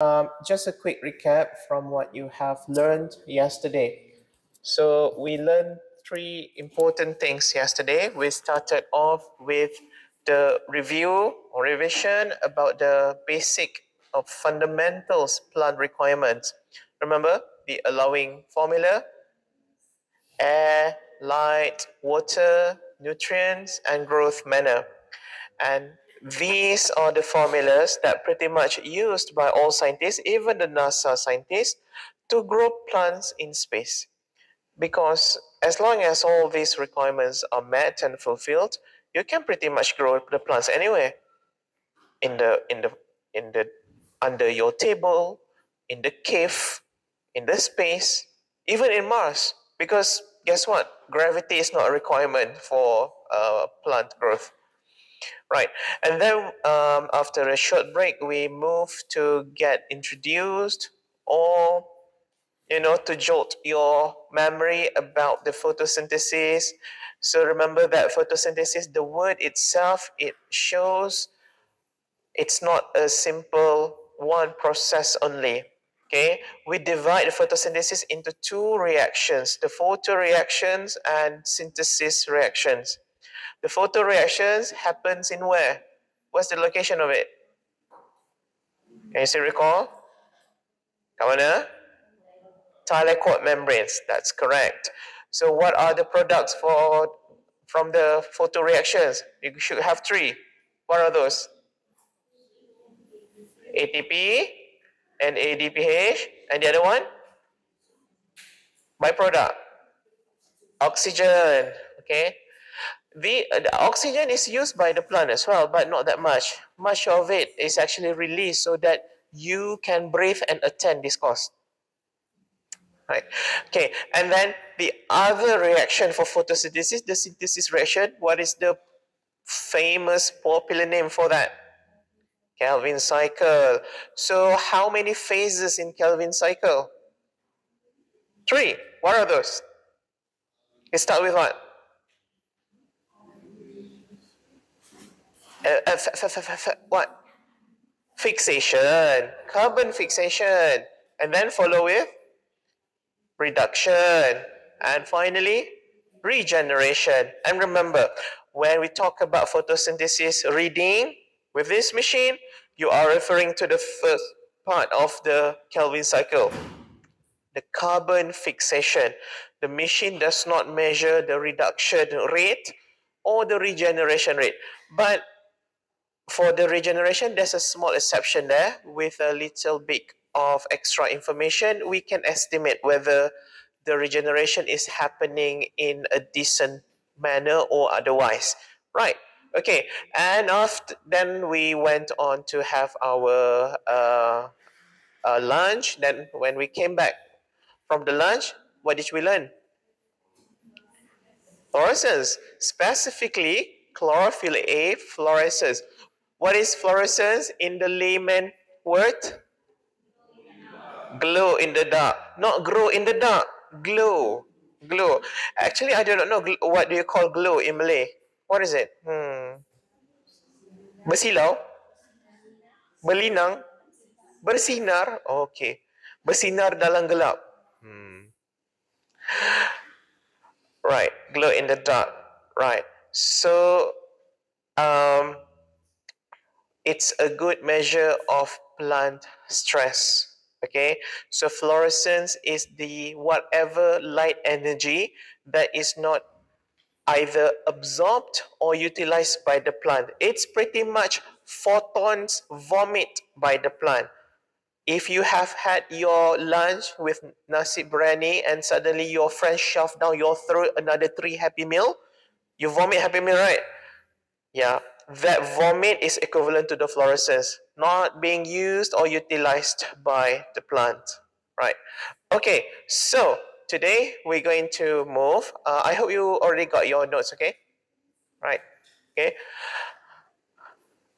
Um, just a quick recap from what you have learned yesterday. So we learned three important things yesterday. We started off with the review or revision about the basic of fundamentals plant requirements. Remember the allowing formula, air, light, water, nutrients, and growth manner. And these are the formulas that pretty much used by all scientists, even the NASA scientists, to grow plants in space. Because as long as all these requirements are met and fulfilled, you can pretty much grow the plants anywhere. In the in the in the under your table, in the cave, in the space, even in Mars. Because guess what? Gravity is not a requirement for uh, plant growth. Right, and then um, after a short break, we move to get introduced or, you know, to jolt your memory about the photosynthesis. So remember that photosynthesis, the word itself, it shows it's not a simple one process only. Okay, we divide the photosynthesis into two reactions, the photoreactions and synthesis reactions. The photoreactions happens in where? What's the location of it? Can you still recall? Mana? Thylakoid membranes. That's correct. So what are the products for from the photoreactions? You should have three. What are those? ATP and NADPH. And the other one? Byproduct. Oxygen. Okay. The, uh, the oxygen is used by the plant as well, but not that much. Much of it is actually released so that you can breathe and attend this course. Right. Okay. And then the other reaction for photosynthesis, the synthesis reaction, what is the famous popular name for that? Calvin cycle. So how many phases in Calvin cycle? Three. What are those? Let's start with what? Uh, uh, what? Fixation. Carbon fixation. And then follow with reduction. And finally, regeneration. And remember, when we talk about photosynthesis reading with this machine, you are referring to the first part of the Calvin cycle. The carbon fixation. The machine does not measure the reduction rate or the regeneration rate. But for the regeneration, there's a small exception there with a little bit of extra information. We can estimate whether the regeneration is happening in a decent manner or otherwise. Right. Okay. And after then we went on to have our uh, uh, lunch. Then when we came back from the lunch, what did we learn? Fluorescence, specifically chlorophyll A fluorescence. What is fluorescence in the layman word? Glow in the dark. Not grow in the dark. Glow. Glow. Actually, I do not know what do you call glow in Malay. What is it? Hmm. Bersilau? Berlinang? Bersinar? Okay. Bersinar dalam gelap. Hmm. Right. Glow in the dark. Right. So, um, it's a good measure of plant stress. Okay, so fluorescence is the whatever light energy that is not either absorbed or utilized by the plant. It's pretty much photons vomit by the plant. If you have had your lunch with nasi biryani and suddenly your friend shoved down your throat another three happy meal, you vomit happy meal, right? Yeah, that vomit is equivalent to the fluorescence, not being used or utilized by the plant. Right. Okay, so today we're going to move. Uh, I hope you already got your notes, okay? Right. Okay.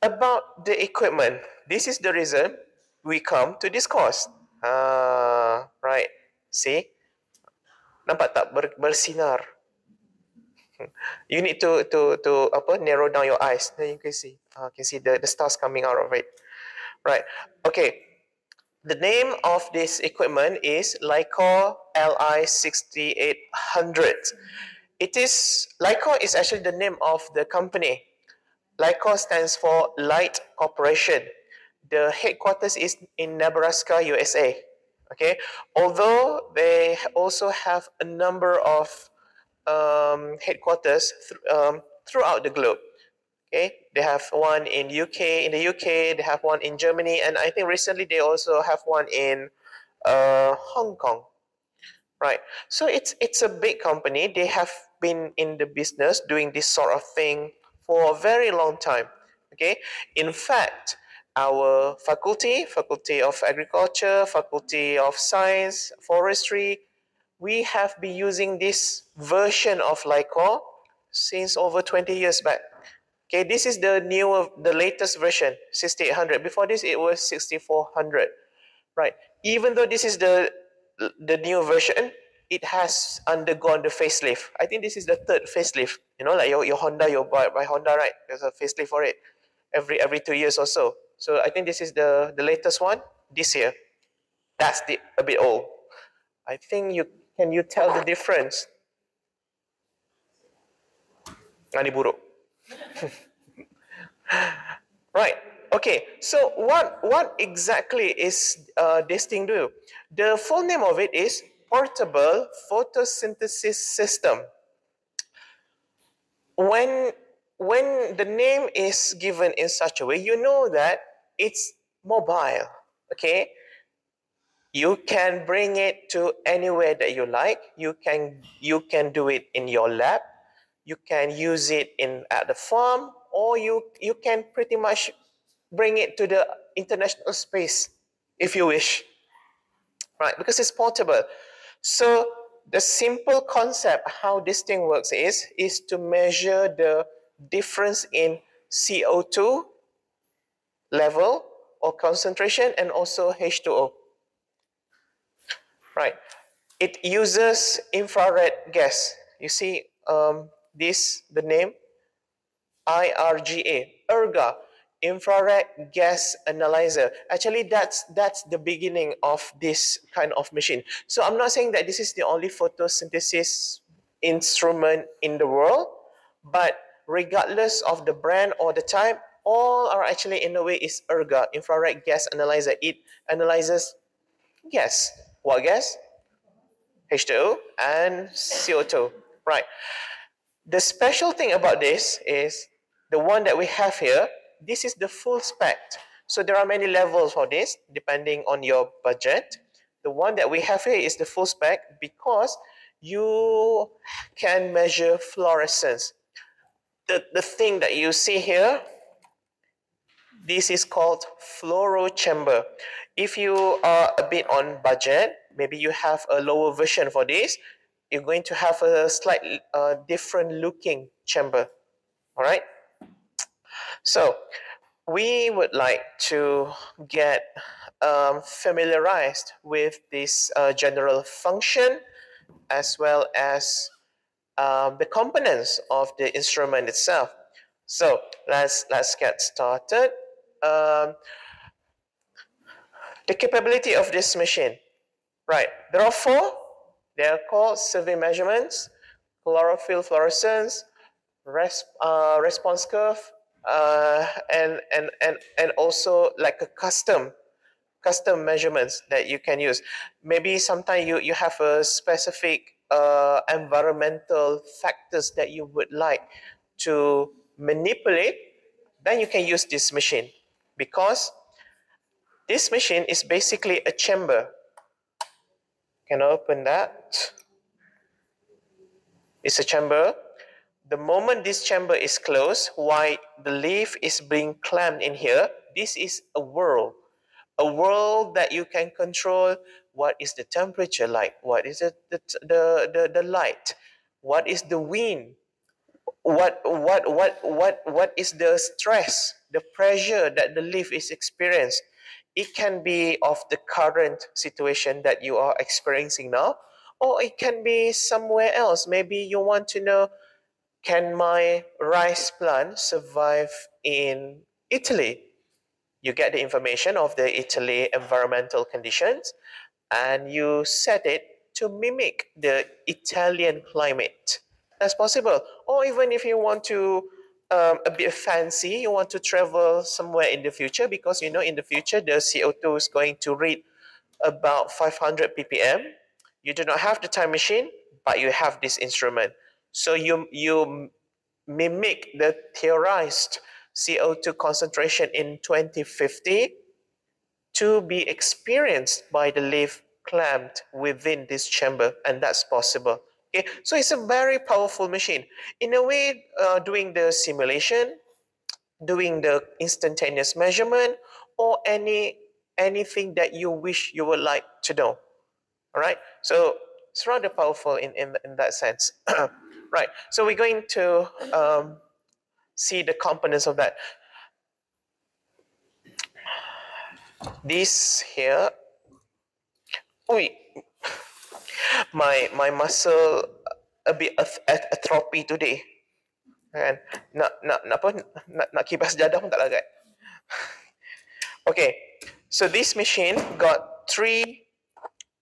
About the equipment, this is the reason we come to this course. Uh, right. See? Nampak tak ber, bersinar? You need to to to apa narrow down your eyes then you can see uh, can see the the stars coming out of it right okay the name of this equipment is LiCOR LI6800. It is, LiCOR is actually the name of the company. LiCOR stands for Light Corporation. The headquarters is in Nebraska, USA. Okay, although they also have a number of um, headquarters th um, throughout the globe. Okay, they have one in UK, in the UK, they have one in Germany, and I think recently they also have one in uh, Hong Kong. Right, so it's it's a big company. They have been in the business doing this sort of thing for a very long time. Okay, in fact, our faculty, Faculty of Agriculture, Faculty of Science, Forestry, we have been using this version of LiCOR since over 20 years back. Okay, this is the new, the latest version, 6800. Before this, it was 6400, right? Even though this is the the new version, it has undergone the facelift. I think this is the third facelift. You know, like your, your Honda, your by Honda, right? There's a facelift for it every every two years or so. So I think this is the the latest one this year. That's the a bit old. I think you can you tell the difference? Ani buruk. right. Okay. So what what exactly is uh, this thing do? The full name of it is Portable Photosynthesis System. When when the name is given in such a way, you know that it's mobile. Okay. You can bring it to anywhere that you like. You can you can do it in your lab. You can use it in at the farm, or you you can pretty much bring it to the international space if you wish. Right, because it's portable. So the simple concept how this thing works is is to measure the difference in CO2 level or concentration and also H2O. Right. It uses infrared gas. You see um, this, the name? IRGA, IRGA, infrared gas analyzer. Actually, that's, that's the beginning of this kind of machine. So I'm not saying that this is the only photosynthesis instrument in the world, but regardless of the brand or the type, all are actually in a way is IRGA, infrared gas analyzer. It analyzes gas. What gas? H2O and CO2. Right. The special thing about this is the one that we have here, this is the full spec. So there are many levels for this depending on your budget. The one that we have here is the full spec because you can measure fluorescence. The, the thing that you see here this is called fluoro chamber. If you are a bit on budget, maybe you have a lower version for this, you're going to have a slightly uh, different looking chamber. All right. So we would like to get um, familiarized with this uh, general function as well as um, the components of the instrument itself. So let's let's get started um, the capability of this machine. Right, there are four. They are called survey measurements, chlorophyll fluorescence, resp uh, response curve, uh, and, and, and, and also like a custom custom measurements that you can use. Maybe sometimes you, you have a specific uh, environmental factors that you would like to manipulate, then you can use this machine because this machine is basically a chamber. Can I open that? It's a chamber. The moment this chamber is closed, why the leaf is being clamped in here, this is a world. A world that you can control what is the temperature like, what is the, the, the, the light, what is the wind, what, what, what, what, what is the stress the pressure that the leaf is experiencing, it can be of the current situation that you are experiencing now, or it can be somewhere else. Maybe you want to know can my rice plant survive in Italy? You get the information of the Italy environmental conditions and you set it to mimic the Italian climate. That's possible. Or even if you want to um, a bit fancy, you want to travel somewhere in the future because you know in the future the CO2 is going to read about 500 ppm. You do not have the time machine, but you have this instrument. So you, you mimic the theorized CO2 concentration in 2050 to be experienced by the leaf clamped within this chamber, and that's possible. Okay, so it's a very powerful machine. In a way, uh, doing the simulation, doing the instantaneous measurement, or any anything that you wish you would like to know. All right, so it's rather powerful in, in, in that sense. right, so we're going to um, see the components of that. This here, wait, my my muscle a bit atrophy today. Kan? Nak nak nak apa nak nak kibas jadah pun tak okay. So this machine got three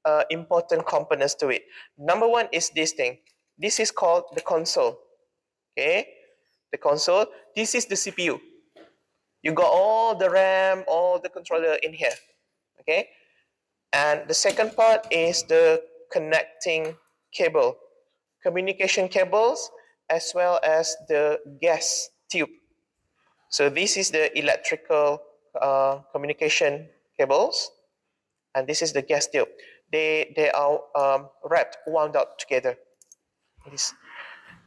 uh, important components to it. Number one is this thing. This is called the console. Okay, the console. This is the CPU. You got all the RAM, all the controller in here. Okay, and the second part is the connecting cable, communication cables, as well as the gas tube. So this is the electrical uh, communication cables, and this is the gas tube. They, they are um, wrapped, wound up together.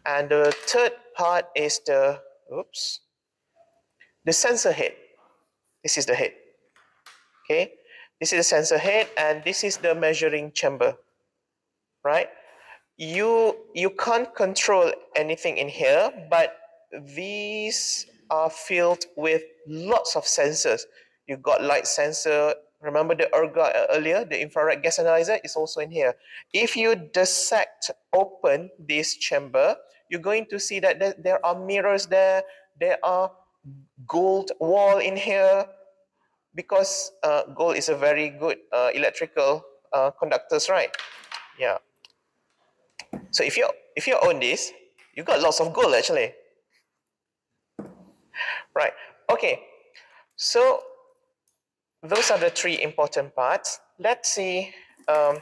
And the third part is the, oops, the sensor head. This is the head. Okay, this is the sensor head, and this is the measuring chamber right? You, you can't control anything in here, but these are filled with lots of sensors. You've got light sensor. Remember the IRGA earlier, the infrared gas analyzer is also in here. If you dissect open this chamber, you're going to see that there are mirrors there. There are gold wall in here because uh, gold is a very good uh, electrical uh, conductors, right? Yeah. So if you if you own this, you got lots of gold actually. Right. Okay. So those are the three important parts. Let's see um,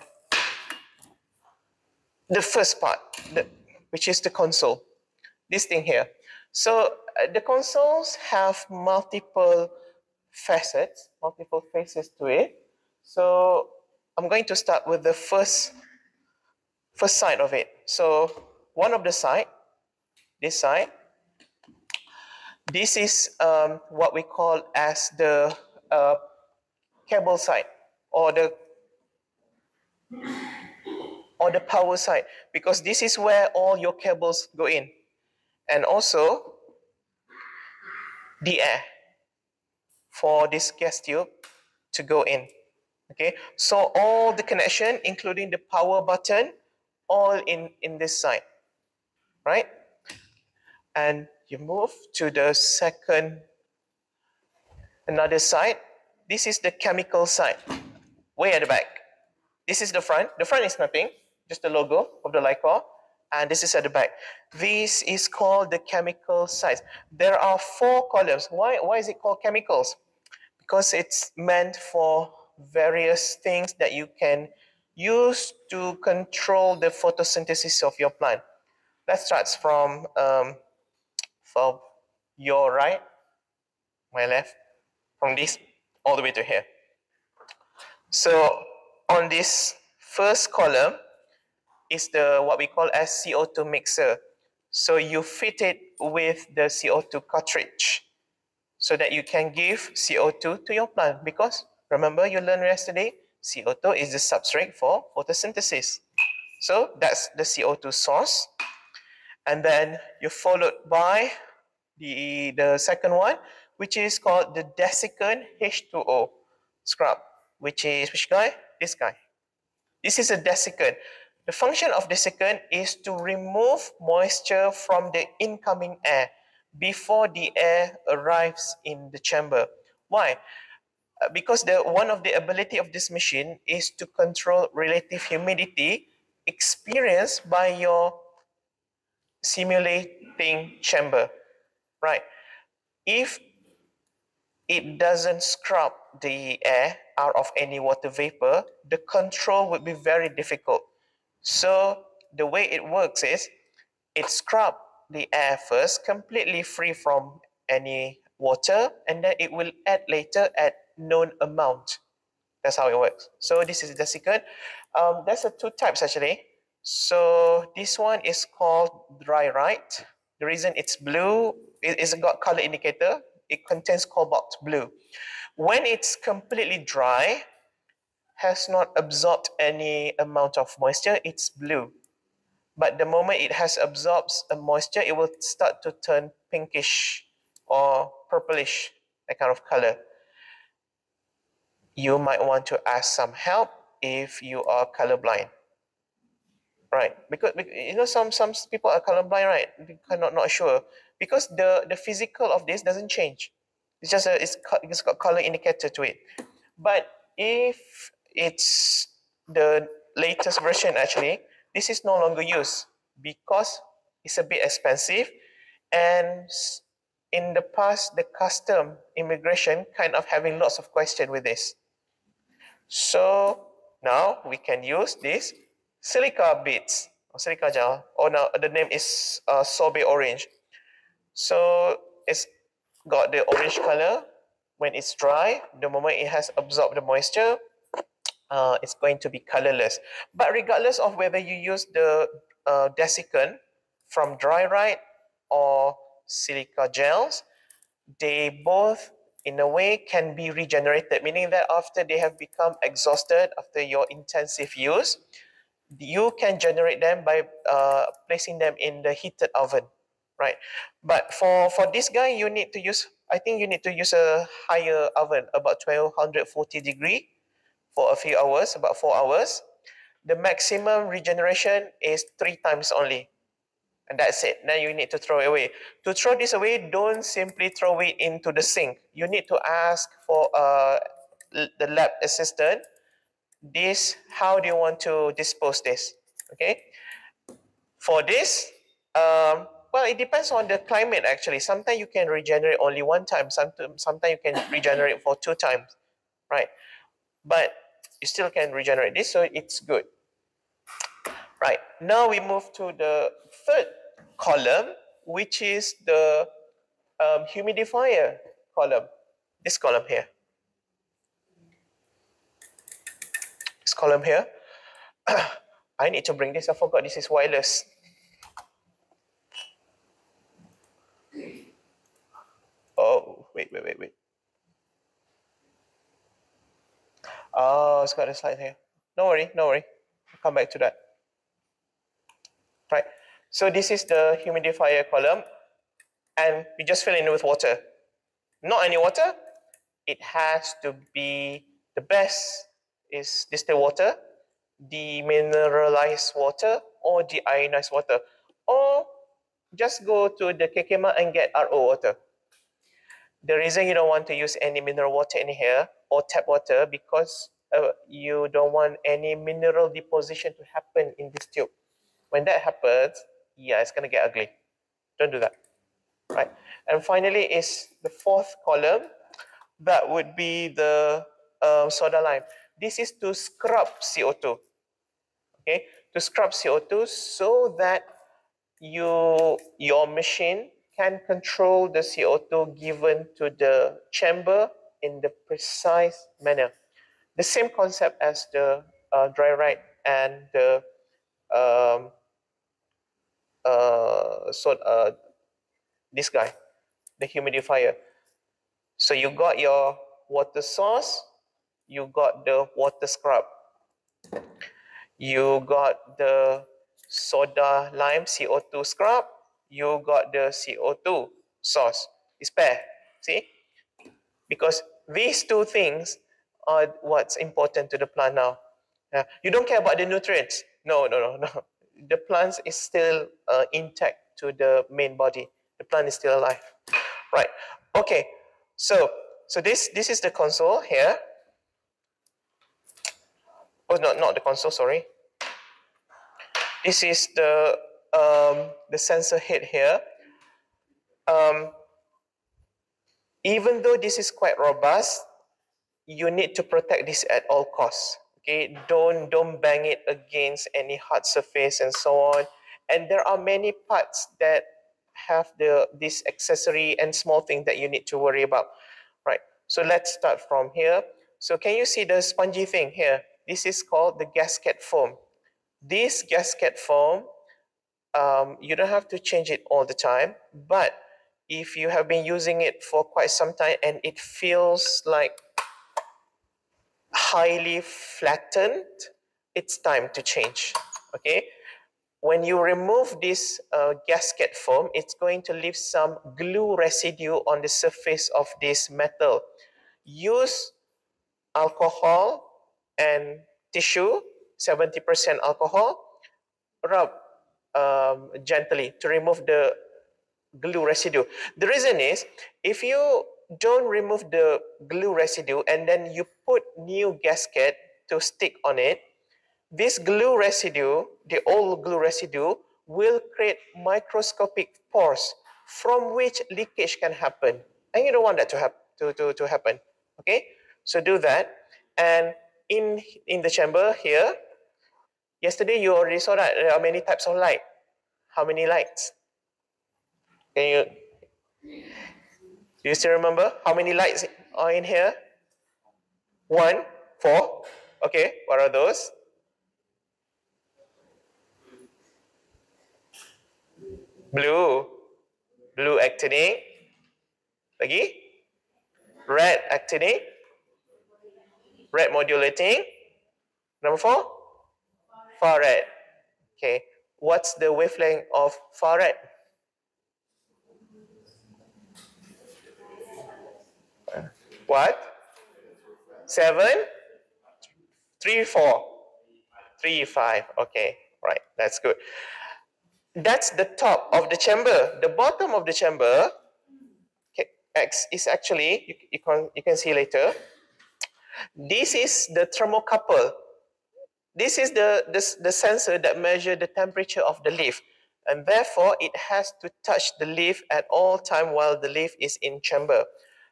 the first part, the, which is the console. This thing here. So uh, the consoles have multiple facets, multiple faces to it. So I'm going to start with the first first side of it. So one of the side, this side, this is um, what we call as the uh, cable side or the or the power side because this is where all your cables go in. And also the air for this gas tube to go in. Okay? So all the connection including the power button all in, in this side, right? And you move to the second, another side. This is the chemical side, way at the back. This is the front. The front is nothing, just the logo of the LiCOR. And this is at the back. This is called the chemical side. There are four columns. Why, why is it called chemicals? Because it's meant for various things that you can used to control the photosynthesis of your plant. Let's start from um, from your right, my left, from this all the way to here. So on this first column is the what we call as CO2 mixer. So you fit it with the CO2 cartridge so that you can give CO2 to your plant because remember you learned yesterday CO2 is the substrate for photosynthesis. So that's the CO2 source. And then you're followed by the, the second one, which is called the desiccant H2O scrub, which is which guy? This guy. This is a desiccant. The function of desiccant is to remove moisture from the incoming air before the air arrives in the chamber. Why? Because the one of the ability of this machine is to control relative humidity experienced by your simulating chamber, right? If it doesn't scrub the air out of any water vapor, the control would be very difficult. So the way it works is it scrub the air first, completely free from any water, and then it will add later at known amount. That's how it works. So this is the second. Um, there's a two types actually. So this one is called Drierite. The reason it's blue, it is got color indicator. It contains cobalt blue. When it's completely dry, has not absorbed any amount of moisture, it's blue. But the moment it has absorbs a moisture, it will start to turn pinkish or purplish, that kind of color. You might want to ask some help if you are colorblind. Right, because, you know some some people are colorblind, right? Not not sure because the the physical of this doesn't change. It's just a it's, it's got color indicator to it. But if it's the latest version actually, this is no longer used because it's a bit expensive and in the past the custom immigration kind of having lots of question with this so now we can use this silica beads. Or silica gel. Oh, now the name is uh, Sorbead orange. So it's got the orange color. When it's dry the moment it has absorbed the moisture uh, it's going to be colorless. But regardless of whether you use the uh, desiccant from Drierite or silica gels, they both in a way can be regenerated, meaning that after they have become exhausted after your intensive use, you can generate them by uh, placing them in the heated oven, right? But for, for this guy, you need to use, I think you need to use a higher oven, about 1240 degree for a few hours, about four hours. The maximum regeneration is three times only. And that's it. Then you need to throw it away. To throw this away, don't simply throw it into the sink. You need to ask for uh, the lab assistant, this, how do you want to dispose this? Okay. For this, um, well, it depends on the climate actually. Sometimes you can regenerate only one time. Sometimes, sometimes you can regenerate for two times, right? But you still can regenerate this, so it's good. Right, now we move to the third column, which is the um, humidifier column, this column here. This column here. I need to bring this, I forgot this is wireless. Oh, wait, wait, wait, wait. Oh, it's got a slide here. No worry, no worry. I'll come back to that. Right. So this is the humidifier column, and we just fill in with water. Not any water. It has to be the best is distilled water, demineralized water, or deionized water, or just go to the Kekema and get RO water. The reason you don't want to use any mineral water in here or tap water because uh, you don't want any mineral deposition to happen in this tube. When that happens, yeah, it's going to get ugly. Don't do that. Right. And finally is the fourth column. That would be the um, soda lime. This is to scrub CO2. Okay, to scrub CO2 so that you your machine can control the CO2 given to the chamber in the precise manner. The same concept as the uh, Drierite and the um, uh, so uh, this guy, the humidifier. So you got your water source, you got the water scrub, you got the soda lime CO2 scrub, you got the CO2 source. It's pair, see? Because these two things are what's important to the plant now. Yeah. You don't care about the nutrients. No, no, no, no. The plant is still uh, intact to the main body. The plant is still alive. Right. Okay. So so this, this is the console here. Oh, no, not the console, sorry. This is the, um, the sensor head here. Um, even though this is quite robust, you need to protect this at all costs. Okay, don't don't bang it against any hard surface and so on. And there are many parts that have the this accessory and small thing that you need to worry about. Right. So let's start from here. So can you see the spongy thing here? This is called the gasket foam. This gasket foam, um, you don't have to change it all the time, but if you have been using it for quite some time and it feels like highly flattened, it's time to change, okay? When you remove this uh, gasket foam, it's going to leave some glue residue on the surface of this metal. Use alcohol and tissue, 70% alcohol, rub um, gently to remove the glue residue. The reason is if you don't remove the glue residue and then you put new gasket to stick on it, this glue residue, the old glue residue, will create microscopic pores from which leakage can happen. And you don't want that to, to, to, to happen. Okay? So do that. And in, in the chamber here, yesterday you already saw that there are many types of light. How many lights? Can you do you still remember how many lights are in here? One, four. Okay, what are those? Blue. Blue actinic. Lagi? Red actinic. Red modulating. Number four? Far red. Okay. What's the wavelength of far red? What? Seven? Three, four? Three, five. Okay, right. That's good. That's the top of the chamber. The bottom of the chamber X is actually, you, you, can, you can see later, this is the thermocouple. This is the, the, the sensor that measures the temperature of the leaf. And therefore, it has to touch the leaf at all time while the leaf is in chamber.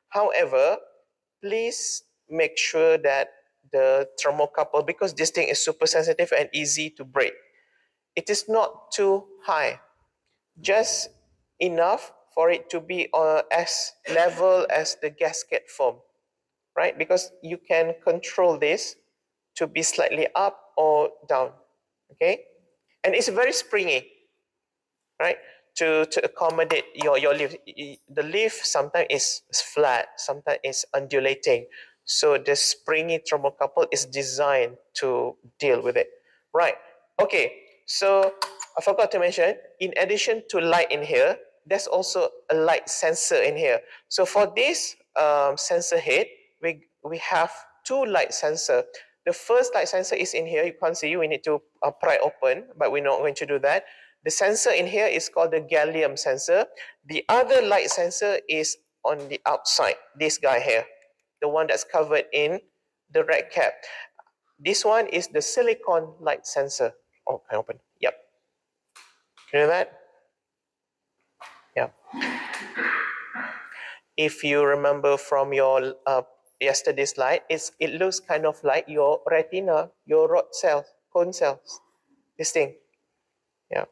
However, please make sure that the thermocouple, because this thing is super sensitive and easy to break, it is not too high, just enough for it to be uh, as level as the gasket foam, right? Because you can control this to be slightly up or down, okay? And it's very springy, right? To, to accommodate your, your leaf. The leaf sometimes is flat, sometimes is undulating. So the springy thermocouple is designed to deal with it. Right. Okay. So I forgot to mention, in addition to light in here, there's also a light sensor in here. So for this um, sensor head, we, we have two light sensor. The first light sensor is in here. You can't see. We need to uh, pry open, but we're not going to do that. The sensor in here is called the gallium sensor. The other light sensor is on the outside, this guy here, the one that's covered in the red cap. This one is the silicon light sensor. Oh, can I open. Yep. You know that? Yeah. If you remember from your uh, yesterday's slide, it's, it looks kind of like your retina, your rod cells, cone cells. This thing. Yeah.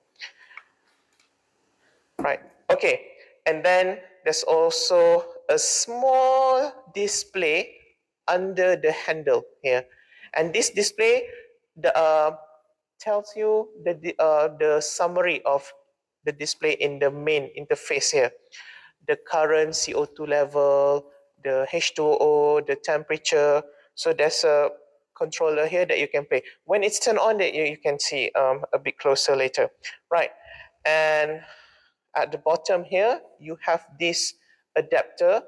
Right, okay. And then there's also a small display under the handle here. And this display the, uh, tells you the, uh, the summary of the display in the main interface here. The current CO2 level, the H2O, the temperature. So there's a controller here that you can play. When it's turned on, that you, you can see um, a bit closer later. Right, and at the bottom here, you have this adapter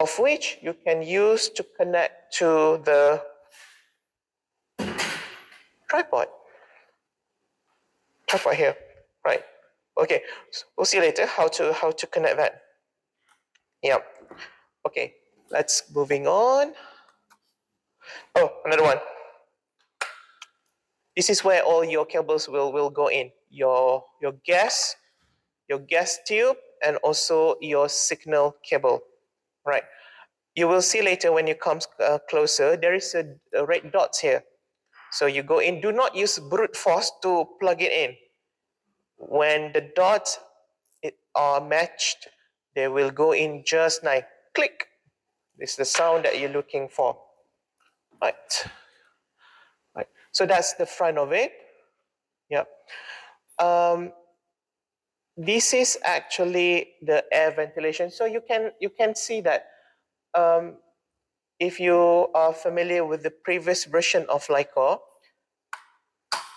of which you can use to connect to the tripod. Tripod here, right? Okay, so we'll see later how to how to connect that. Yep. Okay, let's moving on. Oh, another one. This is where all your cables will, will go in. Your, your gas, your gas tube, and also your signal cable, right? You will see later when you come uh, closer, there is a, a red dots here. So you go in, do not use brute force to plug it in. When the dots are matched, they will go in just like click. Is the sound that you're looking for. Right. Right. So that's the front of it. Yeah. Um, this is actually the air ventilation. So you can you can see that um, if you are familiar with the previous version of LiCOR,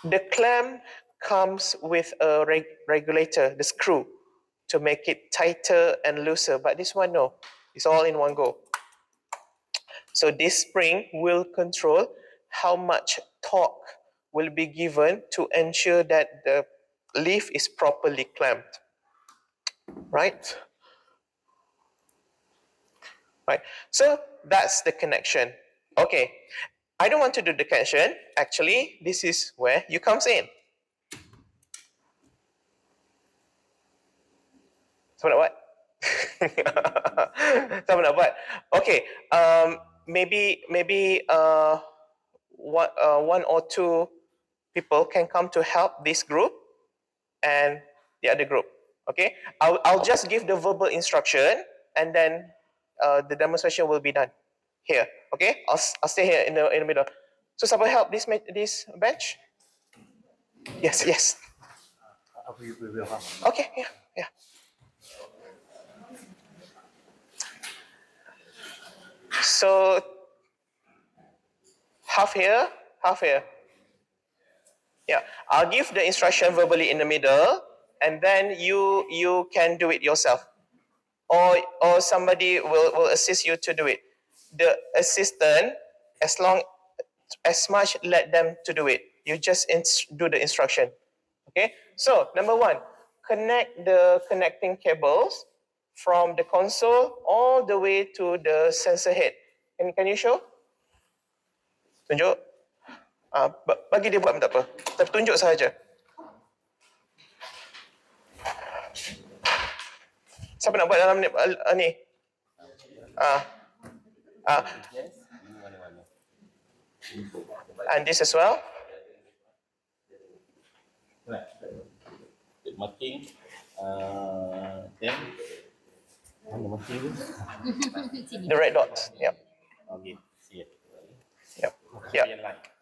the clamp comes with a reg regulator, the screw, to make it tighter and looser. But this one, no, it's all in one go. So this spring will control how much torque will be given to ensure that the leaf is properly clamped. Right? Right. So that's the connection. Okay. I don't want to do the connection. Actually, this is where you comes in. Siapa nak buat? Siapa nak buat? Okay, um, maybe maybe uh, one, uh, one or two people can come to help this group and the other group. Okay, I'll, I'll just give the verbal instruction and then uh, the demonstration will be done here. Okay, I'll, I'll stay here in the in the middle. So, someone help this this bench. Yes, yes. Okay, yeah, yeah. So half here, half here. Yeah, I'll give the instruction verbally in the middle, and then you you can do it yourself, or or somebody will will assist you to do it. The assistant, as long as much let them to do it. You just do the instruction. Okay. So number one, connect the connecting cables from the console all the way to the sensor head. Can, can you show? Tunjuk. Uh, bagi dia buat tak apa. Tapi tunjuk saja. Siapa nak buat dalam ni? Uh, ni? Uh, uh. And this as well. Marking. Uh, then the red dots. Yep. Okay. See it. Yep. Yep. Yep.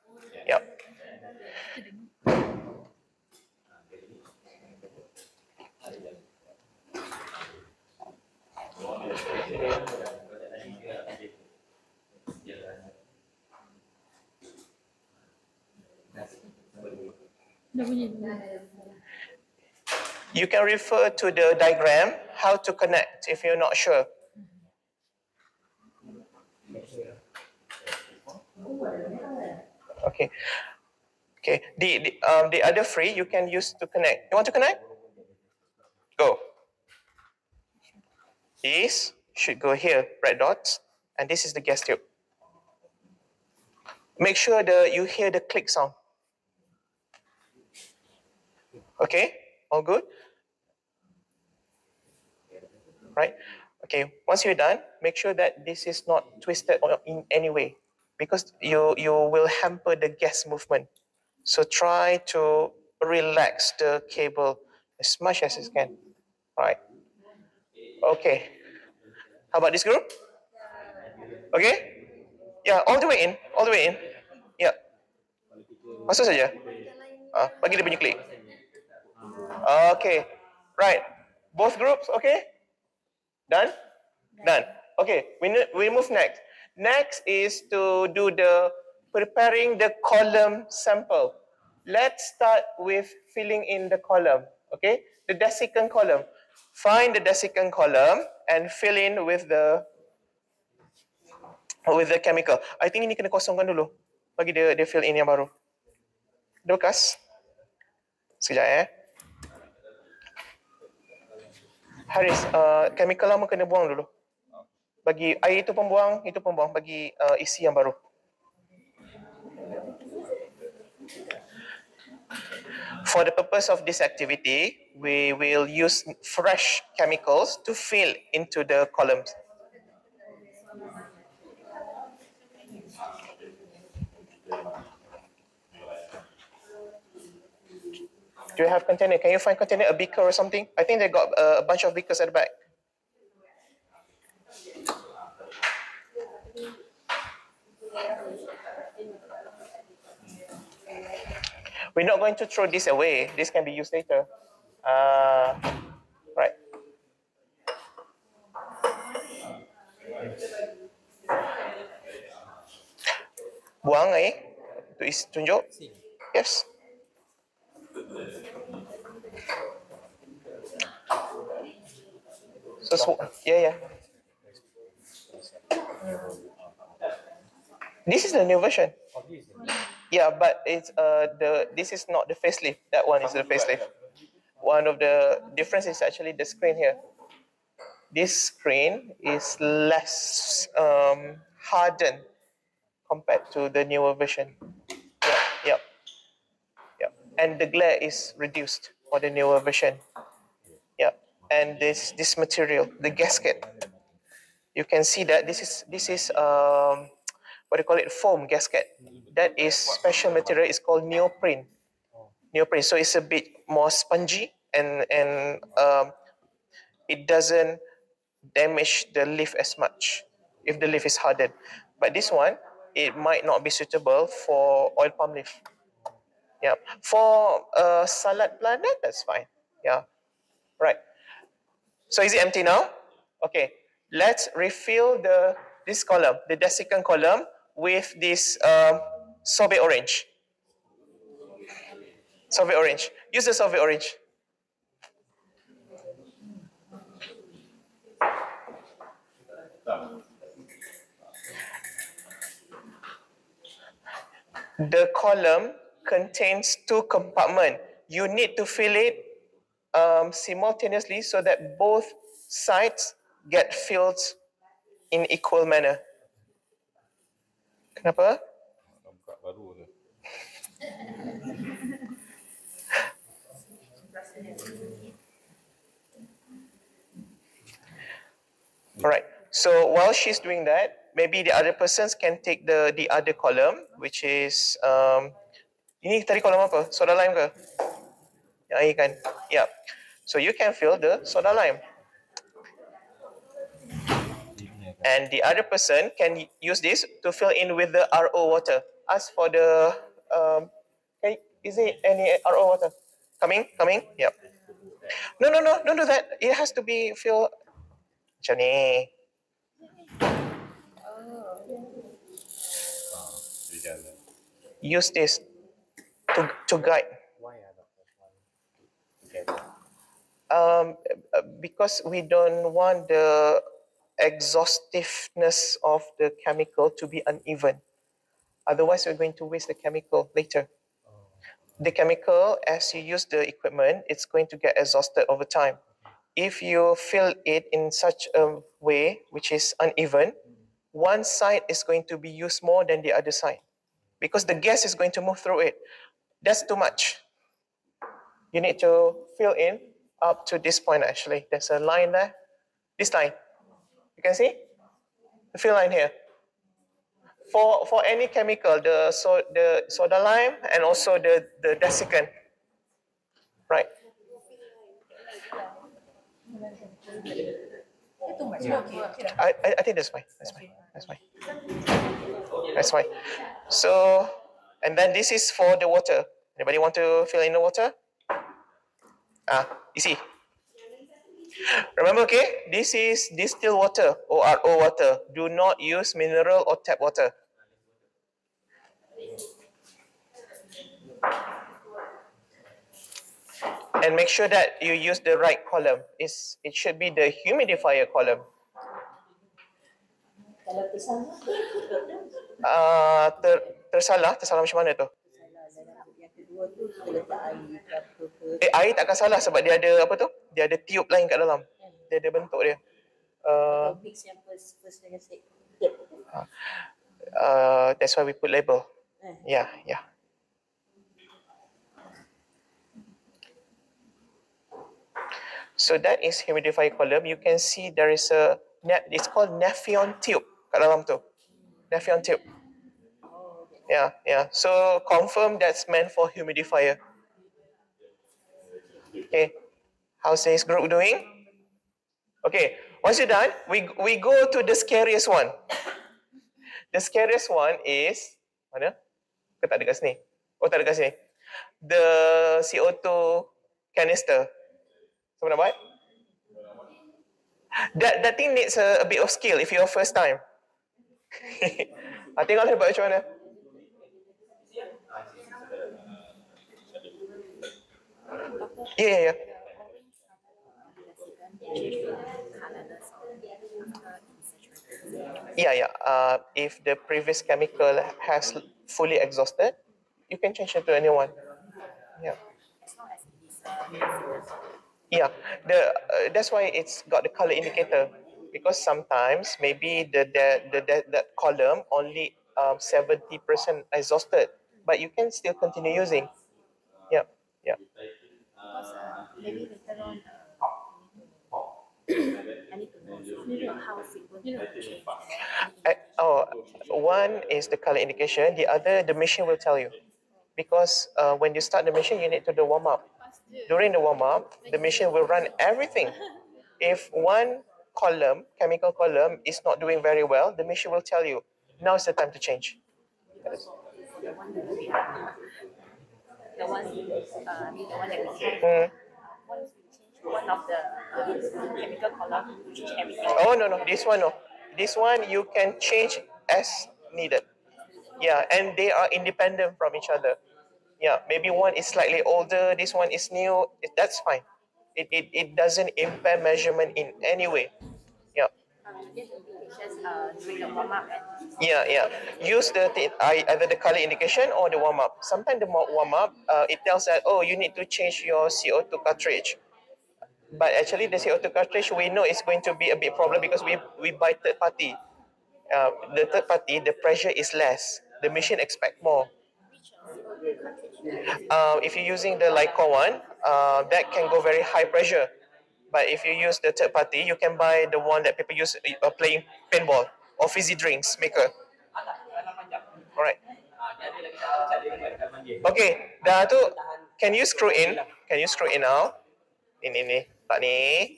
You can refer to the diagram how to connect if you're not sure. Okay. Okay. The the, um, the other three you can use to connect. You want to connect? Go. This should go here, red dots, and this is the gas tube. Make sure the you hear the click sound. Okay, all good? Right? Okay, once you're done, make sure that this is not twisted in any way because you, you will hamper the gas movement. So try to relax the cable as much as you can. Right? Okay. How about this group? Okay? Yeah, all the way in, all the way in. Yeah. Masuk saja. Ah, bagi dia punya klik. Okay. Right. Both groups, okay? Done? Done. Okay, we, we move next. Next is to do the preparing the column sample. Let's start with filling in the column, okay? The desiccant column. Find the desiccant column and fill in with the with the chemical. I think ini kena kosongkan dulu. Bagi dia dia fill in yang baru. Dokas. Sekejap eh. Haris, uh, chemical lama kena buang dulu. Bagi air itu pun buang, itu pun buang bagi uh, isi yang baru. For the purpose of this activity, we will use fresh chemicals to fill into the columns. Do you have container? Can you find container, a beaker or something? I think they got a bunch of beakers at the back. We're not going to throw this away. This can be used later. Uh, right. Buang eh. Tunjuk. Yes. So, yeah, yeah. This is the new version. Yeah, but it's uh the this is not the facelift. That one is the facelift. One of the difference is actually the screen here. This screen is less um, hardened compared to the newer version. And the glare is reduced for the newer version. Yeah, and this this material, the gasket, you can see that this is this is um what do you call it? Foam gasket. That is special material. It's called neoprene. Neoprene. So it's a bit more spongy and and um, it doesn't damage the leaf as much if the leaf is hardened. But this one it might not be suitable for oil palm leaf yeah for uh, salad plant that- that's fine. Yeah. Right. So is it empty now? Okay. Let's refill the this column the desiccant column with this um, Sorbead orange. Sorbead orange. Use the Sorbead orange. The column contains two compartments. You need to fill it um, simultaneously so that both sides get filled in equal manner. Kenapa? Tu. Alright. So while she's doing that, maybe the other persons can take the the other column, which is um, ini tadi kolom apa? Soda lime ke? Yang air kan? Yeah. So you can fill the soda lime. And the other person can use this to fill in with the RO water. Ask for the um, okay, is it any RO water? Coming, coming. Yep. No, no, no, don't do that. It has to be filled. Macam ni. Jalan. use this to, to guide. Why are one together? Um, because we don't want the exhaustiveness of the chemical to be uneven. Otherwise, we're going to waste the chemical later. The chemical, as you use the equipment, it's going to get exhausted over time. If you fill it in such a way which is uneven, one side is going to be used more than the other side because the gas is going to move through it. That's too much. You need to fill in up to this point actually. There's a line there. This line. You can see? The fill line here. For for any chemical, the so the soda lime and also the, the desiccant. Right. I, I, think that's fine. That's fine. That's fine. That's fine. So, and then this is for the water. Anybody want to fill in the water? Ah, easy. Remember, okay, this is distilled water or RO water. Do not use mineral or tap water. And make sure that you use the right column. It's, it should be the humidifier column. Uh, ter, tersalah, tersalah macam mana tu? Tu kita letak air ke apa ke. Eh, air tak akan salah sebab dia ada apa tu? Dia ada tiup lain kat dalam. Dia ada bentuk dia. Uh, mix yang first first dengan second. uh, that's why we put label. Eh. Yeah, yeah. So that is humidifier column. You can see there is a, it's called Nephron tube kat dalam tu. Nephron tube. Yeah, yeah. So confirm that's meant for humidifier. Okay. How's this group doing? Okay. Once you're done, we we go to the scariest one. The scariest one is mana? Ke tak ada kat sini? Oh tak ada kat sini. The CO2 canister. Siapa nak buat? That that thing needs a, a bit of skill if you're first time. ah, tengoklah buat macam mana. Ya. Yeah, yeah. Uh, if the previous chemical has fully exhausted, you can change it to a new one. Yeah. Yeah, the uh, that's why it's got the color indicator because sometimes maybe the the the, the that column only um seventy percent exhausted, but you can still continue using. Yeah, yeah. Maybe later on, I need to know how frequent you to change. I, oh, one is the color indication. The other, the machine will tell you, because uh, when you start the machine, you need to do warm up. During the warm up, the machine will run everything. If one column, chemical column, is not doing very well, the machine will tell you, now is the time to change. The one that we have, the one, uh, I mean, the one that we have, Mm. Once we change one of the uh, chemical column, we change everything. Oh no no, this one no, this one you can change as needed. Yeah, and they are independent from each other. Yeah, maybe one is slightly older, this one is new. it- That's fine. It, it, it doesn't impair measurement in any way. Yeah. Uh, the indications uh, Yeah, yeah. Use the either the color indication or the warm up. Sometimes the warm up, uh, it tells that oh you need to change your CO2 cartridge. But actually the CO2 cartridge we know is going to be a big problem because we we buy third party. Uh, the third party the pressure is less. The machine expect more. Uh, if you're using the LiCOR one, uh, that can go very high pressure. But if you use the third party, you can buy the one that people use uh, playing paintball or fizzy drinks maker. Alright. Okay, dah tu, can you screw in? Can you screw in now? Ini ni, tak ni.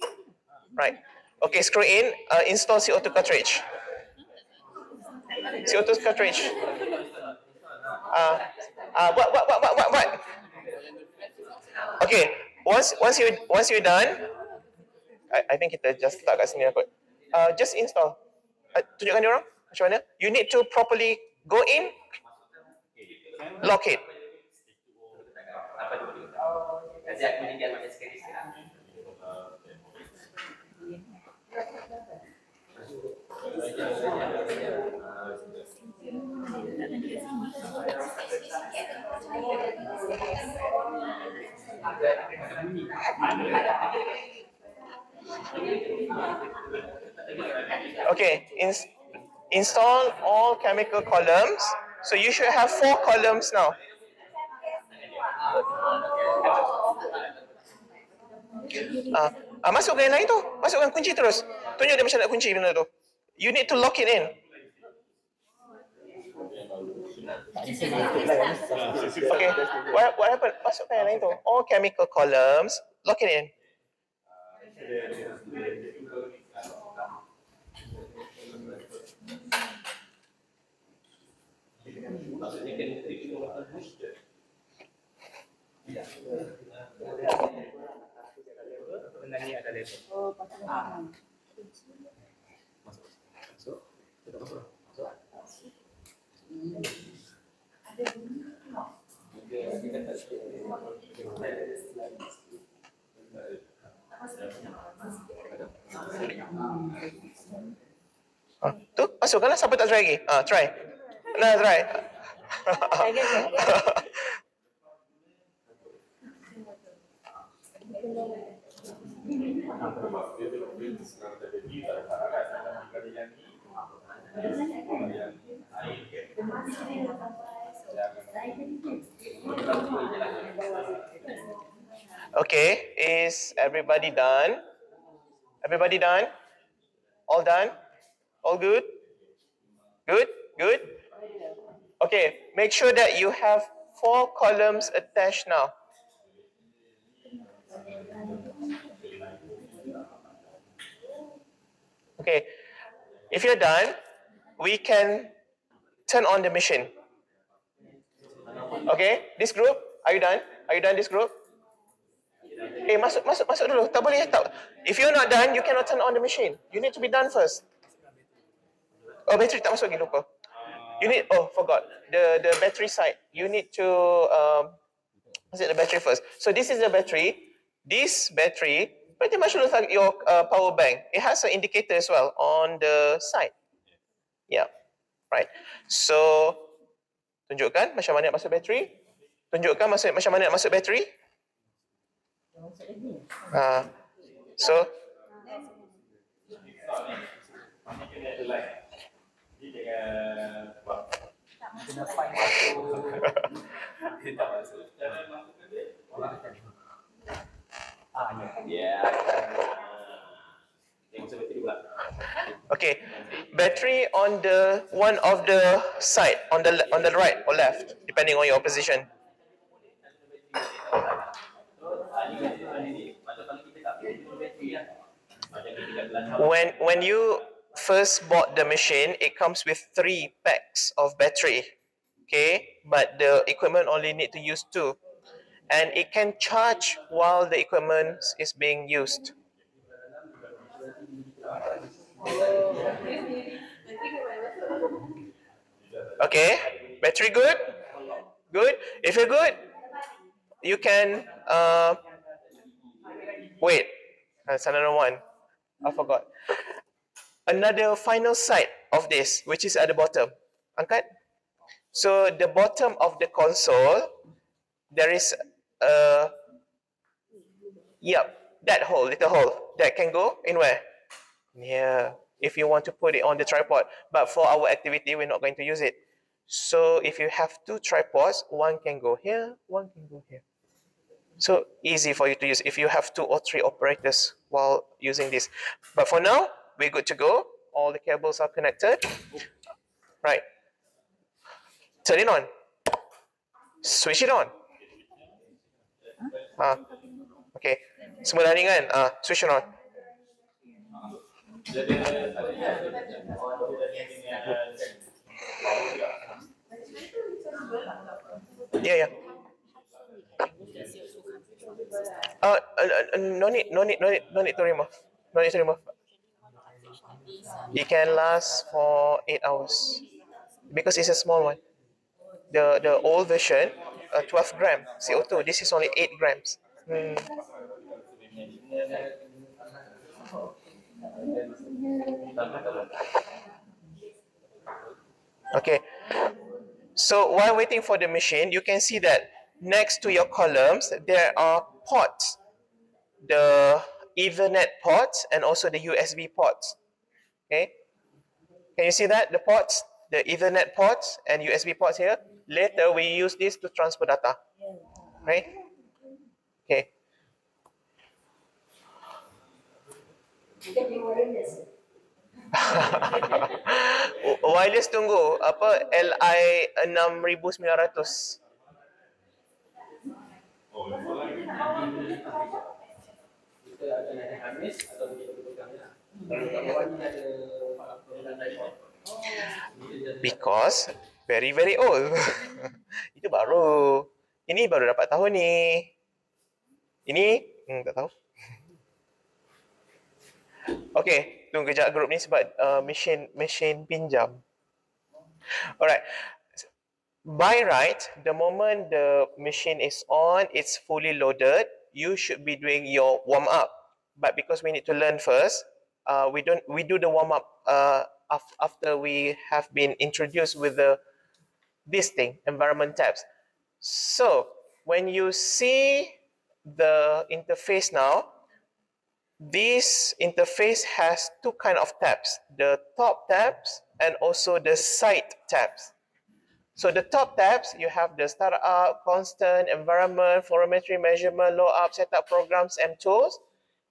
Right. Okay, screw in. Uh, install CO2 cartridge. CO2 cartridge. Uh, uh, what, what, what, what, what, what? Okay, once once you once you're done, I, I think kita just letak kat sini lah kot. Uh, just install. Uh, tunjukkan dia orang macam mana. You need to properly go in, lock it. Kasi aku Okay, ins- install all chemical columns. So you should have four columns now. Ah, ah, masukkan yang lain tu. Masukkan kunci terus. Tunjuk dia macam nak kunci benda tu. You need to lock it in. Okay, what, what happened? Masukkan yang lain tu. All chemical columns, lock it in. Masuk. Masuk. Masuk. Masuk. Masuk. Masuk. Masuk. Masuk. Masuk. Masuk. Masuk. Masuk. Masuk. Masuk. Masuk. Masuk. Masuk. Masuk. Masuk. Nah, right. Okay, is everybody done? Everybody done? All done? All good? Good? Good? Okay, make sure that you have four columns attached now. Okay, if you're done, we can turn on the machine. Okay, this group, are you done? Are you done this group? Eh, masuk, masuk, masuk dulu. Tak boleh, tak. If you're not done, you cannot turn on the machine. You need to be done first. Oh, battery tak masuk lagi, lupa. You need, oh, forgot. The the battery side. You need to, um, what's it, the battery first. So this is the battery. This battery pretty much looks like your uh, power bank. It has an indicator as well on the side. Yeah, right. So, tunjukkan macam mana nak masuk bateri. Tunjukkan masuk, macam mana nak masuk bateri. Uh, so, Kena find satu. Dia tak masuk. Ah, ya. Ya. Yang masuk bateri pula. okay, battery on the one of the side on the on the right or left, depending on your position. When when you first bought the machine, it comes with three packs of battery. Okay, but the equipment only need to use two, and it can charge while the equipment is being used. Okay, battery good? Good. If you're good, you can uh, wait. That's another one. I forgot. Another final side of this, which is at the bottom. Angkat. So the bottom of the console, there is a yep that hole, little hole that can go in where? Yeah, if you want to put it on the tripod. But for our activity, we're not going to use it. So if you have two tripods, one can go here, one can go here. So easy for you to use if you have two or three operators while using this. But for now, we're good to go. All the cables are connected. Right. Turn it on. Switch it on. Ah, okay. Semua dah kan? Ah, switch it on. Yeah, yeah. Uh, uh, uh, no need, no need, no need, no need to remove. No need to remove. It can last for eight hours because it's a small one. The the old version, uh, 12 gram CO2. This is only eight grams. Hmm. Okay. So while waiting for the machine, you can see that next to your columns, there are ports. The Ethernet ports and also the USB ports. Okay. Can you see that? The ports, the Ethernet ports and USB ports here. Later, we use this to transfer data. Right? Okay. Wireless tunggu apa LI 6900. Kita akan atau Because very very old. Itu baru. Ini baru dapat tahun ni. Ini hmm, tak tahu. Okay, tunggu kejap grup ni sebab uh, mesin mesin pinjam. Alright. By right, the moment the machine is on, it's fully loaded, you should be doing your warm up. But because we need to learn first, uh, we don't we do the warm up uh, af- after we have been introduced with the this thing, environment tabs. So when you see the interface now, this interface has two kind of tabs, the top tabs and also the side tabs. So the top tabs, you have the startup, constant, environment, fluorometry measurement, load up, setup programs and tools.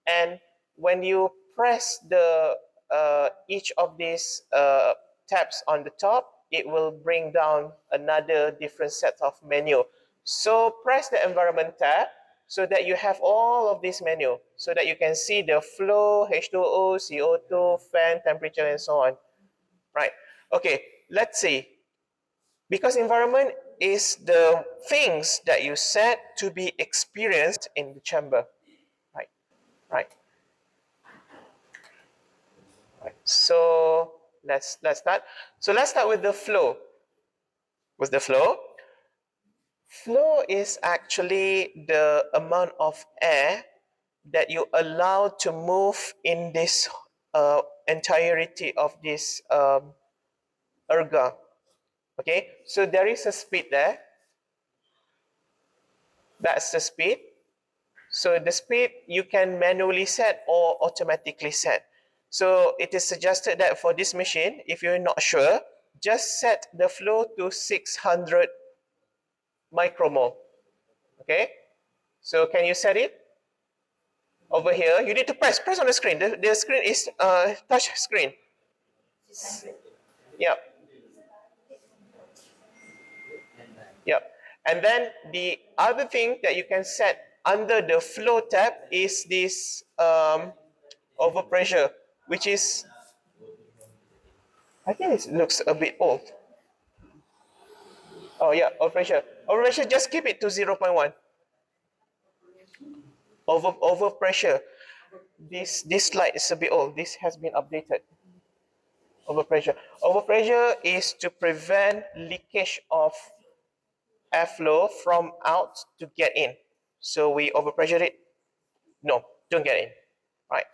And when you press the uh, each of these uh, tabs on the top, it will bring down another different set of menu. So press the environment tab so that you have all of this menu so that you can see the flow, H2O, CO2, fan, temperature, and so on. Right. Okay, let's see. Because environment is the things that you set to be experienced in the chamber. Right. Right. Right. So let's let's start. So let's start with the flow. With the flow, flow is actually the amount of air that you allow to move in this uh, entirety of this um, IRGA. Okay, so there is a speed there. That's the speed. So the speed you can manually set or automatically set. So it is suggested that for this machine, if you're not sure, just set the flow to 600 micromole. Okay, so can you set it? Over here, you need to press, press on the screen. The, the screen is uh, touch screen. Yep. Yep. And then the other thing that you can set under the flow tab is this um, overpressure, which is, I think it looks a bit old. Oh yeah, overpressure. Overpressure, just keep it to 0.1. Over overpressure. This this slide is a bit old. This has been updated. Overpressure. Overpressure is to prevent leakage of airflow from out to get in. So we overpressure it. No, don't get in. Right.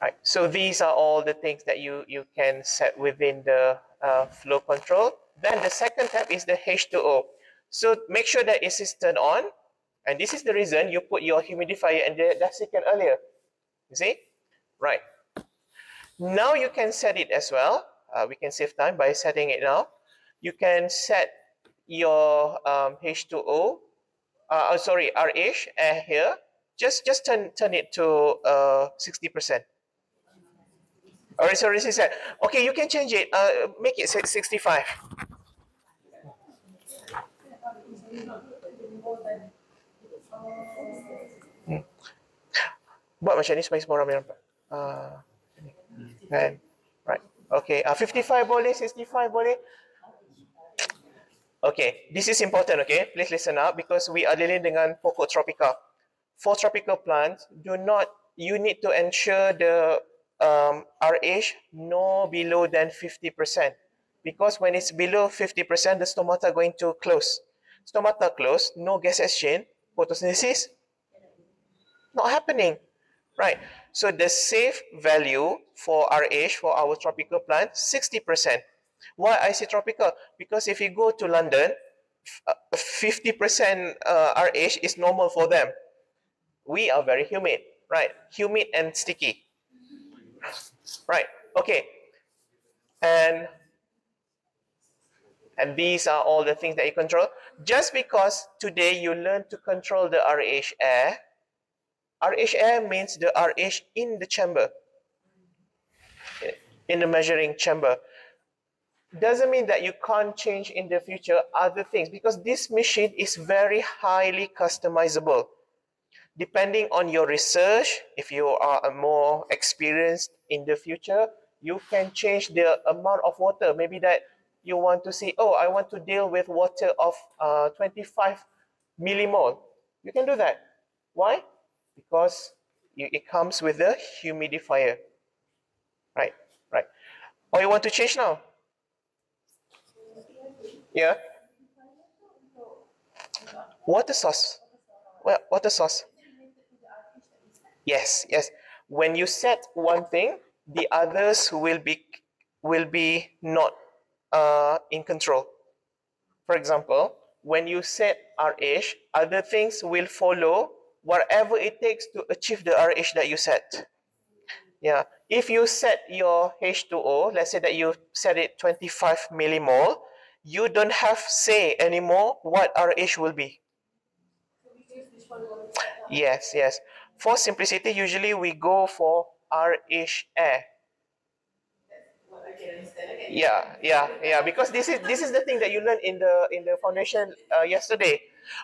Right. So these are all the things that you you can set within the uh, flow control. Then the second tab is the H2O. So make sure that it is turned on. And this is the reason you put your humidifier and the desiccant earlier. You see? Right. Now you can set it as well. Uh, we can save time by setting it now. You can set your um, H2O, uh, oh, sorry, RH air here. Just just turn turn it to uh, 60%. Alright, sorry, set. Okay, you can change it. Uh, make it 65. Hmm. Buat macam ni supaya semua orang nampak. Uh, kan? Right. Okay. Uh, 55 boleh, 65 boleh. Okay, this is important, okay? Please listen up because we are dealing dengan pokok tropika. For tropical plants, do not, you need to ensure the um, RH no below than 50%. Because when it's below 50%, the stomata going to close. Stomata close, no gas exchange, photosynthesis, not happening. Right, so the safe value for RH for our tropical plant, 60%. Why I say tropical? Because if you go to London, 50% uh, RH is normal for them. We are very humid, right? Humid and sticky. Right, okay. And and these are all the things that you control. Just because today you learn to control the RH air, RH air means the RH in the chamber, in the measuring chamber doesn't mean that you can't change in the future other things because this machine is very highly customizable. Depending on your research, if you are a more experienced in the future, you can change the amount of water. Maybe that you want to see, oh, I want to deal with water of uh, 25 millimole. You can do that. Why? Because it comes with a humidifier. Right, right. Or you want to change now? Yeah. Water source. Well, water source. Yes, yes. When you set one thing, the others will be will be not uh, in control. For example, when you set RH, other things will follow whatever it takes to achieve the RH that you set. Yeah, if you set your H2O, let's say that you set it 25 millimole, you don't have say anymore what RH will be. Yes, yes. For simplicity, usually we go for RH air. Yeah, yeah, yeah. Because this is this is the thing that you learned in the in the foundation uh, yesterday.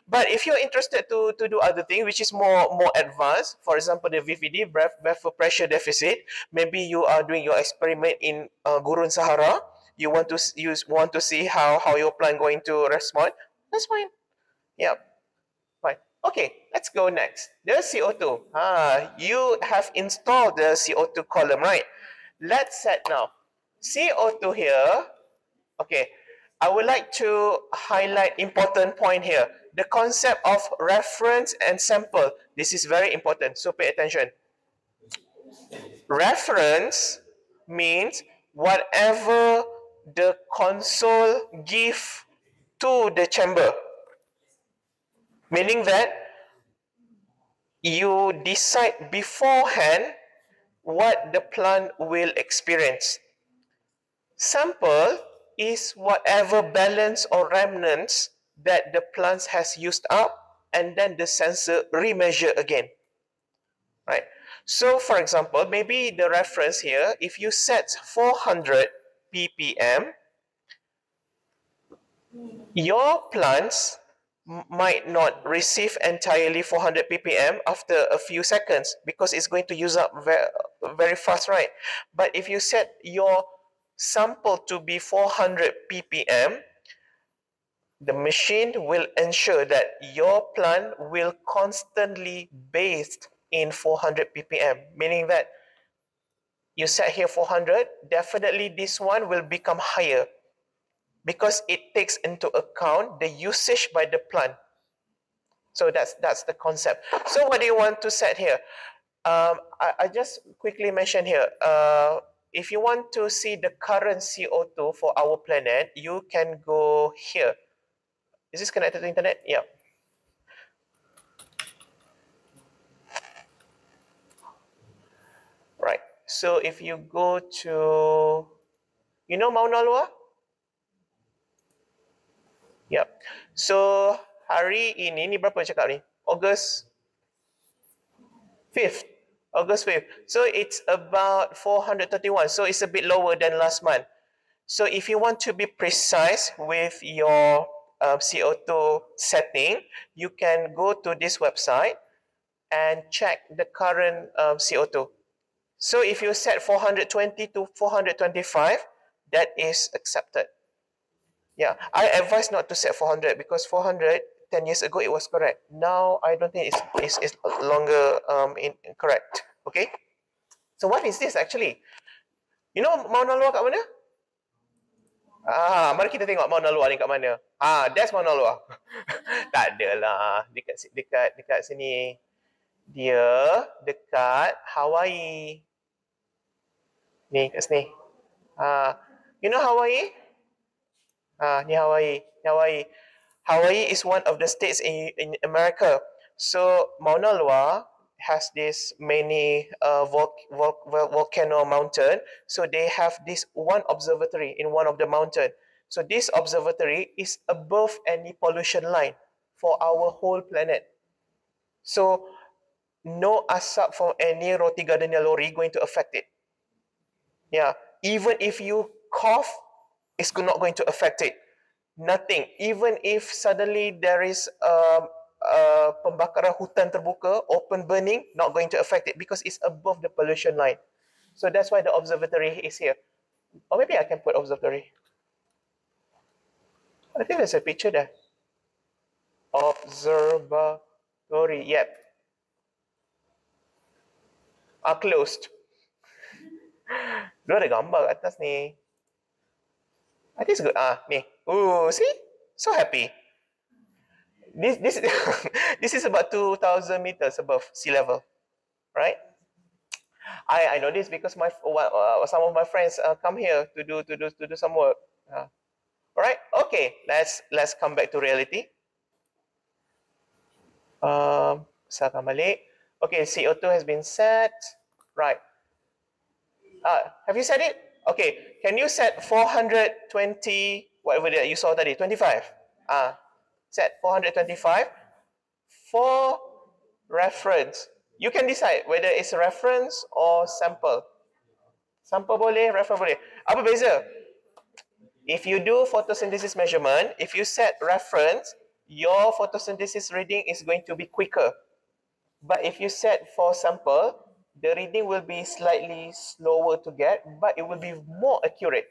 But if you're interested to to do other thing which is more more advanced, for example, the VPD breath vapor pressure deficit, maybe you are doing your experiment in uh, Gurun Sahara. You want to use want to see how how your plant going to respond. That's fine. Yeah. Okay, let's go next. The CO2. Ah, you have installed the CO2 column, right? Let's set now. CO2 here. Okay, I would like to highlight important point here. The concept of reference and sample. This is very important, so pay attention. Reference means whatever the console give to the chamber. Meaning that you decide beforehand what the plant will experience. Sample is whatever balance or remnants that the plant has used up and then the sensor remeasure again. Right. So for example, maybe the reference here, if you set 400 ppm, your plants might not receive entirely 400 ppm after a few seconds because it's going to use up very, very fast, right? But if you set your sample to be 400 ppm, the machine will ensure that your plant will constantly bathed in 400 ppm, meaning that you set here 400, definitely this one will become higher because it takes into account the usage by the plant. So that's that's the concept. So what do you want to set here? Um, I, I just quickly mention here. Uh, if you want to see the current CO2 for our planet, you can go here. Is this connected to internet? Yeah. Right. So if you go to, you know Mauna Loa? Yep. So hari ini ni berapa cakap ni? August 5th. August 5th. So it's about 431. So it's a bit lower than last month. So if you want to be precise with your uh, CO2 setting, you can go to this website and check the current um, CO2. So if you set 420 to 425, that is accepted. Yeah, I advise not to set 400 because 400 10 years ago it was correct. Now I don't think it's, it's, it's longer um, in, correct. Okay. So what is this actually? You know Mauna Loa kat mana? Ah, mari kita tengok Mauna Loa ni kat mana. Ah, that's Mauna Loa. tak adalah. Dekat dekat dekat sini. Dia dekat Hawaii. Ni kat sini. Ah, you know Hawaii? Ni Hawaii. Hawaii. Hawaii is one of the states in, in America. So Mauna Loa has this many uh, vol- vol- volcano mountain. So they have this one observatory in one of the mountain. So this observatory is above any pollution line for our whole planet. So no asap from any roti gardenia lorry going to affect it. Yeah, even if you cough, it's not going to affect it nothing. Even if suddenly there is a, a pembakaran hutan terbuka, open burning, not going to affect it because it's above the pollution line. So that's why the observatory is here. Or maybe I can put observatory. I think there's a picture there. Observatory, yep. Are closed. Dua ada gambar kat atas ni. I think good. Ah, ni. Oh, see? So happy. This this this is about 2000 meters above sea level. Right? I I know this because my uh, some of my friends uh, come here to do to do to do some work. Uh, all right? Okay, let's let's come back to reality. Um Besarkan balik. Okay, CO2 has been set. Right. Uh, have you set it? Okay, can you set 420, whatever that you saw tadi, 25? Uh, set 425 for reference. You can decide whether it's a reference or sample. Sample boleh, reference boleh. Apa beza? If you do photosynthesis measurement, if you set reference, your photosynthesis reading is going to be quicker. But if you set for sample, the reading will be slightly slower to get, but it will be more accurate.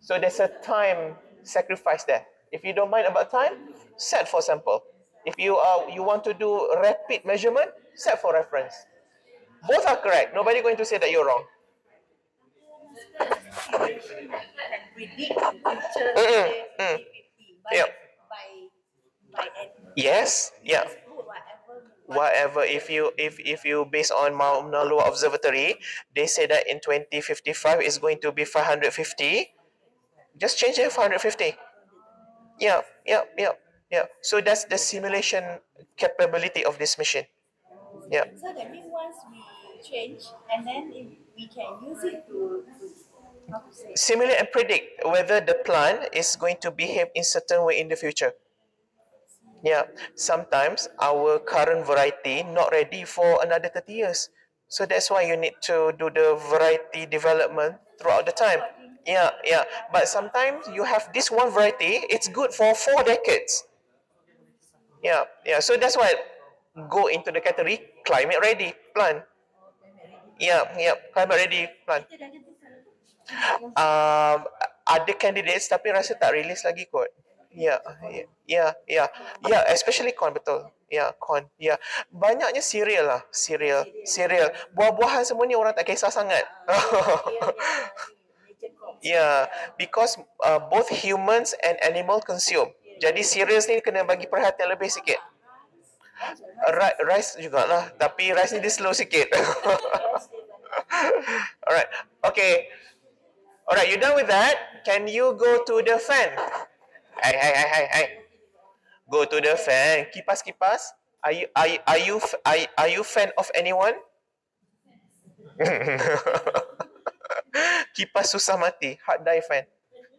So there's a time sacrifice there. If you don't mind about time, set for sample. If you are you want to do rapid measurement, set for reference. Both are correct. Nobody going to say that you're wrong. mm. Yep. by Yes, yeah. Whatever if you if if you based on Mauna Loa Observatory, they say that in 2055 is going to be 550. Just change it 550. Yeah, yeah, yeah, yeah. So that's the simulation capability of this machine. Yeah. So that means once we change and then if we can use it to, to how to say Simulate and predict whether the plant is going to behave in certain way in the future. Yeah, sometimes our current variety not ready for another 30 years. So that's why you need to do the variety development throughout the time. Yeah, yeah. But sometimes you have this one variety, it's good for four decades. Yeah, yeah. So that's why go into the category climate ready plant. Yeah, yeah. Climate ready plant. Um, ada candidates tapi rasa tak release lagi kot. Ya, ya, ya, ya, ya, especially corn betul. Ya, corn. Ya, banyaknya cereal lah, cereal, cereal. Buah-buahan semua ni orang tak kisah sangat. Nature crops. Ya, because uh, both humans and animal consume. Jadi cereals ni kena bagi perhatian lebih sikit. Ri- rice jugalah, tapi rice ni dia slow sikit. Alright, okay. Alright, you done with that? Can you go to the fan? Hey, hey, hey, hey, hey. Go to the fan. Kipas, kipas. Are you, are you, are you, are, are you fan of anyone? kipas susah mati. Hard die fan.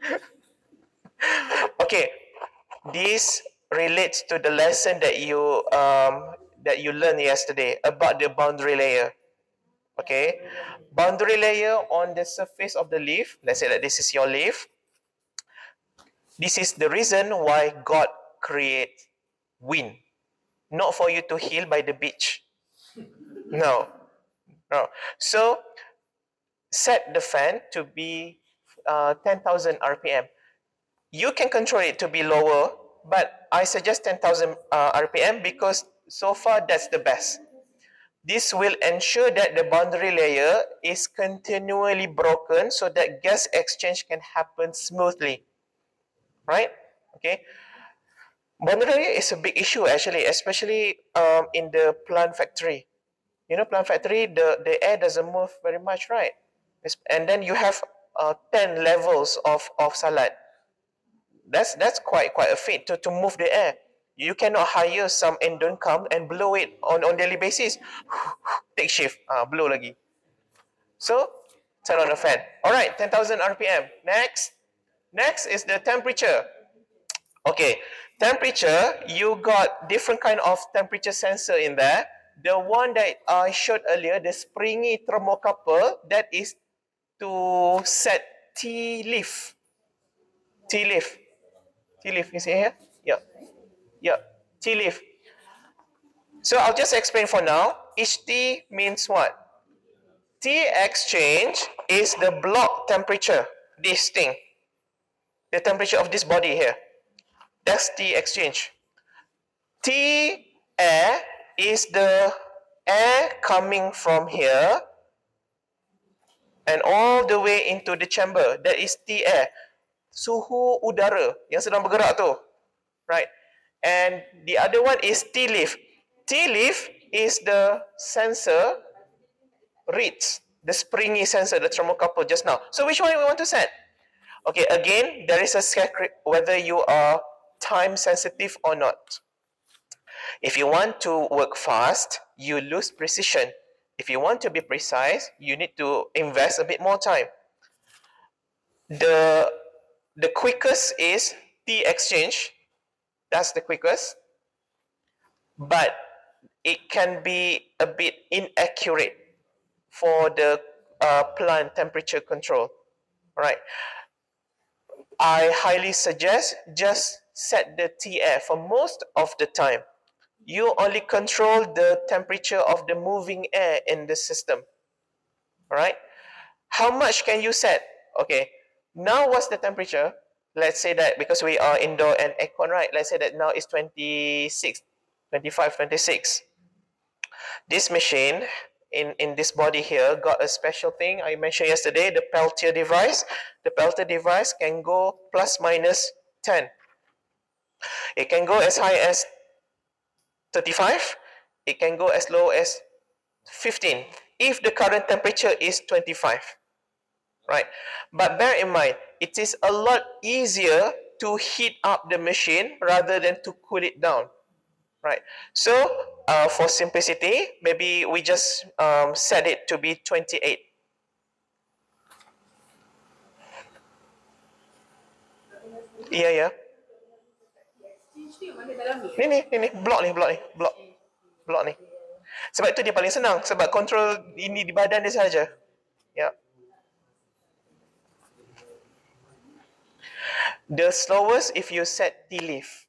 okay, this relates to the lesson that you um, that you learned yesterday about the boundary layer. Okay, boundary layer on the surface of the leaf. Let's say that this is your leaf. This is the reason why God create wind, not for you to heal by the beach. No, no. So set the fan to be uh, 10,000 RPM. You can control it to be lower, but I suggest 10,000 uh, RPM because so far that's the best. This will ensure that the boundary layer is continually broken so that gas exchange can happen smoothly. Right? Okay. Boundary is a big issue actually, especially um, in the plant factory. You know, plant factory, the, the air doesn't move very much, right? It's- And then you have uh, 10 levels of, of salad. That's that's quite quite a feat to, to move the air. You cannot hire some endon come and blow it on, on daily basis. Take shift, uh, blow lagi. So turn on the fan. All right, 10,000 RPM. Next, next is the temperature. Okay, temperature. You got different kind of temperature sensor in there. The one that I showed earlier, the springy thermocouple, that is to set T leaf. T leaf. T leaf, you see here? Yeah. Yeah, T leaf. So I'll just explain for now. Each T means what? T exchange is the block temperature, this thing. The temperature of this body here. That's T exchange. T air is the air coming from here and all the way into the chamber. That is T air. Suhu udara yang sedang bergerak tu. Right? And the other one is T leaf. T leaf is the sensor reads the springy sensor, the thermocouple just now. So which one we want to set? Okay, again, there is a secret whether you are time sensitive or not. If you want to work fast, you lose precision. If you want to be precise, you need to invest a bit more time. The the quickest is T exchange. That's the quickest. But it can be a bit inaccurate for the uh, plant temperature control. Right. I highly suggest just set the TF for most of the time. You only control the temperature of the moving air in the system. Alright? How much can you set? Okay, now what's the temperature? Let's say that because we are indoor and aircon, right? Let's say that now it's 26, 25, 26. This machine in, in this body here got a special thing I mentioned yesterday, the Peltier device. The Peltier device can go plus minus 10. It can go as high as 35. It can go as low as 15 if the current temperature is 25. Right? But bear in mind, it is a lot easier to heat up the machine rather than to cool it down. Right? So, uh, for simplicity, maybe we just um, set it to be 28. Ya, ya. Ni ni ni ni blok ni blok ni blok blok ni. Sebab itu dia paling senang sebab kontrol ini di badan dia saja. Ya. The slowest if you set T leaf.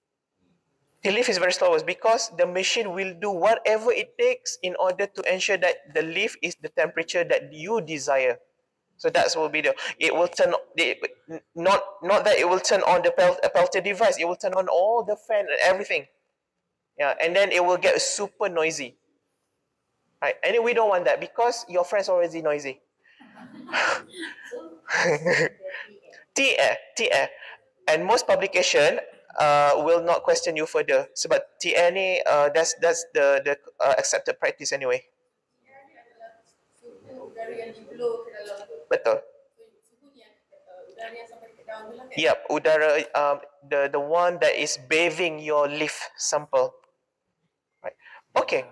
T leaf is very slowest because the machine will do whatever it takes in order to ensure that the leaf is the temperature that you desire. So that's will be the it will turn it, not not that it will turn on the pel, a peltier device. It will turn on all the fan and everything. Yeah, and then it will get super noisy. Right, and we don't want that because your friends already noisy. T air, T air, and most publication uh, will not question you further. Sebab T air ni uh, that's that's the the uh, accepted practice anyway. Betul. Yep, udara um, the the one that is bathing your leaf sample. Right. Okay.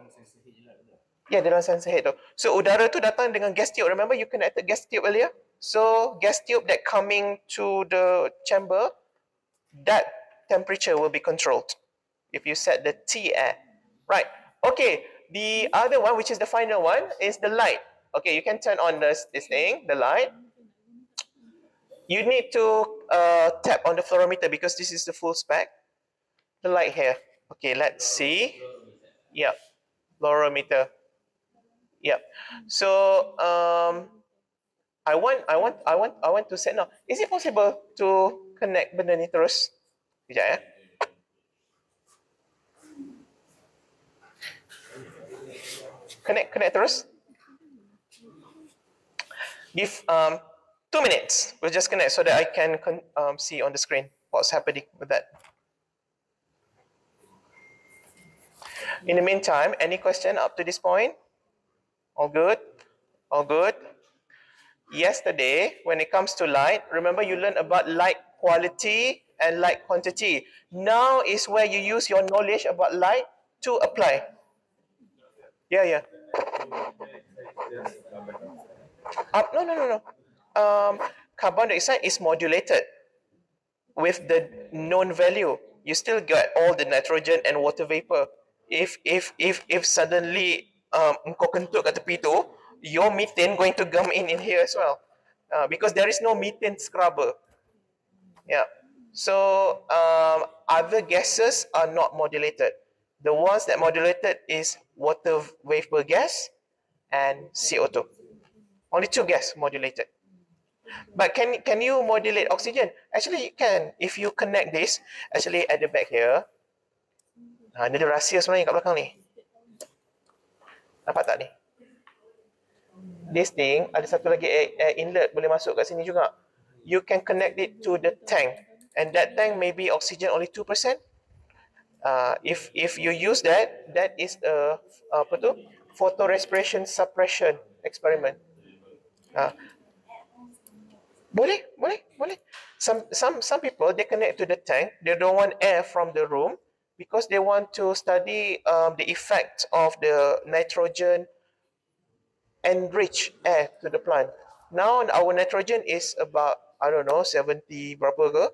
Yeah, dalam sensor head tu. So udara tu datang dengan gas tube. Remember you connected gas tube earlier? So gas tube that coming to the chamber, that temperature will be controlled if you set the T air. Right. Okay. The other one, which is the final one, is the light. Okay, you can turn on this, this thing, the light. You need to uh, tap on the fluorometer because this is the full spec. The light here. Okay, let's see. Yep, fluorometer. Yep. So um, I want, I want, I want, I want to set now. Is it possible to connect benda ni terus? Sekejap ya. Connect, connect terus. Give um, two minutes. We'll just connect so that I can um, see on the screen what's happening with that. In the meantime, any question up to this point? All good? All good? Yesterday, when it comes to light, remember you learned about light quality and light quantity. Now is where you use your knowledge about light to apply. Yeah, yeah. Uh, no, no, no, no. Um, carbon dioxide is modulated with the known value. You still get all the nitrogen and water vapor. If if if if suddenly um, kau kentut your methane going to come in in here as well, uh, because there is no methane scrubber. Yeah. So um, other gases are not modulated. The ones that modulated is water vapor gas and CO2. Only two gas modulated. But can can you modulate oxygen? Actually, you can. If you connect this, actually at the back here, ha, dia ada rahsia sebenarnya kat belakang ni. Nampak tak ni? This thing, ada satu lagi air, air inlet boleh masuk kat sini juga. You can connect it to the tank. And that tank may be oxygen only 2%. Uh, if if you use that, that is a apa? Photorespiration suppression experiment. Uh, boleh, boleh, boleh. Some some some people they connect to the tank. They don't want air from the room. because they want to study um, the effect of the nitrogen enriched air to the plant. Now our nitrogen is about I don't know 70 berapa ke?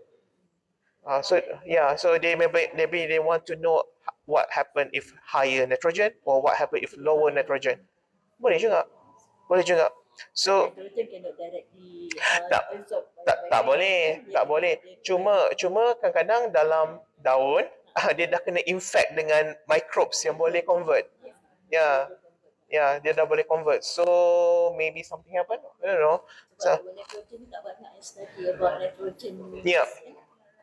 Uh, so yeah, so they maybe maybe they want to know what happen if higher nitrogen or what happen if lower nitrogen. Boleh juga. Boleh juga. So directly uh, Tak- absorb tak tak boleh, tak boleh. Cuma cuma kadang-kadang dalam daun dia dah kena infect dengan microbes yang boleh convert. Ya. Ya, dia dah boleh convert. So maybe something happen. I don't know. So, nitrogen ni tak banyak study about nitrogen. Yep.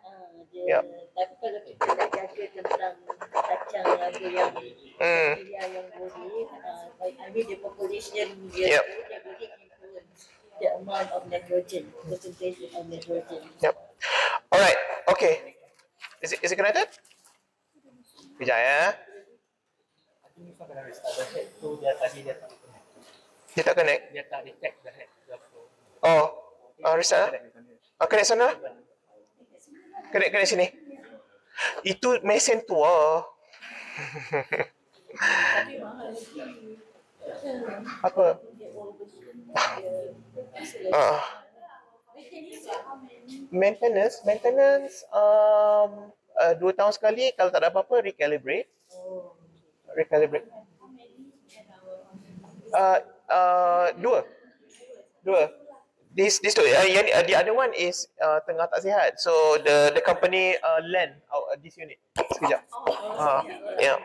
Ah, dia, Yep. Tapi kalau kita nak jaga tentang kacang yang ada yang bakteria yang boleh, uh, I mean the population dia Yep. tu, dia boleh influence the amount of nitrogen, percentage of nitrogen. Yep. Alright. Okay. Is it is it connected? Kejap ya. I one kena restart the head tu dia tadi dia tak Dia tak connect. dia tak detect the head flow. Oh. Uh, restart. ah? Connect connect sana. Connect connect sini. Itu mesin tua. Apa? Ah. maintenance maintenance um uh, dua tahun sekali kalau tak ada apa-apa recalibrate Oh, recalibrate. Uh, uh, dua. Dua. This this two uh, yang uh, the other one is uh, tengah tak sihat. So the the company uh, lend our, uh, this unit. Sekejap. Uh, yeah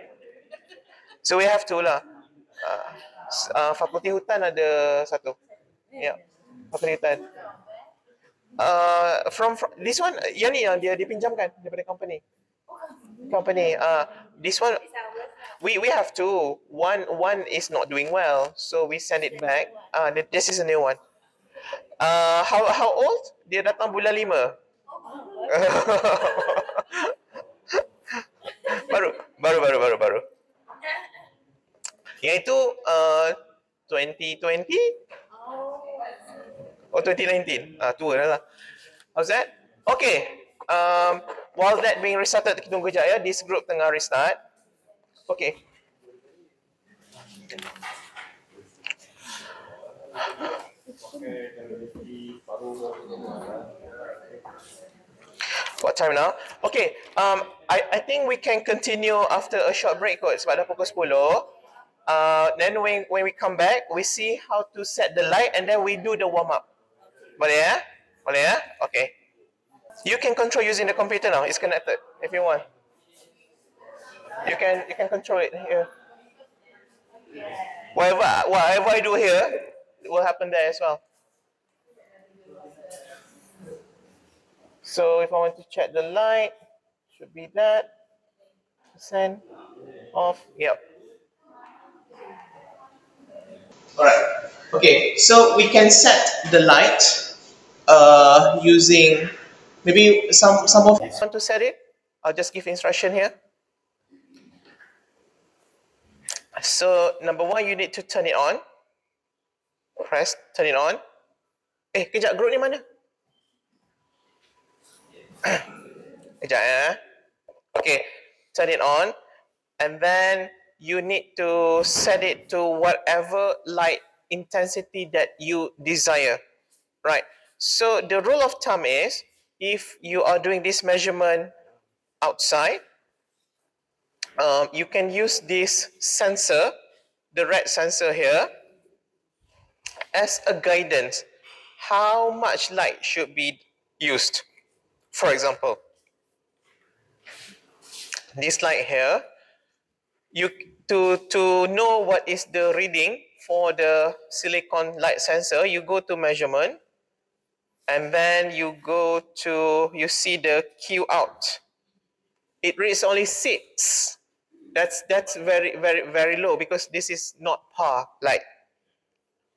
so we have to lah. Uh, uh, fakulti hutan ada satu. Yeah fakulti hutan. Uh, from, from this one yang ni yang dia dipinjamkan daripada company. Company uh this one we we have two one one is not doing well so we send it back uh th- this is a new one uh how how old dia datang bulan lima baru baru baru baru baru yang itu uh 2020 Oh 2019. Ah tua dah lah. How's that? Okay. Um while that being restarted kita tunggu kejap ya. This group tengah restart. Okay. What time now? Okay, um, I, I think we can continue after a short break kot sebab dah pukul 10. Uh, then when, when we come back, we see how to set the light and then we do the warm up. Boleh ya? Boleh ya? Okay. You can control using the computer now. It's connected if you want. You can you can control it here. Whatever whatever I do here it will happen there as well. So if I want to check the light, should be that. Percent off. Yep. Alright. Okay, so we can set the light uh, using maybe some some of want to set it. I'll just give instruction here. So number one, you need to turn it on. Press, turn it on. Eh, kejap, group ni mana? kejap ya. Okay, turn it on. And then you need to set it to whatever light intensity that you desire. Right. So the rule of thumb is if you are doing this measurement outside, um, you can use this sensor, the red sensor here, as a guidance. How much light should be used? For example, this light here, you to to know what is the reading for the silicon light sensor, you go to measurement, and then you go to you see the Q out. It reads only six. That's that's very very very low because this is not par light.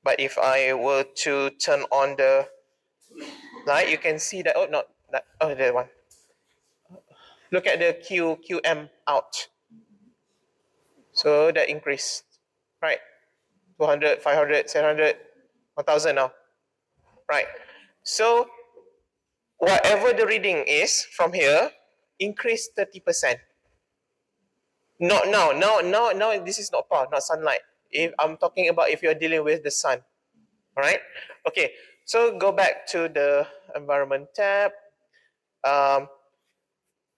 But if I were to turn on the light, you can see that oh not that oh that one. Look at the Q QM out. So that increased, right? 200, 500, 700, 1000 now. Right. So whatever the reading is from here, increase 30%. Not now. No, no, no. This is not power, not sunlight. If I'm talking about if you're dealing with the sun. All right. Okay. So go back to the environment tab. Um,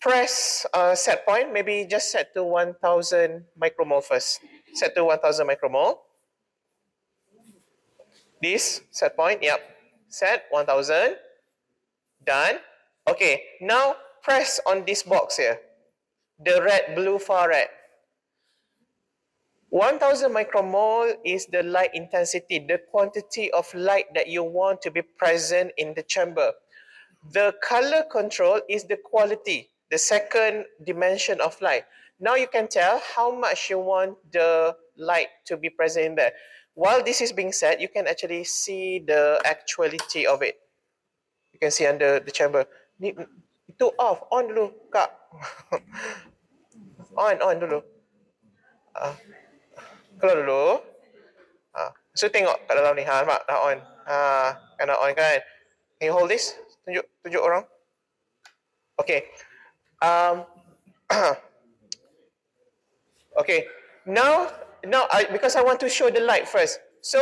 press uh, set point. Maybe just set to 1000 micromole first. Set to 1000 micromole. This set point. Yep. Set 1000. Done. Okay. Now press on this box here. The red, blue, far red. 1000 micromole is the light intensity, the quantity of light that you want to be present in the chamber. The color control is the quality, the second dimension of light. Now you can tell how much you want the light to be present in there. While this is being set, you can actually see the actuality of it. You can see under the chamber. Itu off, on dulu, kak. on, on dulu. Uh, keluar dulu. Ha. So tengok kat dalam ni. Ha, nampak? Dah on. Ha, dah on kan? Can you hold this? Tunjuk, tunjuk orang. Okay. Um, okay. Now, now I, because I want to show the light first. So,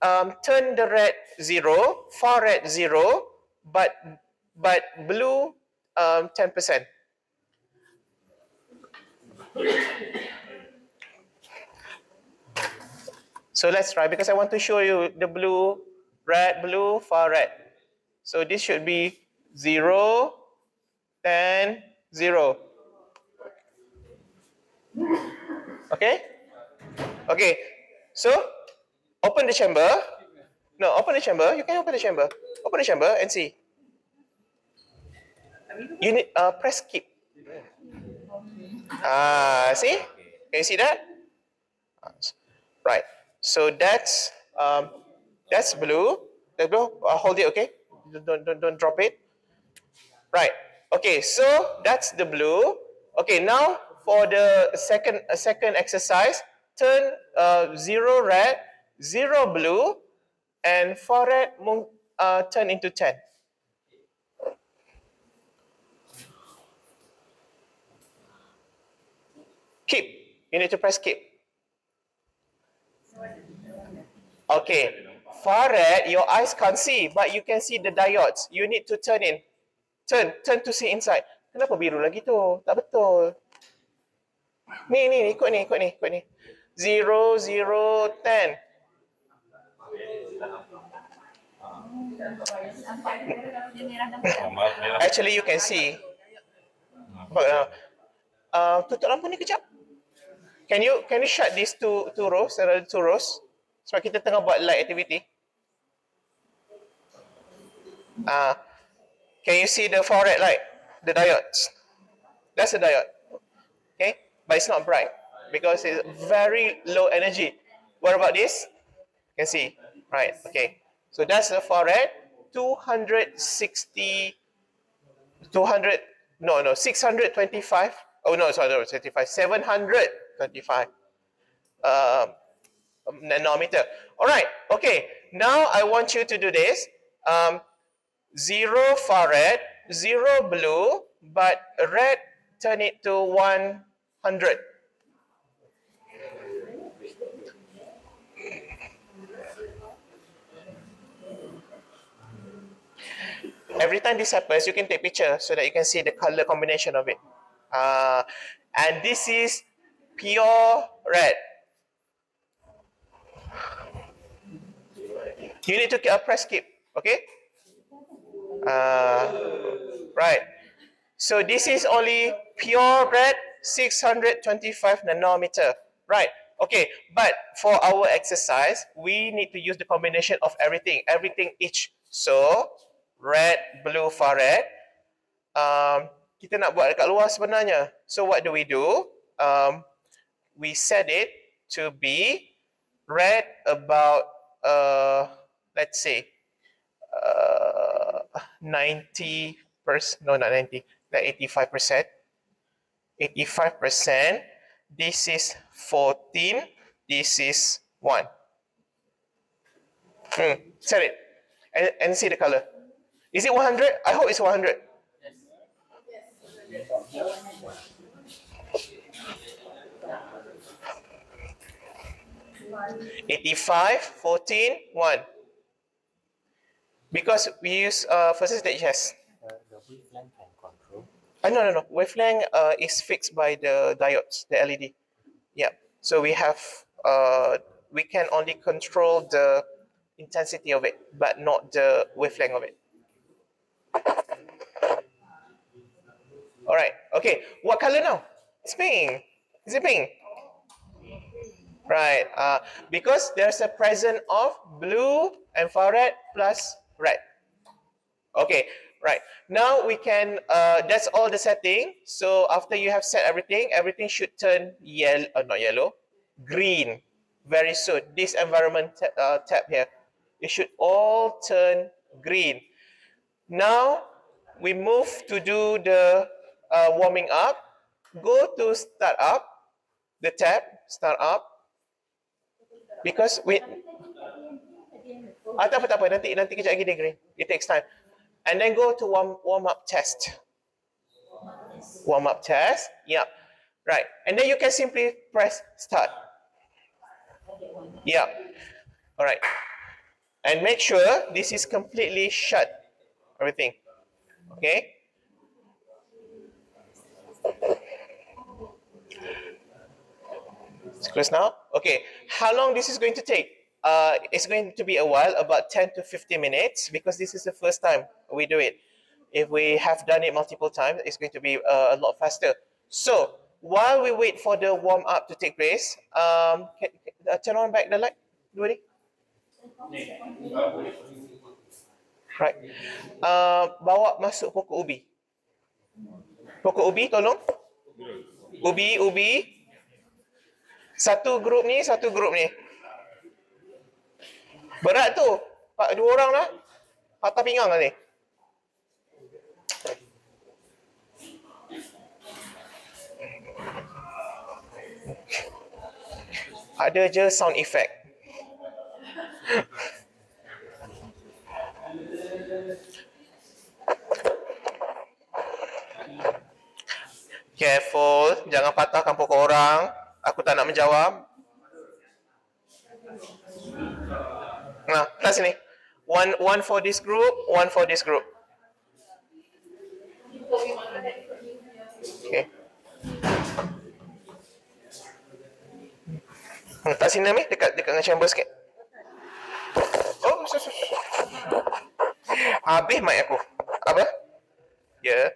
um, turn the red zero, far red zero, but but blue um, 10%. So let's try because I want to show you the blue, red, blue, far red. So this should be 0, 10, 0. Okay? Okay. So open the chamber. No, open the chamber. You can open the chamber. Open the chamber and see. You need uh, press skip. Ah, see? Can you see that? Right. So that's um, that's blue. The blue. Uh, hold it, okay? Don't, don't don't drop it. Right. Okay. So that's the blue. Okay. Now for the second uh, second exercise, turn uh, zero red, zero blue, and far red uh, turn into ten. Keep. You need to press keep. Okay. Far red, your eyes can't see, but you can see the diodes. You need to turn in. Turn, turn to see inside. Kenapa biru lagi tu? Tak betul. Ni, ni, ikut ni, ikut ni, ikut ni. Zero, zero, ten. Actually, you can see. Uh, uh, tutup lampu ni kejap. Can you can you shut these two two rows, another two rows? Sebab kita tengah buat light activity. Ah, uh, can you see the far red light, the diodes? That's a diode. Okay, but it's not bright because it's very low energy. What about this? You can see, right? Okay, so that's the far red. 260, 200, no, no, 625. Oh no, sorry, no, 25, uh, nanometer. All right, okay. Now I want you to do this. Um, zero far red, zero blue, but red turn it to 100. Every time this happens, you can take picture so that you can see the color combination of it. Uh, and this is pure red. You need to uh, press skip, okay? Uh, right. So this is only pure red 625 nanometer. Right. Okay. But for our exercise, we need to use the combination of everything, everything each. So red, blue, far red. Um, kita nak buat dekat luar sebenarnya. So what do we do? Um, we set it to be red about uh, let's say uh, 90 percent no not 90 like 85 percent. 85 percent this is 14 this is 1 hmm. set it. And, and see the color. Is it 100 i hope it's 100 85, 14, 1. Because we use uh, first stage, yes. Uh, the wavelength can control. Uh, no, no, no. Wavelength uh, is fixed by the diodes, the LED. Yeah. So we have, uh, we can only control the intensity of it, but not the wavelength of it. All right. Okay. What color now? It's pink. Is it pink? Right. Uh, because there's a present of blue, infrared plus red. Okay. Right. Now we can, uh, that's all the setting. So after you have set everything, everything should turn yellow, uh, not yellow, green very soon. This environment uh, tab here, it should all turn green. Now we move to do the uh, warming up. Go to start up, the tab, start up. Because we, ah, tak apa, tak apa. Nanti, nanti kejap lagi degree. It takes time. And then go to warm, warm up test. Warm up test. Yeah. Right. And then you can simply press start. Yeah. All right. And make sure this is completely shut. Everything. Okay. It's close now. Okay. How long this is going to take? Uh, it's going to be a while, about 10 to 15 minutes, because this is the first time we do it. If we have done it multiple times, it's going to be uh, a lot faster. So while we wait for the warm up to take place, um, can, uh, turn on back the light, Dua ni. Right. Uh, bawa masuk pokok ubi. Pokok ubi, tolong. Ubi, ubi. Satu grup ni, satu grup ni. Berat tu. Dua orang lah. Patah pinggang lah ni. Ada je sound effect. Careful, jangan patahkan pokok orang. Aku tak nak menjawab. Nah, kelas sini. One one for this group, one for this group. Okay. Hmm, tak sini ni, dekat dekat dengan chamber sikit. Oh, sus, sus. Habis mic aku. Apa? Ya. Yeah.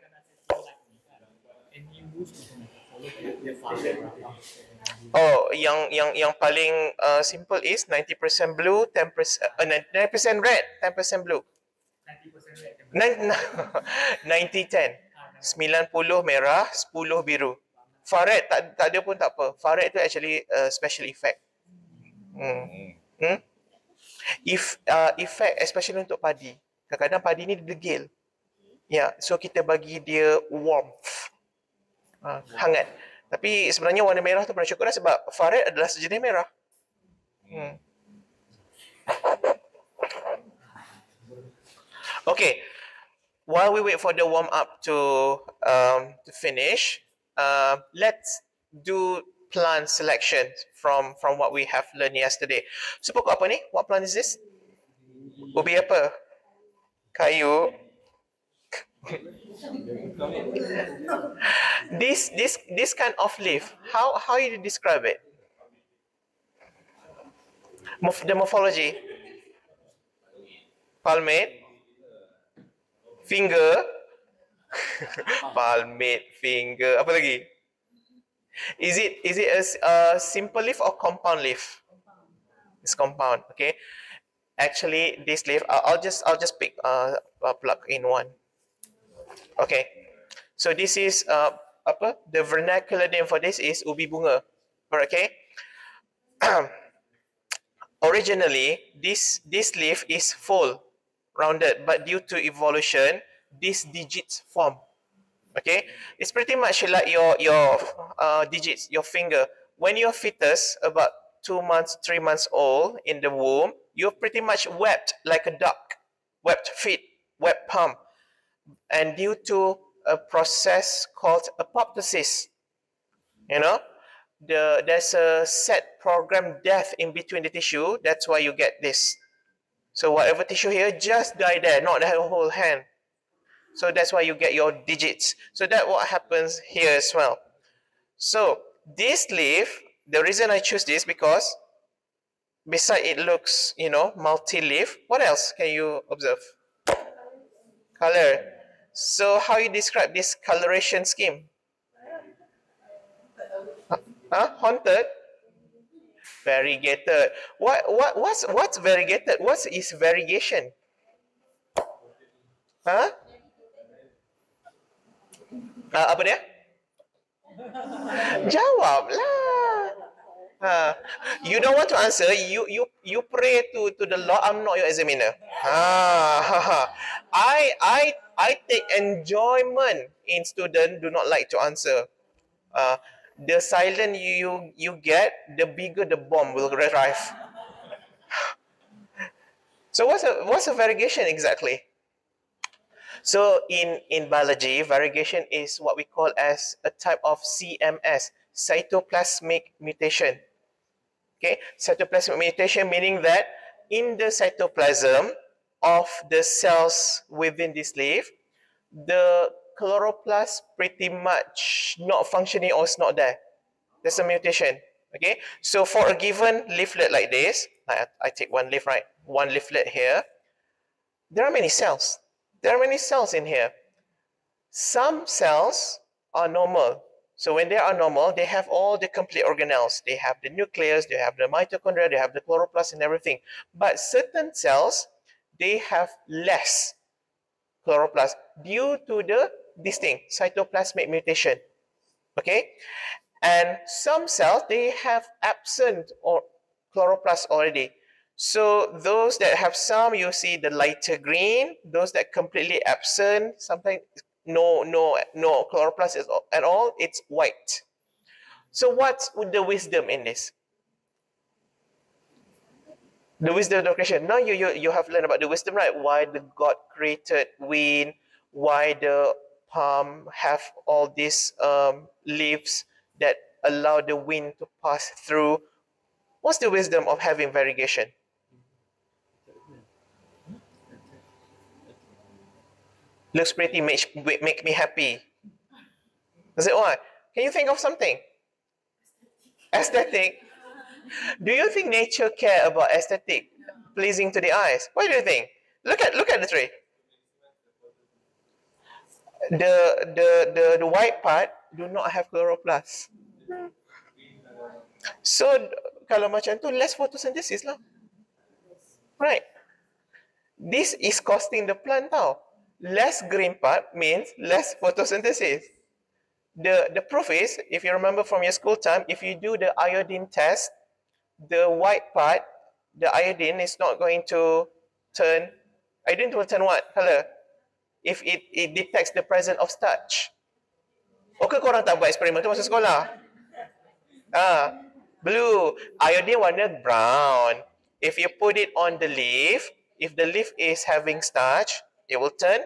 Oh, yang yang yang paling uh, simple is 90% blue, 10% uh, 90% red, 10% blue. 90% red. Nin- 90 10. 90 merah, 10 biru. Faret tak tak ada pun tak apa. Faret tu actually uh, special effect. Hmm. Hmm? If uh, effect especially untuk padi. Kadang-kadang padi ni degil. Ya, yeah, so kita bagi dia warmth. Uh, hangat. Tapi sebenarnya warna merah tu pernah dah sebab faret adalah sejenis merah. Hmm. Okay. While we wait for the warm up to um, to finish, uh, let's do plant selection from from what we have learned yesterday. So pokok apa ni? What plant is this? Ubi apa? Kayu. This this this kind of leaf, how how you describe it? Morph- the morphology. Palmate. Finger. Palmate, finger. Apa lagi? Is it is it a simple leaf or compound leaf? It's compound. Okay. Actually, this leaf, I'll just I'll just pick uh plug in one. Okay. So this is uh apa? The vernacular name for this is ubi bunga. Okay. Originally, this this leaf is full, rounded, but due to evolution, these digits form. Okay, it's pretty much like your your uh, digits, your finger. When your fetus about two months, three months old in the womb, you're pretty much webbed like a duck, webbed feet, webbed palm, and due to a process called apoptosis, you know, the there's a set program death in between the tissue. That's why you get this. So whatever tissue here, just die there, not the whole hand. So that's why you get your digits. So that what happens here as well. So this leaf, the reason I choose this because beside it looks, you know, multi-leaf. What else can you observe? Color. So how you describe this coloration scheme? Huh? Haunted? Variegated. What what what's what's variegated? What is variegation? Huh? Uh, apa dia? Jawablah. Ha. You don't want to answer. You you you pray to to the Lord. I'm not your examiner. Ha. I I I take enjoyment in student do not like to answer. Uh, the silent you, you you get, the bigger the bomb will arrive. So what's a what's a variegation exactly? So in, in biology, variegation is what we call as a type of CMS, cytoplasmic mutation. Okay, cytoplasmic mutation meaning that in the cytoplasm of the cells within this leaf, the chloroplast pretty much not functioning or it's not there. There's a mutation. Okay, so for a given leaflet like this, I, I take one leaf, right? One leaflet here. There are many cells. There are many cells in here. Some cells are normal. So when they are normal, they have all the complete organelles. They have the nucleus, they have the mitochondria, they have the chloroplast and everything. But certain cells, they have less chloroplast due to the this thing, cytoplasmic mutation. Okay? And some cells, they have absent or chloroplast already. So those that have some, you see the lighter green. Those that completely absent, sometimes no, no, no chloroplasts at all. It's white. So what's the wisdom in this? The wisdom of the creation. Now you, you you have learned about the wisdom, right? Why the God created wind, why the palm have all these um, leaves that allow the wind to pass through. What's the wisdom of having variegation? Looks pretty, make, make me happy. I said, what? Can you think of something? Aesthetic. Do you think nature care about aesthetic, pleasing to the eyes? What do you think? Look at look at the tree. The the the, the white part do not have chloroplast. So kalau macam tu less photosynthesis lah. Right. This is costing the plant tau less green part means less photosynthesis. The, the proof is, if you remember from your school time, if you do the iodine test, the white part, the iodine is not going to turn, iodine will turn what color? If it, it detects the presence of starch. Okay, korang tak buat eksperimen tu masa sekolah? Ah, blue. Iodine warna brown. If you put it on the leaf, if the leaf is having starch, it will turn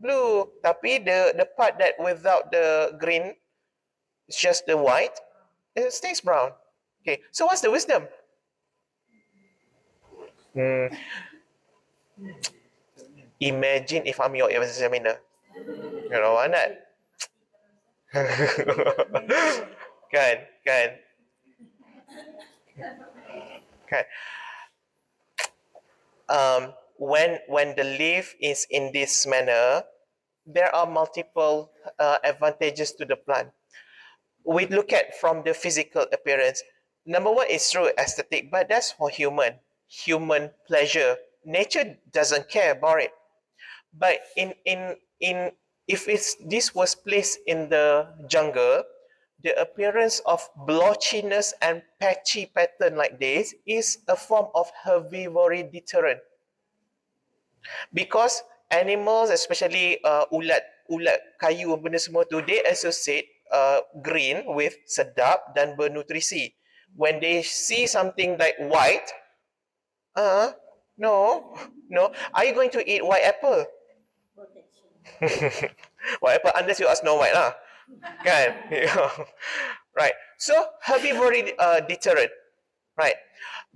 blue. Tapi the the part that without the green, it's just the white, it stays brown. Okay, so what's the wisdom? Hmm. Imagine if I'm your examiner. You know, why not? kan, kan. Kan. Um, when when the leaf is in this manner, there are multiple uh, advantages to the plant. We look at from the physical appearance. Number one is through aesthetic, but that's for human, human pleasure. Nature doesn't care about it. But in in in if it's this was placed in the jungle, the appearance of blotchiness and patchy pattern like this is a form of herbivory deterrent because animals especially uh, ulat ulat kayu benda semua tu they associate uh, green with sedap dan bernutrisi when they see something like white uh no no are you going to eat white apple white apple unless you ask no white lah Kan? right. So herbivory uh, deterrent. Right.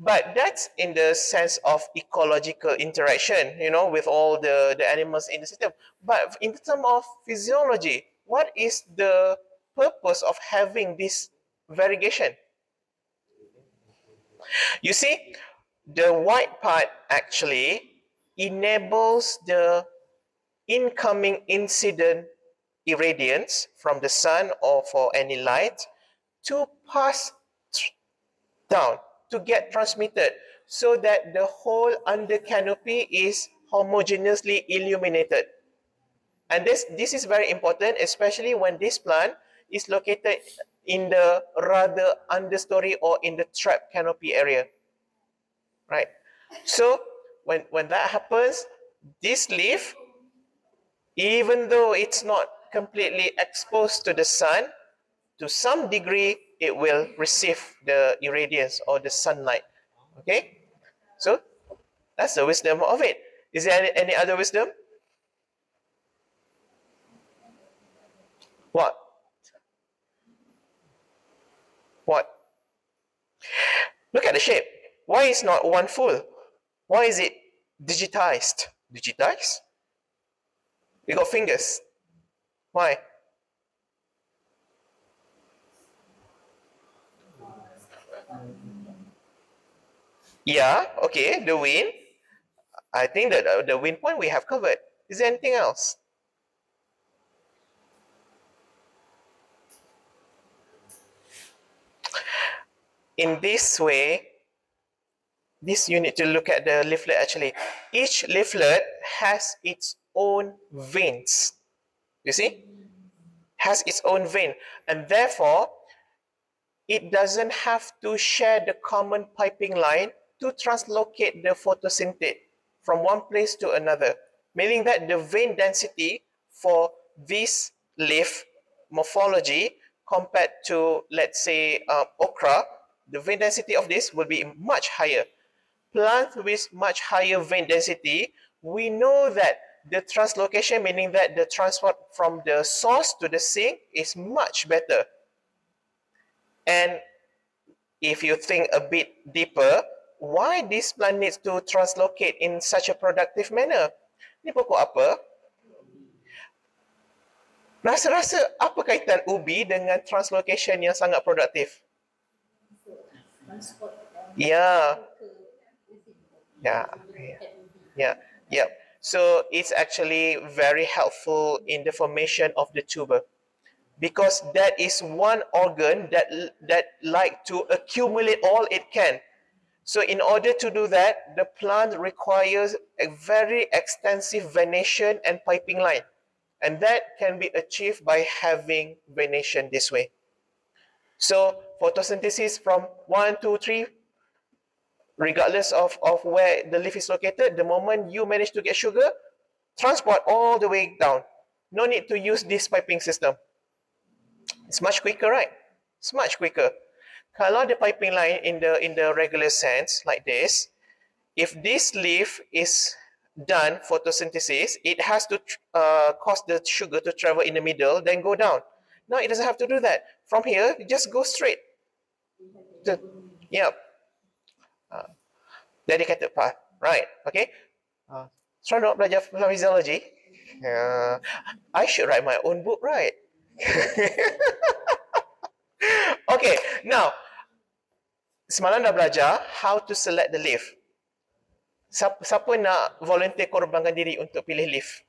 But that's in the sense of ecological interaction, you know, with all the, the animals in the system. But in terms of physiology, what is the purpose of having this variegation? You see, the white part actually enables the incoming incident irradiance from the sun or for any light to pass down to get transmitted so that the whole under canopy is homogeneously illuminated. And this, this is very important, especially when this plant is located in the rather understory or in the trap canopy area. Right? So when, when that happens, this leaf, even though it's not completely exposed to the sun, to some degree, it will receive the irradiance or the sunlight. Okay? So that's the wisdom of it. Is there any, any other wisdom? What? What? Look at the shape. Why is not one full? Why is it digitized? Digitized? We got fingers. Why? Yeah, okay, the wind. I think that uh, the wind point we have covered. Is there anything else? In this way, this you need to look at the leaflet actually. Each leaflet has its own veins. You see? Has its own vein. And therefore, it doesn't have to share the common piping line to translocate the photosynthate from one place to another. Meaning that the vein density for this leaf morphology compared to, let's say, uh, okra, the vein density of this will be much higher. Plants with much higher vein density, we know that the translocation, meaning that the transport from the source to the sink is much better. And if you think a bit deeper, why this plant needs to translocate in such a productive manner? Ni pokok apa? Rasa-rasa apa kaitan ubi dengan translocation yang sangat produktif? Ya. Ya. Ya. Ya. So it's actually very helpful in the formation of the tuber because that is one organ that that like to accumulate all it can. So in order to do that, the plant requires a very extensive venation and piping line. And that can be achieved by having venation this way. So photosynthesis from one, two, three, regardless of, of where the leaf is located, the moment you manage to get sugar, transport all the way down. No need to use this piping system. It's much quicker, right? It's much quicker. Kalau the piping line in the in the regular sense like this, if this leaf is done photosynthesis, it has to uh, cause the sugar to travel in the middle, then go down. No, it doesn't have to do that. From here, just go straight. The, yep. Uh, dedicated path. Right. Okay. Uh, Seronok belajar physiology. Uh, I should write my own book, right? okay. Now, semalam dah belajar how to select the leaf. Siapa, siapa nak volunteer korbankan diri untuk pilih leaf?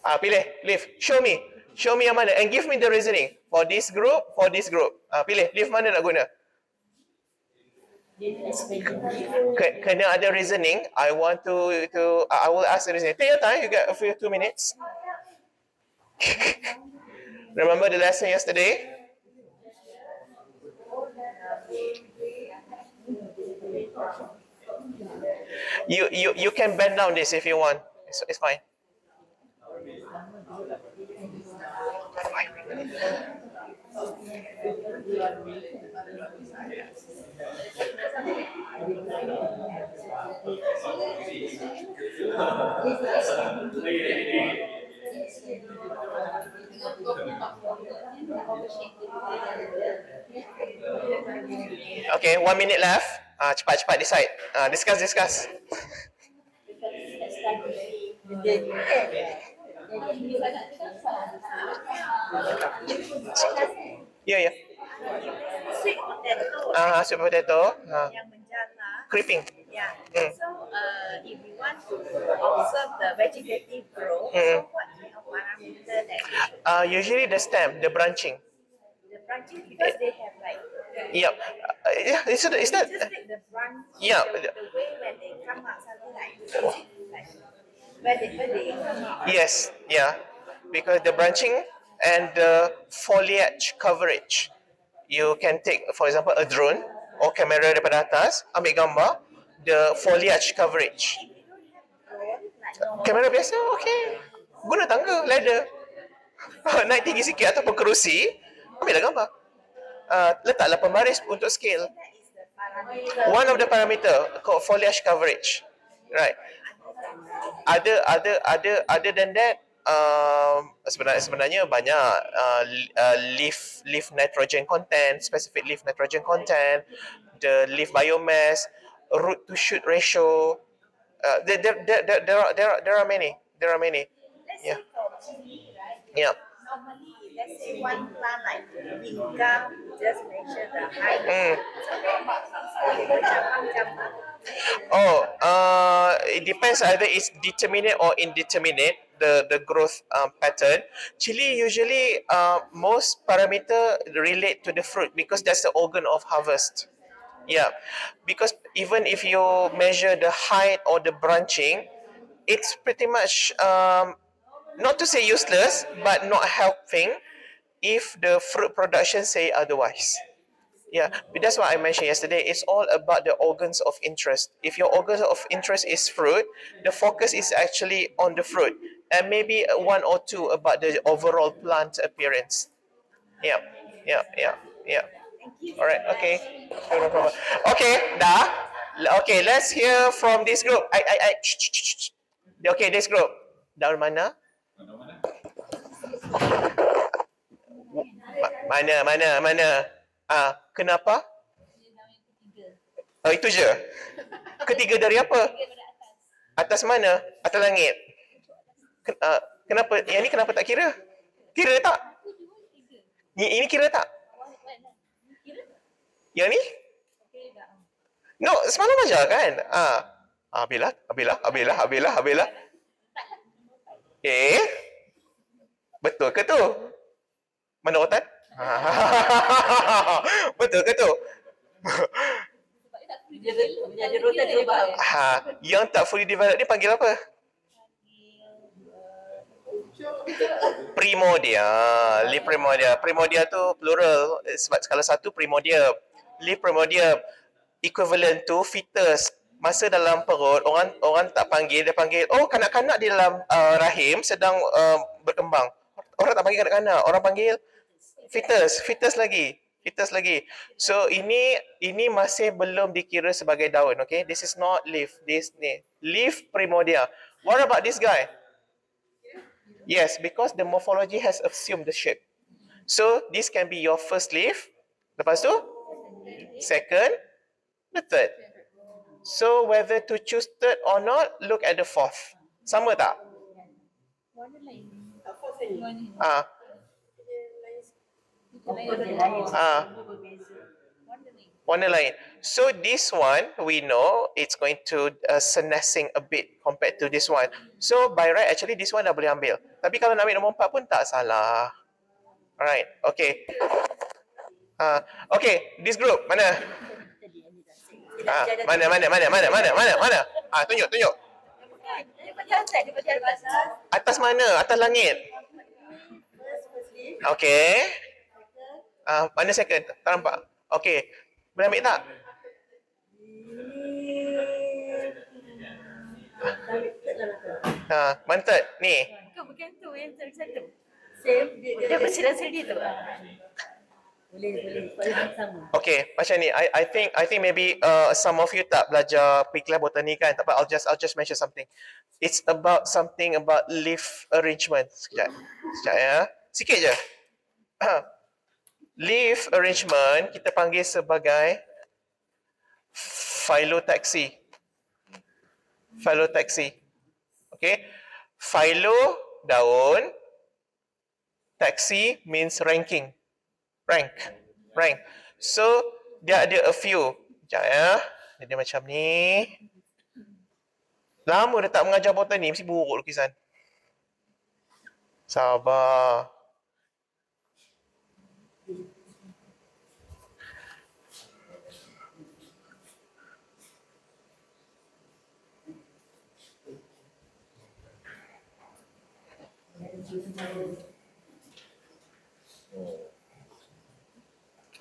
Ah, pilih leaf. Show me. Show me yang mana and give me the reasoning for this group, for this group. Ah, pilih leaf mana nak guna? Kena ada reasoning. I want to to I will ask the reasoning. Take your time. You get a few two minutes. Remember the lesson yesterday? You you you can bend down this if you want. It's, it's fine. Okay, one minute left. Ah, cepat cepat decide. Ah, discuss discuss. Ya ya. Sweet potato Ah, sweet potato. Ah, yang menjaga. creeping. Yeah. Mm. So uh, if we want to observe the vegetative growth, Mm. so what that Uh, usually the stem, the branching. the branching because they have like Yep. Uh, yeah, is it is that? just take the branch. Yeah. The, the way when they come out something like like where they where they come out. Yes, yeah. Because the branching and the foliage coverage. You can take, for example, a drone or kamera daripada atas, ambil gambar, the foliage coverage. If you don't have drone like normal Kamera biasa, okay. Guna tangga, ladder. Naik tinggi sikit ataupun kerusi, ambillah gambar. Uh, letaklah pembaris untuk scale. One of the parameter called foliage coverage. Right. Other other other other than that, um, sebenarnya sebenarnya banyak uh, uh, leaf leaf nitrogen content, specific leaf nitrogen content, the leaf biomass, root to shoot ratio. Uh, there, there, there, there, are, there, are, there are many. There are many. Let's Yeah. say for chili, right? Yeah. Normally, let's say one plant like vinca, just measure the height. Mm. So then, so cabang-cabang. Oh, uh, it depends either it's determinate or indeterminate the the growth um, pattern. Chili usually uh, most parameter relate to the fruit because that's the organ of harvest. Yeah, because even if you measure the height or the branching, it's pretty much um, not to say useless, but not helping if the fruit production say otherwise. Yeah, but that's what I mentioned yesterday. It's all about the organs of interest. If your organs of interest is fruit, the focus is actually on the fruit and maybe one or two about the overall plant appearance. Yeah, yeah, yeah, yeah. All right, okay. No problem. Okay, dah. Okay, let's hear from this group. I, I, I. Okay, this group. Daun mana? Ma- Mana, mana, mana? Ah, kenapa? Oh, itu je. Ketiga dari apa? Atas mana? Atas langit. Ken, uh, kenapa? Yang ni kenapa tak kira? Kira tak? Ni, ini kira tak? Yang ni? No, semalam aja kan? Ah. Ah, bila, bila, bila, bila, bila. Eh? Betul ke tu? Mana otak? Betul ke tu? Rotan global. Ha, yang tak fully developed ni panggil apa? Primordial. Leaf primordial. Primordial tu plural eh, sebab skala satu primordial. Leaf primordial equivalent to fetus. Masa dalam perut orang orang tak panggil dia panggil oh kanak-kanak di dalam uh, rahim sedang uh, berkembang. Orang tak panggil kanak-kanak, orang panggil fetus, fetus lagi. Fetus lagi. So ini ini masih belum dikira sebagai daun, okay? This is not leaf. This ni leaf primordial. What about this guy? Yes, because the morphology has assumed the shape. So this can be your first leaf. Lepas tu second, the third. So whether to choose third or not, look at the fourth. Sama tak? Ah, ah. Warna lain. So this one we know it's going to uh, senescing a bit compared to this one. So by right actually this one dah boleh ambil. Tapi kalau nak ambil nombor empat pun tak salah. Alright, okay. Ah, okay, this group mana? Ah, mana mana mana mana mana mana mana? Ah, tunjuk tunjuk. Atas mana? Atas langit. Okay. Ah, mana second? Tak nampak. Okay. Boleh ambil tak? Ha, mana third? Ni. Bukan tu yang satu. Same. Dia bersilang sendiri tu. Boleh, boleh. Paling sama. Okay, macam ni. I I think I think maybe uh, some of you tak belajar Piklah botani kan. Tapi I'll just I'll just mention something. It's about something about leaf arrangement. Sekejap. Sekejap ya. Sikit je. Leaf arrangement kita panggil sebagai phyllotaxy. Phyllotaxy. Okay. Phyllo daun. Taxi means ranking. Rank. Rank. So dia ada a few. Sekejap ya. Jadi macam ni. Lama dah tak mengajar botani, mesti buruk lukisan. Sabar.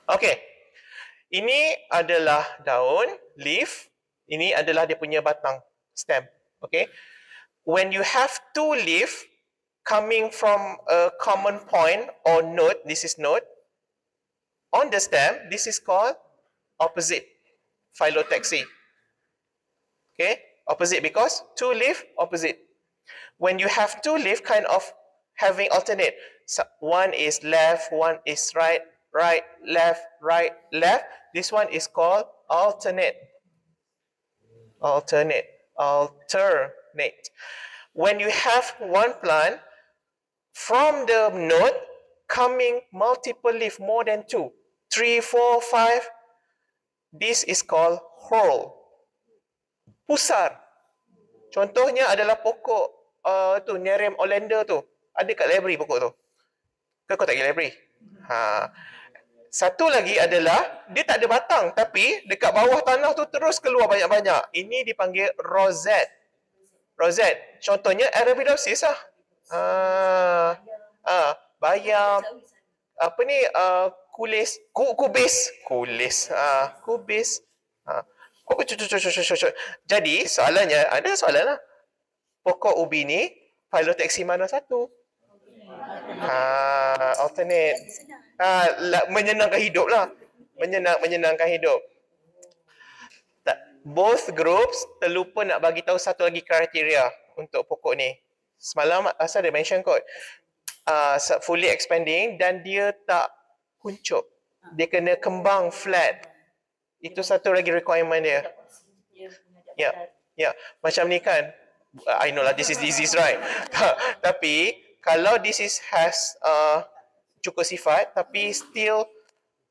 Okay. Ini adalah daun, leaf. Ini adalah dia punya batang, stem. Okay. When you have two leaf coming from a common point or node, this is node. On the stem, this is called opposite phyllotaxy. Okay, opposite because two leaf, opposite. When you have two leaf, kind of having alternate. So one is left, one is right, right, left, right, left. This one is called alternate. Alternate. Alternate. When you have one plant, from the node coming multiple leaf, more than two, three, four, five, this is called whorl. Pusar. Contohnya adalah pokok uh, tu Nerium oleander tu. Ada kat library pokok tu. Ke kau tak pergi library? Ha. Satu lagi adalah dia tak ada batang tapi dekat bawah tanah tu terus keluar banyak-banyak. Ini dipanggil rosette. Rosette. Contohnya Arabidopsis lah. Ah, ah, bayam. Apa ni? Uh, kulis. Ku, kubis. Kulis. Ah, kubis. Ah. Oh. Jadi soalannya, ada soalan lah. Pokok ubi ni, phyllotaxy mana satu? Ha, alternate. Ha, menyenangkan hidup lah. Menyenang, menyenangkan hidup. Tak, both groups terlupa nak bagi tahu satu lagi kriteria untuk pokok ni. Semalam asal dia mention kot. Uh, fully expanding dan dia tak kuncup. Dia kena kembang flat. Itu satu lagi requirement dia. Ya, ya. Macam ni kan. I know lah this is disease right. Tapi kalau this is has uh, cukup sifat tapi still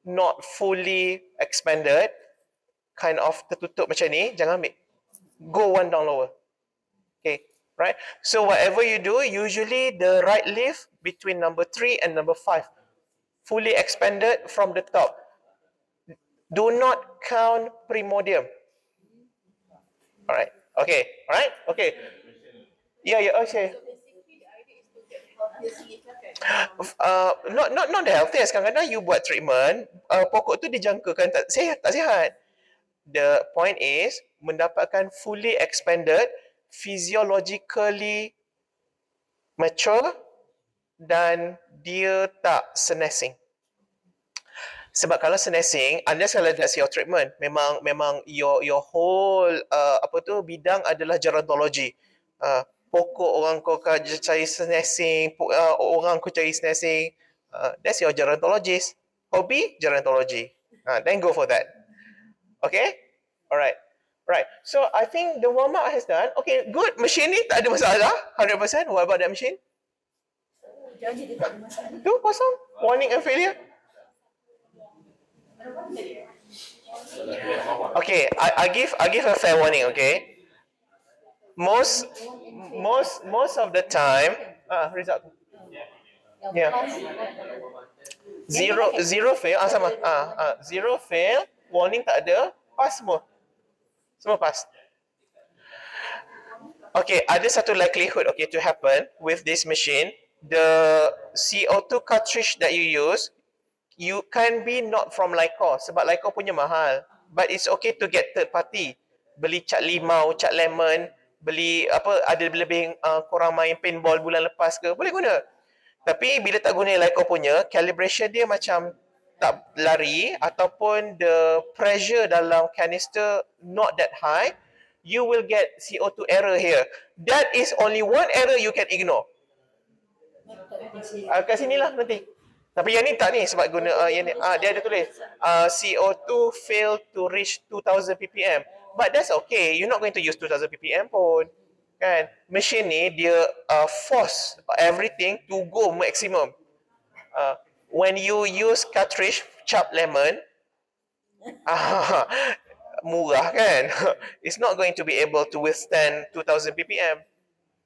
not fully expanded, kind of tertutup macam ni, jangan ambil. Go one down lower. Okay, right? So whatever you do, usually the right leaf between number three and number five, fully expanded from the top. Do not count primordium. Alright. Okay. Alright. Okay. Yeah. Yeah. Okay. Uh, not not not the healthiest. Kadang-kadang you buat treatment, uh, pokok tu dijangkakan tak sihat, tak sihat. The point is mendapatkan fully expanded, physiologically mature dan dia tak senesing. Sebab kalau senesing, unless kalau that's your treatment, memang memang your your whole uh, apa tu bidang adalah gerontology. Uh, pokok orang kau cari senesing, uh, orang kau cari senesing. Uh, that's your gerontologist. Hobby, gerontology. Uh, then go for that. Okay? Alright. Right. So I think the warm up has done. Okay, good. Machine ni tak ada masalah. 100%. What about that machine? Tu kosong. Warning and failure. Okay, I, I give I give a fair warning. Okay, most most most of the time, ah result, yeah, zero zero fail, ah sama, ah, ah zero fail, warning tak ada, pass semua, semua pass. Okay, ada satu likelihood okay to happen with this machine. The CO2 cartridge that you use you can be not from Lycor sebab Lycor punya mahal. But it's okay to get third party. Beli cat limau, cat lemon, beli apa ada lebih uh, korang main paintball bulan lepas ke, boleh guna. Tapi bila tak guna Lycor punya, calibration dia macam tak lari ataupun the pressure dalam canister not that high, you will get CO2 error here. That is only one error you can ignore. Uh, kat sini lah nanti. Tapi yang ni tak ni sebab guna uh, yang ni. Uh, dia ada tulis uh, CO2 fail to reach 2000 ppm. But that's okay. You're not going to use 2000 ppm pun. Kan? Mesin ni dia uh, force everything to go maximum. Uh, when you use cartridge cap lemon, ah, murah kan? It's not going to be able to withstand 2000 ppm.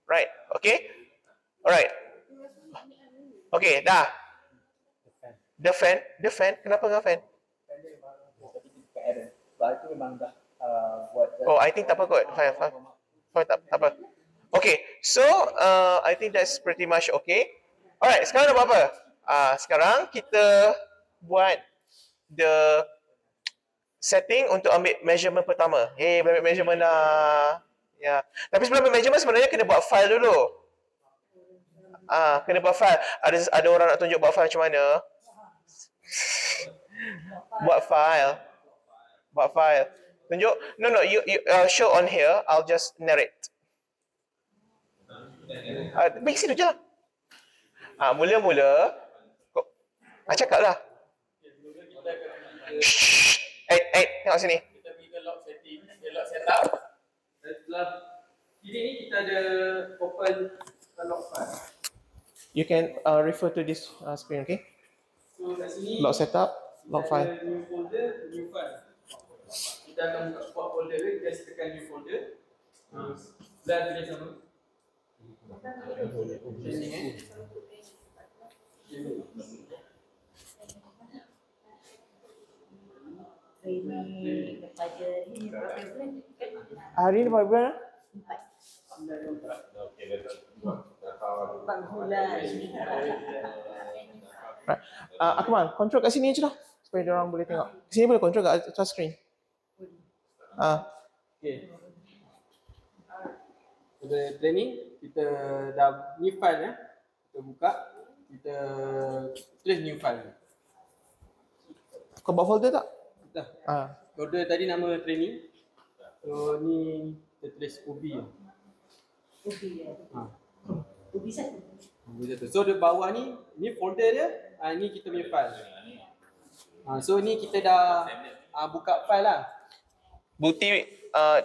Right? Okay? Alright. Okay, dah. The fan, the fan, kenapa dengan fan? Sebab itu memang dah uh, Oh, I think tak apa kot. Fine, fine. Fine, tak, tak apa. Okay, so uh, I think that's pretty much okay. Alright, sekarang buat apa? Uh, sekarang kita buat the setting untuk ambil measurement pertama. Hey, ambil measurement dah. Ya. Tapi sebelum ambil measurement sebenarnya kena buat file dulu. Ah, kena buat file. Ada ada orang nak tunjuk buat file macam mana? buat file. Buat file. Tunjuk. No no, you, you uh, show on here. I'll just narrate. Uh, pergi situ je lah. Ah, mula-mula kau ah, cakap lah. Shh. Eh, eh, tengok sini. Kita pergi ke log setting, ke log setup. Setelah kiri ni kita ada open log file. You can uh, refer to this uh, screen, okay? So kat sini Log setup, log kita file. ada new folder, new file. Kita akan buka buat folder ni, kita tekan new folder. Dan eh. Ni berapa bulan? Hari ni berapa bulan? Empat. Empat bulan. Right. Uh, Akmal, control kat sini je lah. Supaya dia orang boleh tengok. Sini boleh control kat atas screen. Ah, Okay. Pada training, kita dah new file ya. Kita buka, kita tulis new file. kau buat folder tak? Dah. Ah. Folder tadi nama training. So ni kita tulis ya. Ubi ya. Ha. Ubi satu. UB satu. So di bawah ni, ni folder dia, ha, ni kita punya file. Ha, so ni kita dah ha, buka file lah. Bukti uh,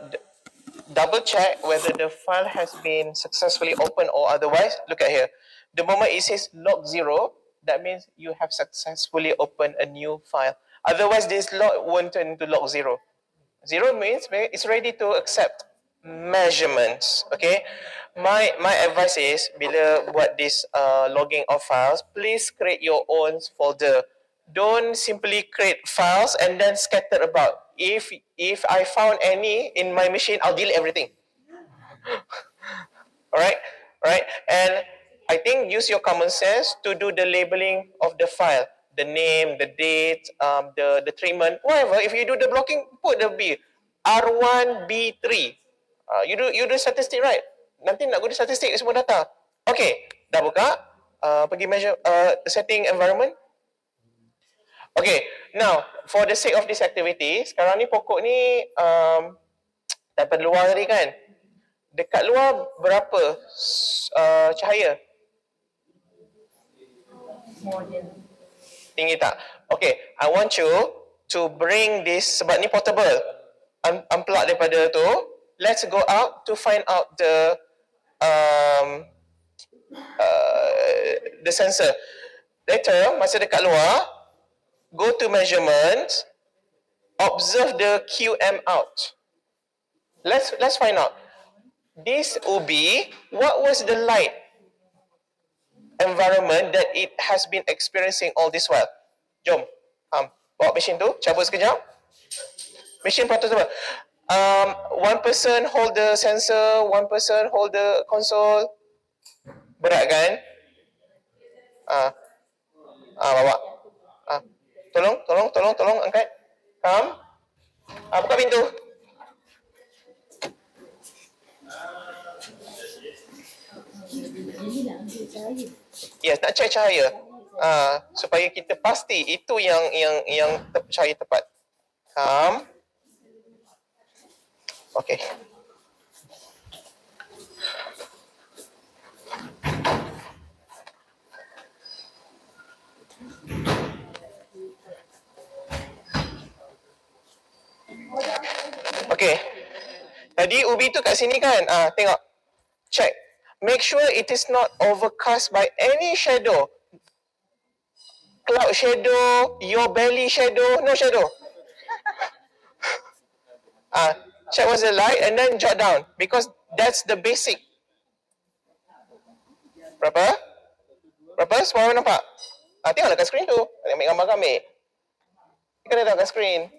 double check whether the file has been successfully opened or otherwise. Look at here. The moment it says log zero, that means you have successfully opened a new file. Otherwise, this log won't turn into log zero. Zero means it's ready to accept measurements. Okay. My my advice is bila buat this uh, logging of files, please create your own folder. Don't simply create files and then scatter about. If if I found any in my machine, I'll delete everything. Alright, right, and I think use your common sense to do the labeling of the file, the name, the date, um, the the treatment, whatever. If you do the blocking, put the B, R1, B3. Uh, you do you do statistic right? Nanti nak guna statistik semua data. Okay, dah buka. Uh, pergi measure uh, setting environment. Okay, now for the sake of this activity, sekarang ni pokok ni um, dapat luar tadi kan? Dekat luar berapa uh, cahaya? Tinggi tak? Okay, I want you to bring this, sebab ni portable. Un- unplug daripada tu. Let's go out to find out the um, uh, the sensor. Later, masa dekat luar, go to measurement, observe the QM out. Let's let's find out. This UB, what was the light environment that it has been experiencing all this while? Jom, um, bawa mesin tu, cabut sekejap. Mesin patut apa? Um, one person hold the sensor, one person hold the console. Berat kan? Ah, ah bawa. Ah, tolong, tolong, tolong, tolong angkat. Come. Ah, buka pintu. ini nak ambil cahaya. Ah, supaya kita pasti itu yang yang yang cahaya tepat. Come. Okay. Okay. Tadi ubi tu kat sini kan? Ah, tengok. Check. Make sure it is not overcast by any shadow. Cloud shadow, your belly shadow, no shadow. Ah, check what's the light and then jot down because that's the basic. Berapa? Berapa? Semua nampak? Ah, tengoklah kat screen tu. Ambil gambar kami. Kena tengok kat screen.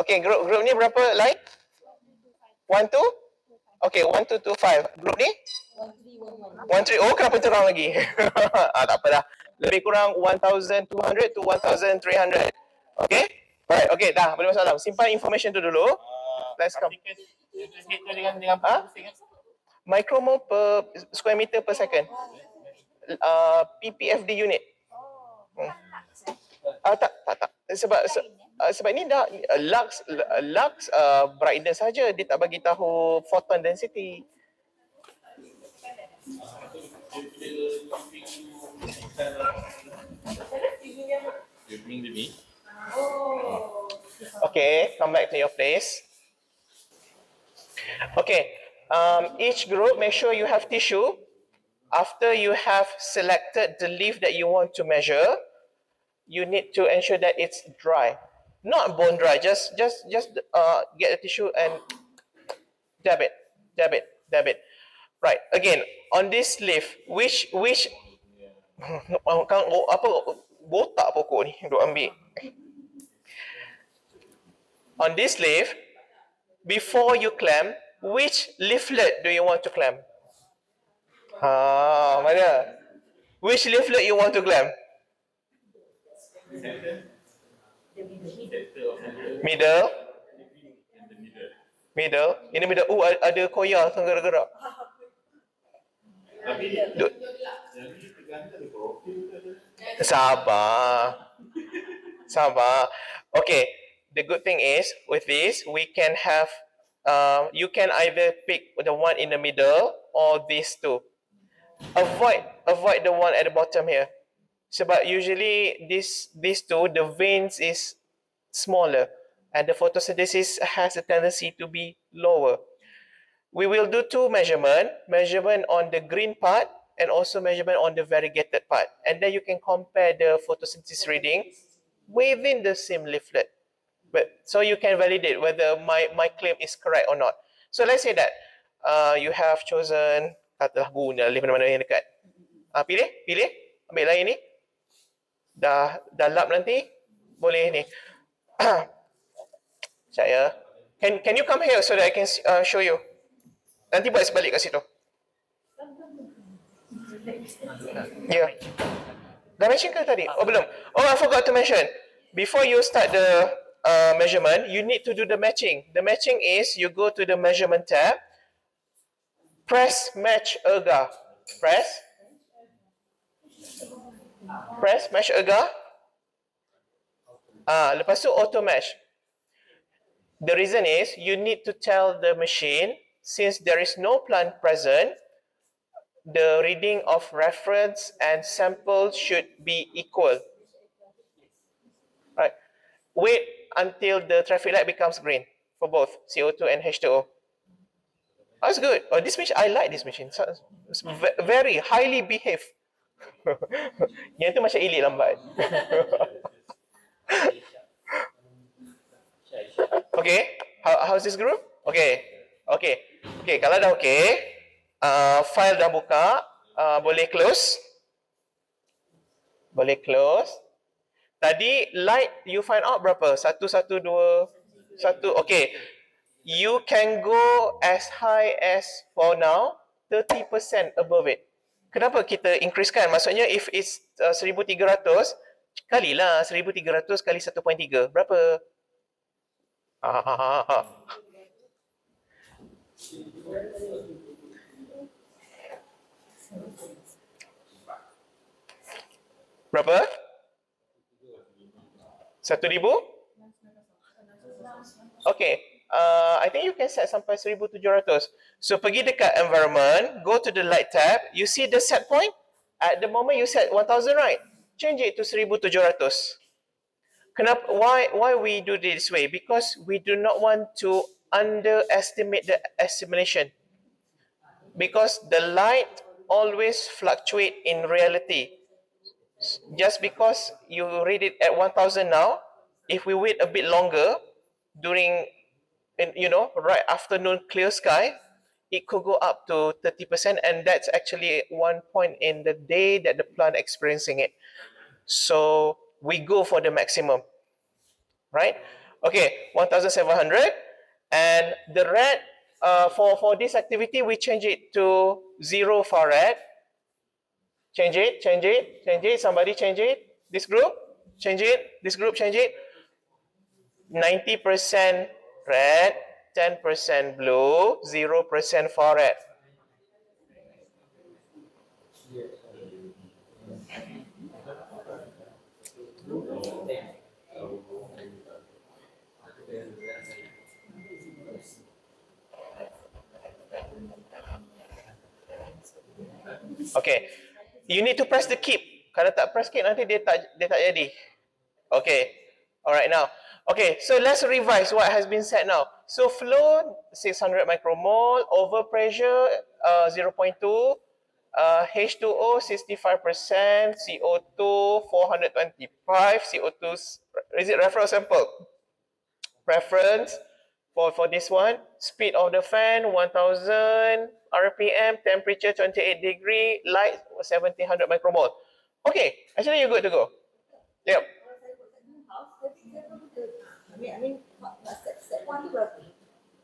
Okay, group group ni berapa line? One two? Okay, one two two five. Group ni? One three. Oh, kenapa terang lagi? ah, tak apa dah. Lebih kurang 1,200 to 1,300. Okay? Right, okay, dah. Boleh masuk dalam. Simpan information tu dulu. Let's come. Ha? Micromole per square meter per second. Uh, PPFD unit. Ah tak tak tak sebab se, uh, sebab ni dah uh, lux uh, lux uh, brightness saja dia tak bagi tahu photon density. Okay, come back to your place. Okay, um, each group make sure you have tissue. After you have selected the leaf that you want to measure, you need to ensure that it's dry, not bone dry. Just just just uh, get a tissue and dab it, dab it, dab it. Right. Again, on this leaf, which which kang ambil. On this leaf, before you clamp, which leaflet do you want to clamp? Ha, mana? Which leaflet you want to clamp? Middle. Middle. In the middle. Oh, ada koya yang gerak-gerak. Sabar. Sabar. Okay. The good thing is with this we can have uh, you can either pick the one in the middle or these two. Avoid avoid the one at the bottom here. Sebab usually this these two the veins is smaller and the photosynthesis has a tendency to be lower. We will do two measurement, measurement on the green part and also measurement on the variegated part. And then you can compare the photosynthesis reading within the same leaflet. But so you can validate whether my my claim is correct or not. So let's say that uh, you have chosen katalah guna leaf mana-mana yang dekat. Ah pilih, pilih, ambil lain ni. Dah lap nanti boleh ni. Saya can can you come here so that I can uh, show you. Nanti buat sebalik kat situ. Ya. Yeah. Dah mention ke tadi? Oh belum. Oh I forgot to mention. Before you start the uh, measurement, you need to do the matching. The matching is you go to the measurement tab, press match IRGA. Press. Press match IRGA. Ah, lepas tu auto match. The reason is you need to tell the machine since there is no plant present, the reading of reference and sample should be equal. Right. Wait until the traffic light becomes green for both CO2 and H2O. That's good. Oh, this machine, I like this machine. So, very highly behave. Yang tu macam elit lambat. okay, how, how's this group? Okay, okay, okay. Kalau dah okay, uh, file dah buka, uh, boleh close. Boleh close. Tadi light you find out berapa? Satu, satu, dua, satu. Okay. You can go as high as for now 30% above it. Kenapa kita increase kan? Maksudnya if it's uh, 1300 kalilah 1300 kali 1.3 berapa? Berapa? Satu ribu? Uh, I think you can set sampai 1700. So pergi dekat environment, go to the light tab, you see the set point? At the moment you set 1000 right? change it to 1700. Kenapa? Why, why we do this way? Because we do not want to underestimate the assimilation. Because the light always fluctuate in reality. Just because you read it at 1000 now, if we wait a bit longer during, you know, right afternoon clear sky, it could go up to 30% and that's actually one point in the day that the plant experiencing it. So we go for the maximum, right? Okay, 1700 and the red uh, for, for this activity, we change it to zero for red. Change it, change it, change it, somebody change it. This group, change it, this group, change it. 90% red, 10% blue, 0% farad. Okay. You need to press the keep. Kalau tak press keep nanti dia tak dia tak jadi. Okay. Alright now. Okay, so let's revise what has been said now. So flow 600 micromole, overpressure uh, 0.2, uh, H2O 65%, CO2 425, CO2 's- is it reference sample? Reference for for this one, speed of the fan 1000 RPM, temperature 28 degree, light 1700 micromole. Okay, actually you're good to go. Yep. I mean, I mean, what- what step, step one tu berapa?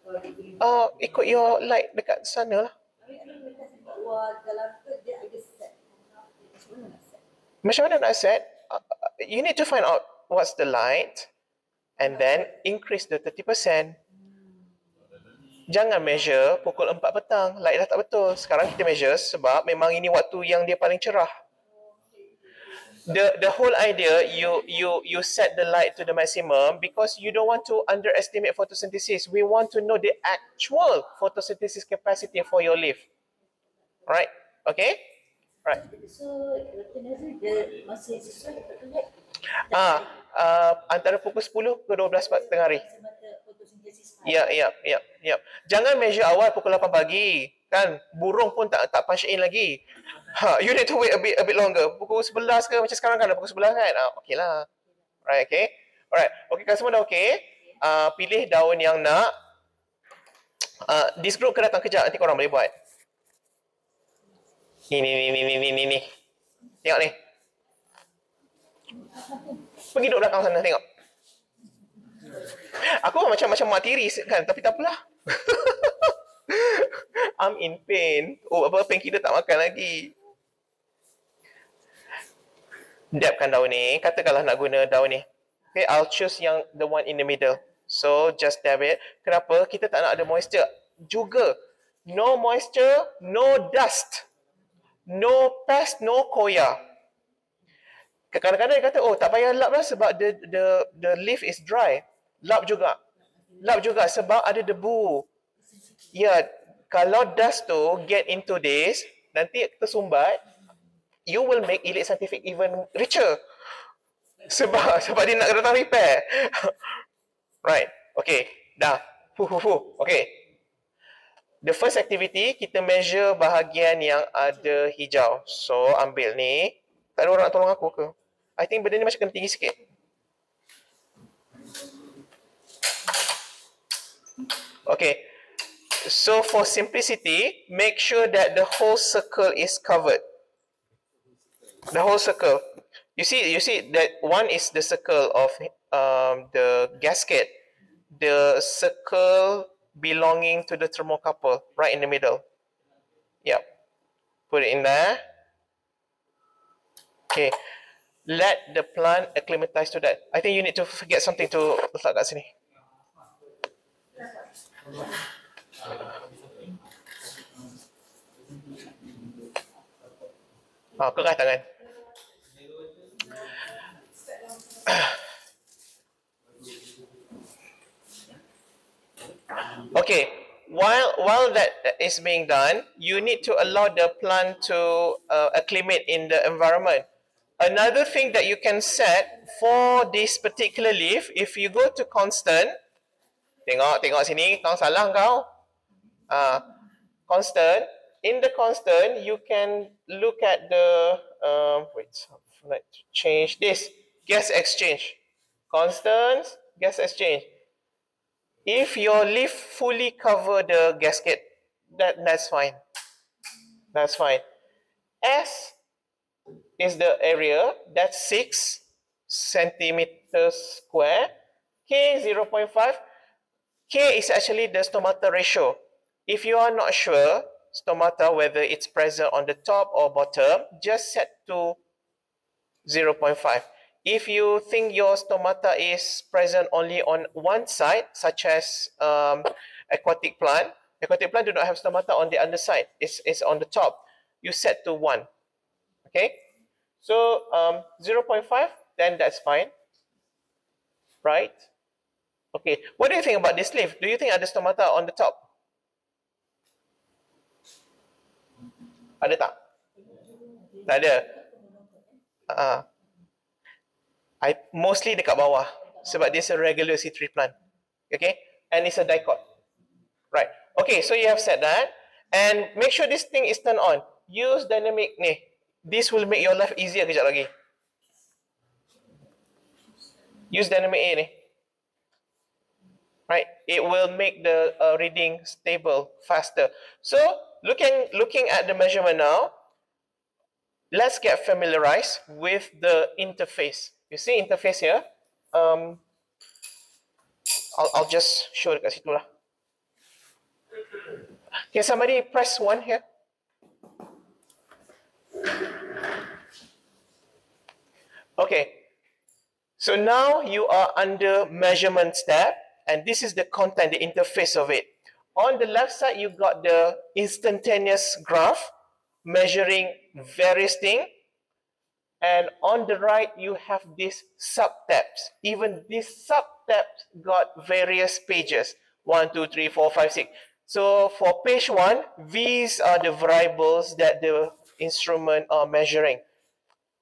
Kalau dia beri- Uh, ikut your light dekat sana lah. I mean, I mean, dekat kat luar dalam tu dia ada set. Macam mana nak set? Macam mana nak set? Uh, uh, you need to find out what's the light and then increase the 30%. Jangan measure pukul 4 petang. Light dah tak betul. Sekarang kita measure sebab memang ini waktu yang dia paling cerah. The the whole idea you you you set the light to the maximum because you don't want to underestimate photosynthesis. We want to know the actual photosynthesis capacity for your leaf. Right? Okay? Right. So, dia masih sesuai? Ah, uh, antara pukul 10 ke 12 tengah hari. Ya, ya, ya, ya. Jangan measure awal pukul 8 pagi. Kan, burung pun tak tak punch in lagi. Ha, you need to wait a bit a bit longer. Pukul 11 ke macam sekarang kan dah pukul 11 kan? Ah, okey lah. Right, okay. Alright. Okay, semua dah okay. Uh, pilih daun yang nak. Uh, this group kena datang kejap nanti korang boleh buat. Ni ni ni ni ni ni ni. Tengok ni. Pergi duduk belakang sana tengok. Aku macam macam mak kan tapi tak apalah. I'm in pain. Oh apa painkiller tak makan lagi. Dabkan daun ni. Katakanlah nak guna daun ni. Okay, I'll choose yang the one in the middle. So just dab it. Kenapa? Kita tak nak ada moisture. Juga no moisture, no dust. No pest, no koya. Kadang-kadang dia kata, oh tak payah lap lah sebab the, the, the leaf is dry. Lap juga. Lap juga sebab ada debu. Ya, kalau dust tu get into this, nanti tersumbat, you will make elite scientific even richer. Sebab sebab dia nak datang repair. right. Okay. Dah. Hu hu hu. Okay. The first activity, kita measure bahagian yang ada hijau. So, ambil ni. Tak ada orang nak tolong aku ke? I think benda ni macam kena tinggi sikit. Okay. So for simplicity, make sure that the whole circle is covered. The whole circle. You see, you see that one is the circle of um, the gasket. The circle belonging to the thermocouple, right in the middle. Yep. Put it in there. Okay. Let the plant acclimatize to that. I think you need to get something to letak kat sini. Ah, kerah tangan. Okay, while while that is being done, you need to allow the plant to uh, acclimate in the environment. another thing that you can set for this particular leaf, if you go to constant, tengok, tengok sini, kau salah kau. Uh, constant, in the constant, you can look at the, um, wait, let's change this, gas exchange. Constant, gas exchange. If your leaf fully cover the gasket, that, that's fine. That's fine. S is the area, that's 6 centimeters square. K 0.5. K is actually the stomata ratio. If you are not sure, stomata, whether it's present on the top or bottom, just set to 0.5. If you think your stomata is present only on one side, such as um, aquatic plant, aquatic plant do not have stomata on the underside, it's, it's on the top, you set to 1. Okay? So um, 0.5, then that's fine. Right? Okay, what do you think about this leaf? Do you think ada stomata on the top? Ada tak? Tak ada. Uh, I mostly dekat bawah sebab dia regular C3 plant. Okay? And it's a dicot. Right. Okay, so you have said that. And make sure this thing is turned on. Use dynamic ni. This will make your life easier kejap lagi. Use dynamic A ni. Right. It will make the uh, reading stable faster. So, looking looking at the measurement now, let's get familiarized with the interface. You see interface here? Um, I'll, I'll just show lah. Can somebody press one here? Okay. So now you are under measurement tab and this is the content, the interface of it. On the left side, you've got the instantaneous graph measuring various things. And on the right, you have these subtabs. Even these subtabs got various pages. One, two, three, four, five, six. So for page one, these are the variables that the instrument are measuring.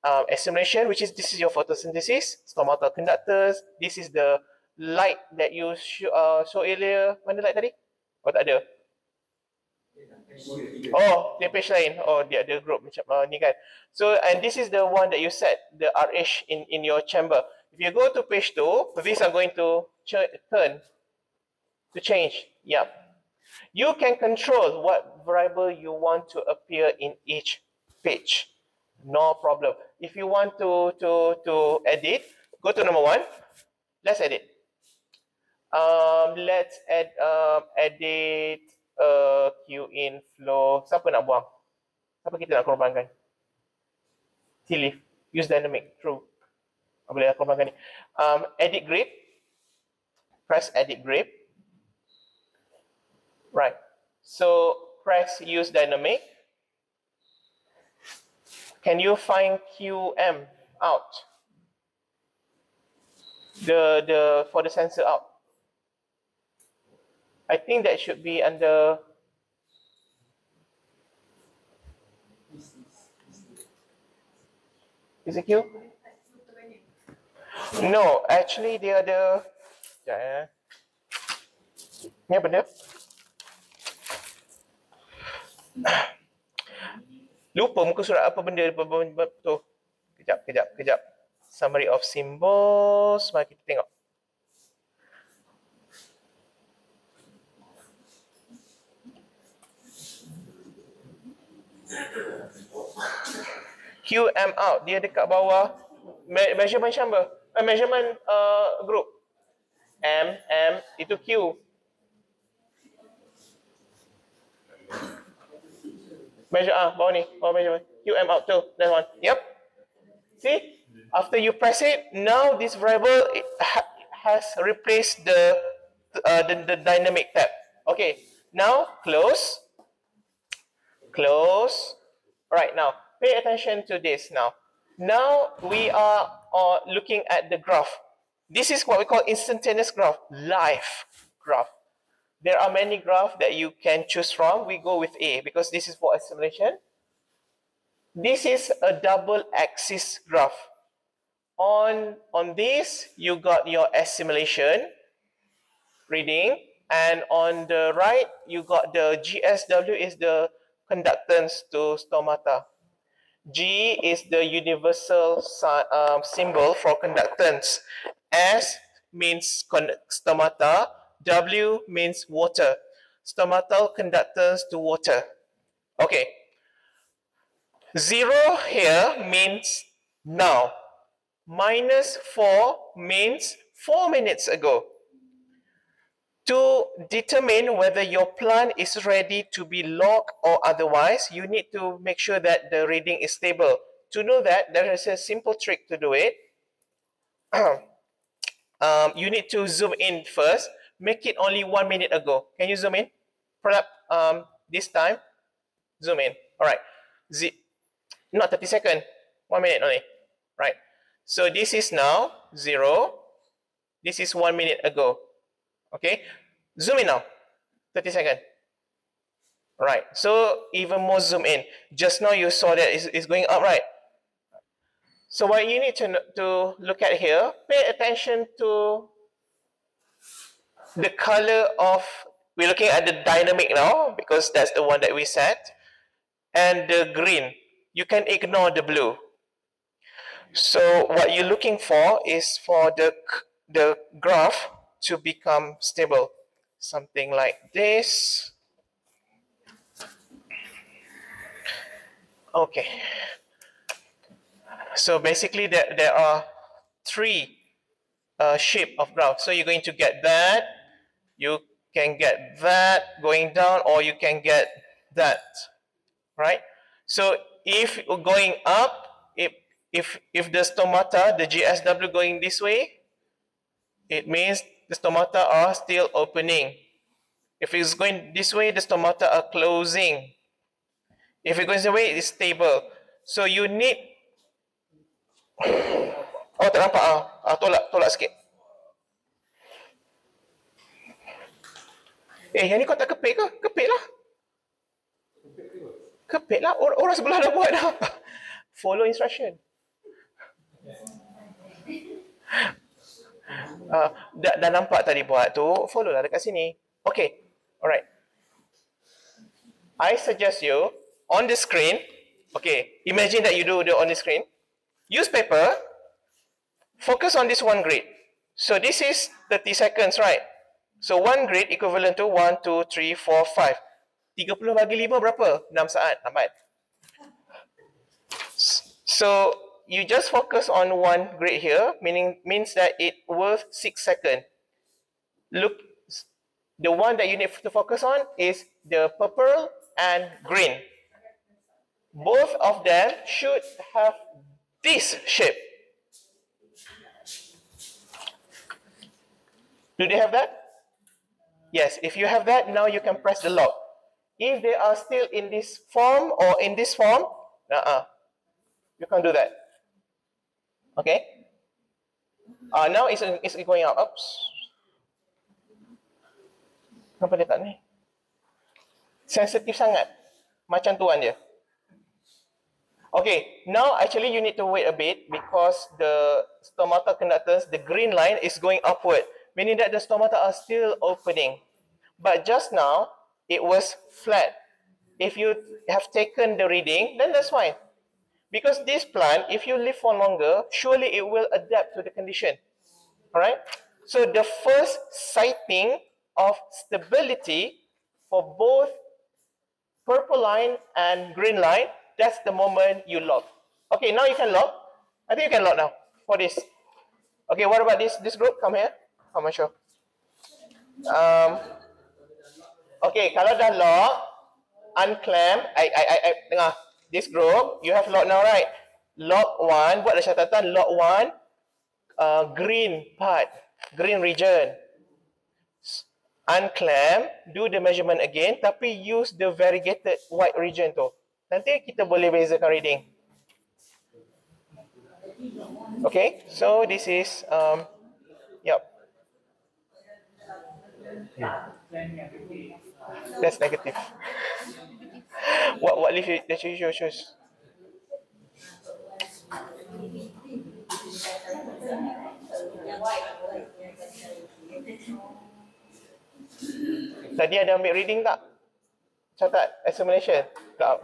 Um, assimilation, which is this is your photosynthesis, stomata conductance. This is the light that you show, uh, show earlier. Light tadi? Oh tak ada. Oh, dia page lain. Oh, dia ada group macam uh, ni kan. So, and this is the one that you set the RH in in your chamber. If you go to page 2, these are going to turn to change. Yeah. You can control what variable you want to appear in each page. No problem. If you want to to to edit, go to number one. Let's edit. Um, let's add um, edit uh, queue in flow. Siapa nak buang? Siapa kita nak korbankan? T leaf. Use dynamic. True. Boleh lah korbankan ni. Um, edit grip. Press edit grip. Right. So press use dynamic. Can you find QM out? The the for the sensor out. I think that should be under Is it Q? No, actually dia ada Sekejap eh. Ni apa dia? Lupa muka surat apa benda tu. Kejap, kejap, kejap. Summary of symbols. Mari kita tengok. QM out. Dia dekat bawah me- measurement chamber. Uh, measurement uh, group. M, M, itu Q. Measure ah bawah ni, bawah measurement. QM out tu, that one. Yep. See? After you press it, now this variable ha has replaced the, uh, the the dynamic tab. Okay. Now close. Close. Right now, pay attention to this now. Now we are uh, looking at the graph. This is what we call instantaneous graph, live graph. There are many graphs that you can choose from. We go with A because this is for assimilation. This is a double axis graph. On, on this, you got your assimilation reading, and on the right, you got the GSW is the conductance to stomata. G is the universal um, symbol for conductance. S means stomata. W means water. Stomatal conductance to water. Okay. Zero here means now. Minus four means four minutes ago. To determine whether your plant is ready to be locked or otherwise, you need to make sure that the reading is stable. To know that, there is a simple trick to do it. um, you need to zoom in first. Make it only one minute ago. Can you zoom in? Perhaps um, this time, zoom in. All right. Z- not 30 second, one minute only. Right. So this is now zero. This is one minute ago. Okay. Zoom in now. 30 second. Right. So even more zoom in. Just now you saw that it's, it's going up, right? So what you need to, to look at here, pay attention to the color of, we're looking at the dynamic now because that's the one that we set, and the green. You can ignore the blue. So what you're looking for is for the, the graph to become stable. Something like this. Okay. So basically there, there are three uh, shape of graph. So you're going to get that, you can get that going down, or you can get that, right? So if going up, if, if, if the stomata, the GSW going this way, it means the stomata are still opening. If it's going this way, the stomata are closing. If it goes this way, it's stable. So you need Oh, tak nampak ah. ah tolak, tolak sikit. Eh, yang ni kau tak kepit ke? Kepit lah. Kepit lah. Or- orang sebelah dah buat dah. Follow instruction. Uh, dah, dah nampak tadi buat tu, follow lah dekat sini. Okay, alright. I suggest you on the screen, okay, imagine that you do the on the screen, use paper, focus on this one grid. So this is 30 seconds, right? So one grid equivalent to 1, 2, 3, 4, 5. 30 bagi 5 berapa? 6 saat, tamat. So you just focus on one grid here, meaning means that it worth 6 seconds. Look, the one that you need to focus on is the purple and green. Both of them should have this shape. Do they have that? Yes, if you have that, now you can press the lock. If they are still in this form or in this form, uh-uh, you can't do that. Okay? Uh, now it's, it's going up. Oops. Tak ni? Sensitif sangat. Macam tuan dia. Okay, now actually you need to wait a bit because the stomata conductance, the green line is going upward, meaning that the stomata are still opening. But just now, it was flat. If you have taken the reading, then that's fine. Because this plant, if you live for longer, surely it will adapt to the condition. All right? So the first sighting of stability for both purple line and green line, that's the moment you lock. Okay, now you can lock. I think you can lock now for this. Okay, what about this this group? Come here. Come on, show. Um, okay, kalau dah lock, unclamp, I, I, I, I, dengar. This group, you have lock now, right? Lock one, buat ada catatan, lock one, uh, green part, green region. Unclamp, do the measurement again, tapi use the variegated white region tu. Nanti kita boleh bezakan reading. Okay, so this is, um, yep. That's negative. What what leaf that you show shows? Tadi ada ambil reading tak? Catat examination? Tak.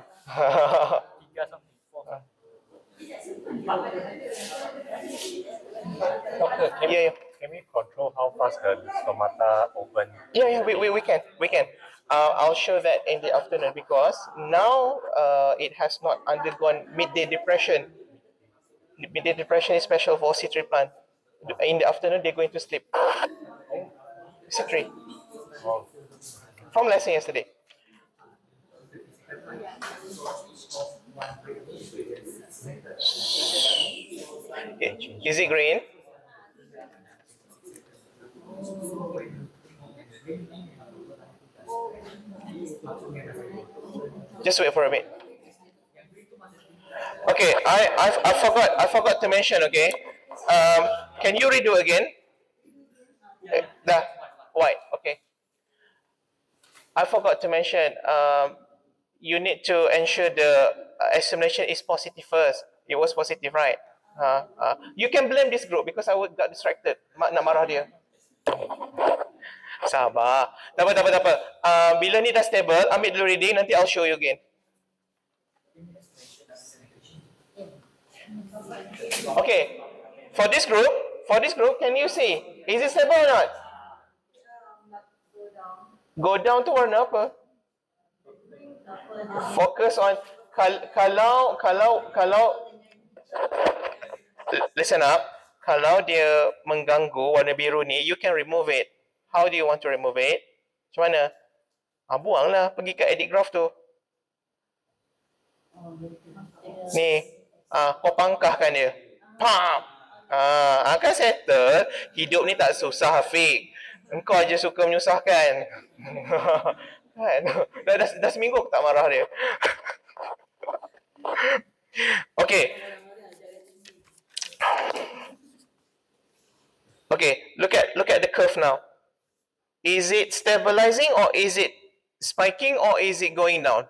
Four. Doctor, can, yeah, yeah. can we control how fast the stomata open? Yeah, yeah, we, we, we can, we can. Uh, I'll show that in the afternoon because now uh, it has not undergone midday depression. Midday depression is special for C3 plant. In the afternoon, they're going to sleep. C3 Oh, from lesson yesterday. Okay. Is it green? Just wait for a minute. Okay, I, I, I forgot I forgot to mention. Okay, um, can you redo again? Eh, Dah, white. Okay. I forgot to mention. Um, you need to ensure the uh, examination is positive first. It was positive, right? Uh, uh, you can blame this group because I got distracted. Nak marah dia. Sabar. Tak apa, tak apa, tak apa. Uh, bila ni dah stable, ambil dulu reading, nanti I'll show you again. Okay. For this group, for this group, can you see? Is it stable or not? Go down to warna apa? Focus on kal- kalau kalau kalau listen up. Kalau dia mengganggu warna biru ni, you can remove it. How do you want to remove it? Macam mana? Ah, buanglah. Pergi ke edit graph tu. Ni. Ah, kau pangkahkan dia. Pam! Ah, akan settle. Hidup ni tak susah, Hafiq. Engkau aja suka menyusahkan. kan? Dah, dah, dah seminggu aku tak marah dia. okay. Okay, look at look at the curve now. Is it stabilizing or is it spiking or is it going down?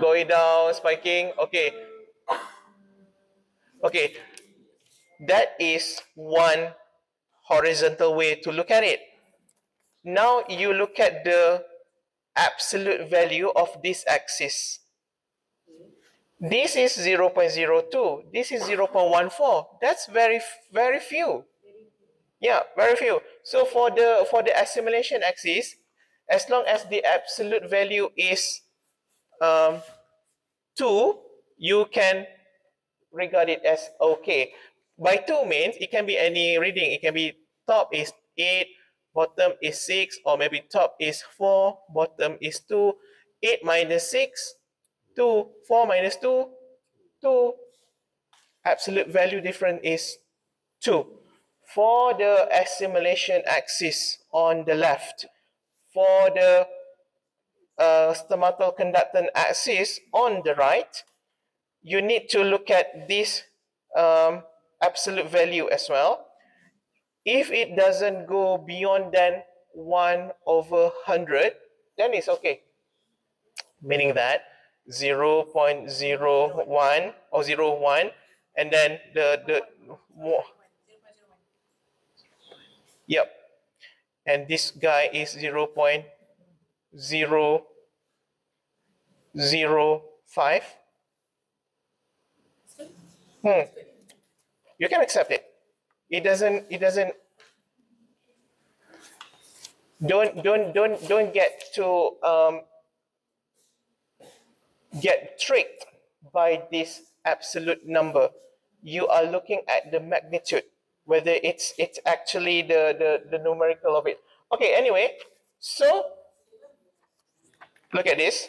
Going down, spiking. Okay. Okay. That is one horizontal way to look at it. Now you look at the absolute value of this axis. This is 0.02. This is 0.14. That's very, very few. Yeah, very few. So for the for the assimilation axis, as long as the absolute value is um, 2, you can regard it as okay. By 2 means it can be any reading. It can be top is 8, bottom is 6, or maybe top is 4, bottom is 2. 8 minus 6, 2, 4 minus 2, 2. Absolute value difference is 2. For the assimilation axis on the left, for the uh, stomatal conductance axis on the right, you need to look at this um, absolute value as well. If it doesn't go beyond than 1 over 100, then it's okay. Meaning that 0 0.01 or 0.1 and then the, the Yep. And this guy is 0 0.005. Hmm. You can accept it. It doesn't it doesn't don't don't don't don't get to um get tricked by this absolute number. You are looking at the magnitude, whether it's it's actually the, the, the numerical of it. Okay, anyway, so look at this.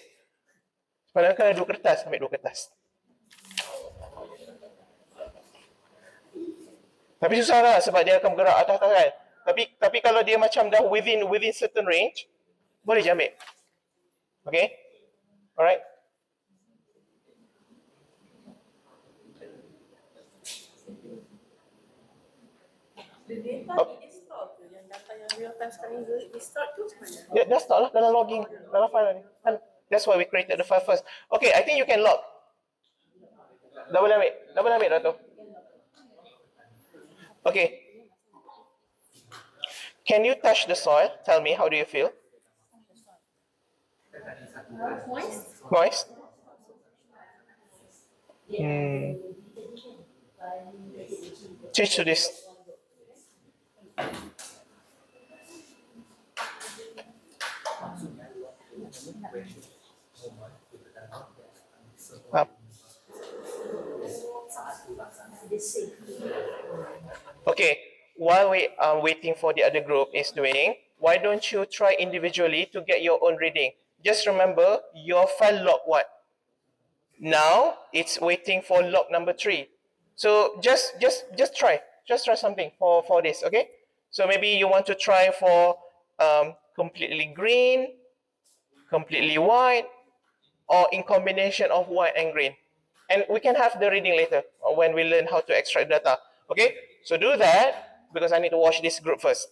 Padahal kan ada dua kertas, ambil dua kertas. Tapi susah lah sebab dia akan bergerak atas atas kan. Tapi tapi kalau dia macam dah within within certain range, boleh je ambil. Okay? Alright? The data Oh. ni store ke? Yang data yang real time sekarang ni di store tu macam mana? Dia dah start lah dalam logging, dalam file ni. That's why we created the file first. Okay, I think you can log. Double ambil. Dah boleh ambil Dato'. Okay. Can you touch the soil? Tell me, how do you feel? Moist. Moist? Hmm. Change to this. Okay, while we are waiting for the other group is doing, why don't you try individually to get your own reading? Just remember your file log what? Now it's waiting for log number three. So just just just try. Just try something for, for this, okay? So maybe you want to try for um, completely green, completely white, or in combination of white and green. And we can have the reading later uh, when we learn how to extract data. Okay, so do that because I need to watch this group first.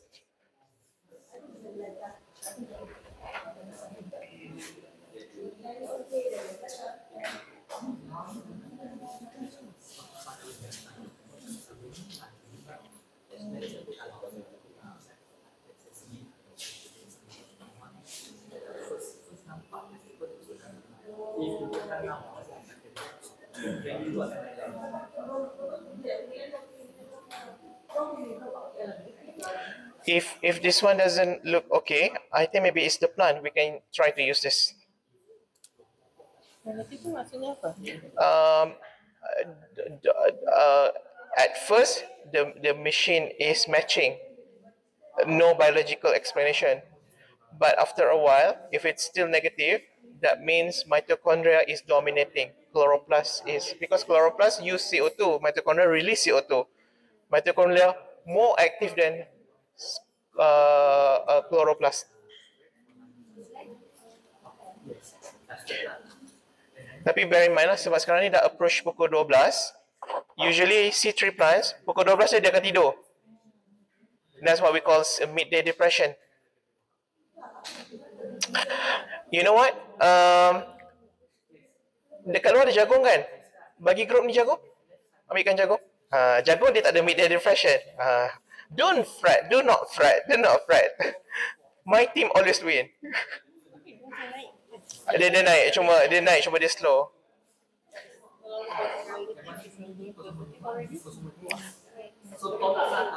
If if this one doesn't look okay, I think maybe it's the plant. We can try to use this. Relatif tu maksudnya apa? um, uh, at first the the machine is matching no biological explanation but after a while if it's still negative that means mitochondria is dominating chloroplast is because chloroplast use co2 mitochondria release co2 mitochondria more active than uh, uh, chloroplast Tapi bear in mind lah sebab sekarang ni dah approach pukul 12. Usually C3 plants, pukul 12 dia akan tidur. That's what we call midday depression. You know what? Um, dekat luar ada jagung kan? Bagi grup ni jagung? Ambilkan jagung. Ha, jagung dia tak ada midday depression. Ha, don't fret, do not fret, do not fret. My team always win. Dia, dia naik cuma dia naik cuma dia slow. So tolak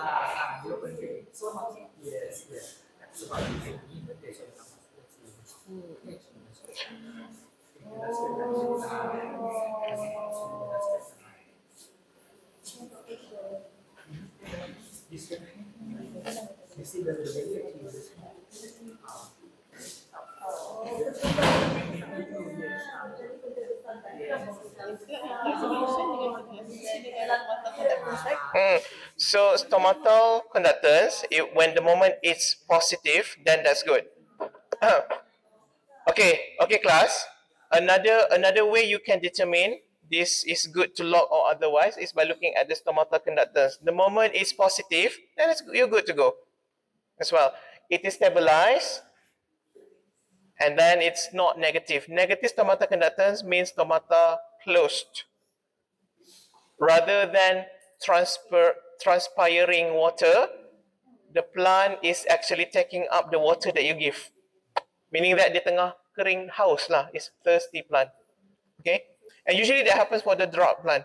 Hmm. So stomatal conductance, it, when the moment it's positive, then that's good. okay, okay, class. Another another way you can determine this is good to log or otherwise is by looking at the stomata conductance. The moment it's positive, then it's, you're good to go as well. It is stabilized, and then it's not negative. Negative stomata conductance means stomata closed rather than transfer, transpiring water, the plant is actually taking up the water that you give. Meaning that dia tengah kering haus lah, is thirsty plant. Okay? And usually that happens for the drought plant.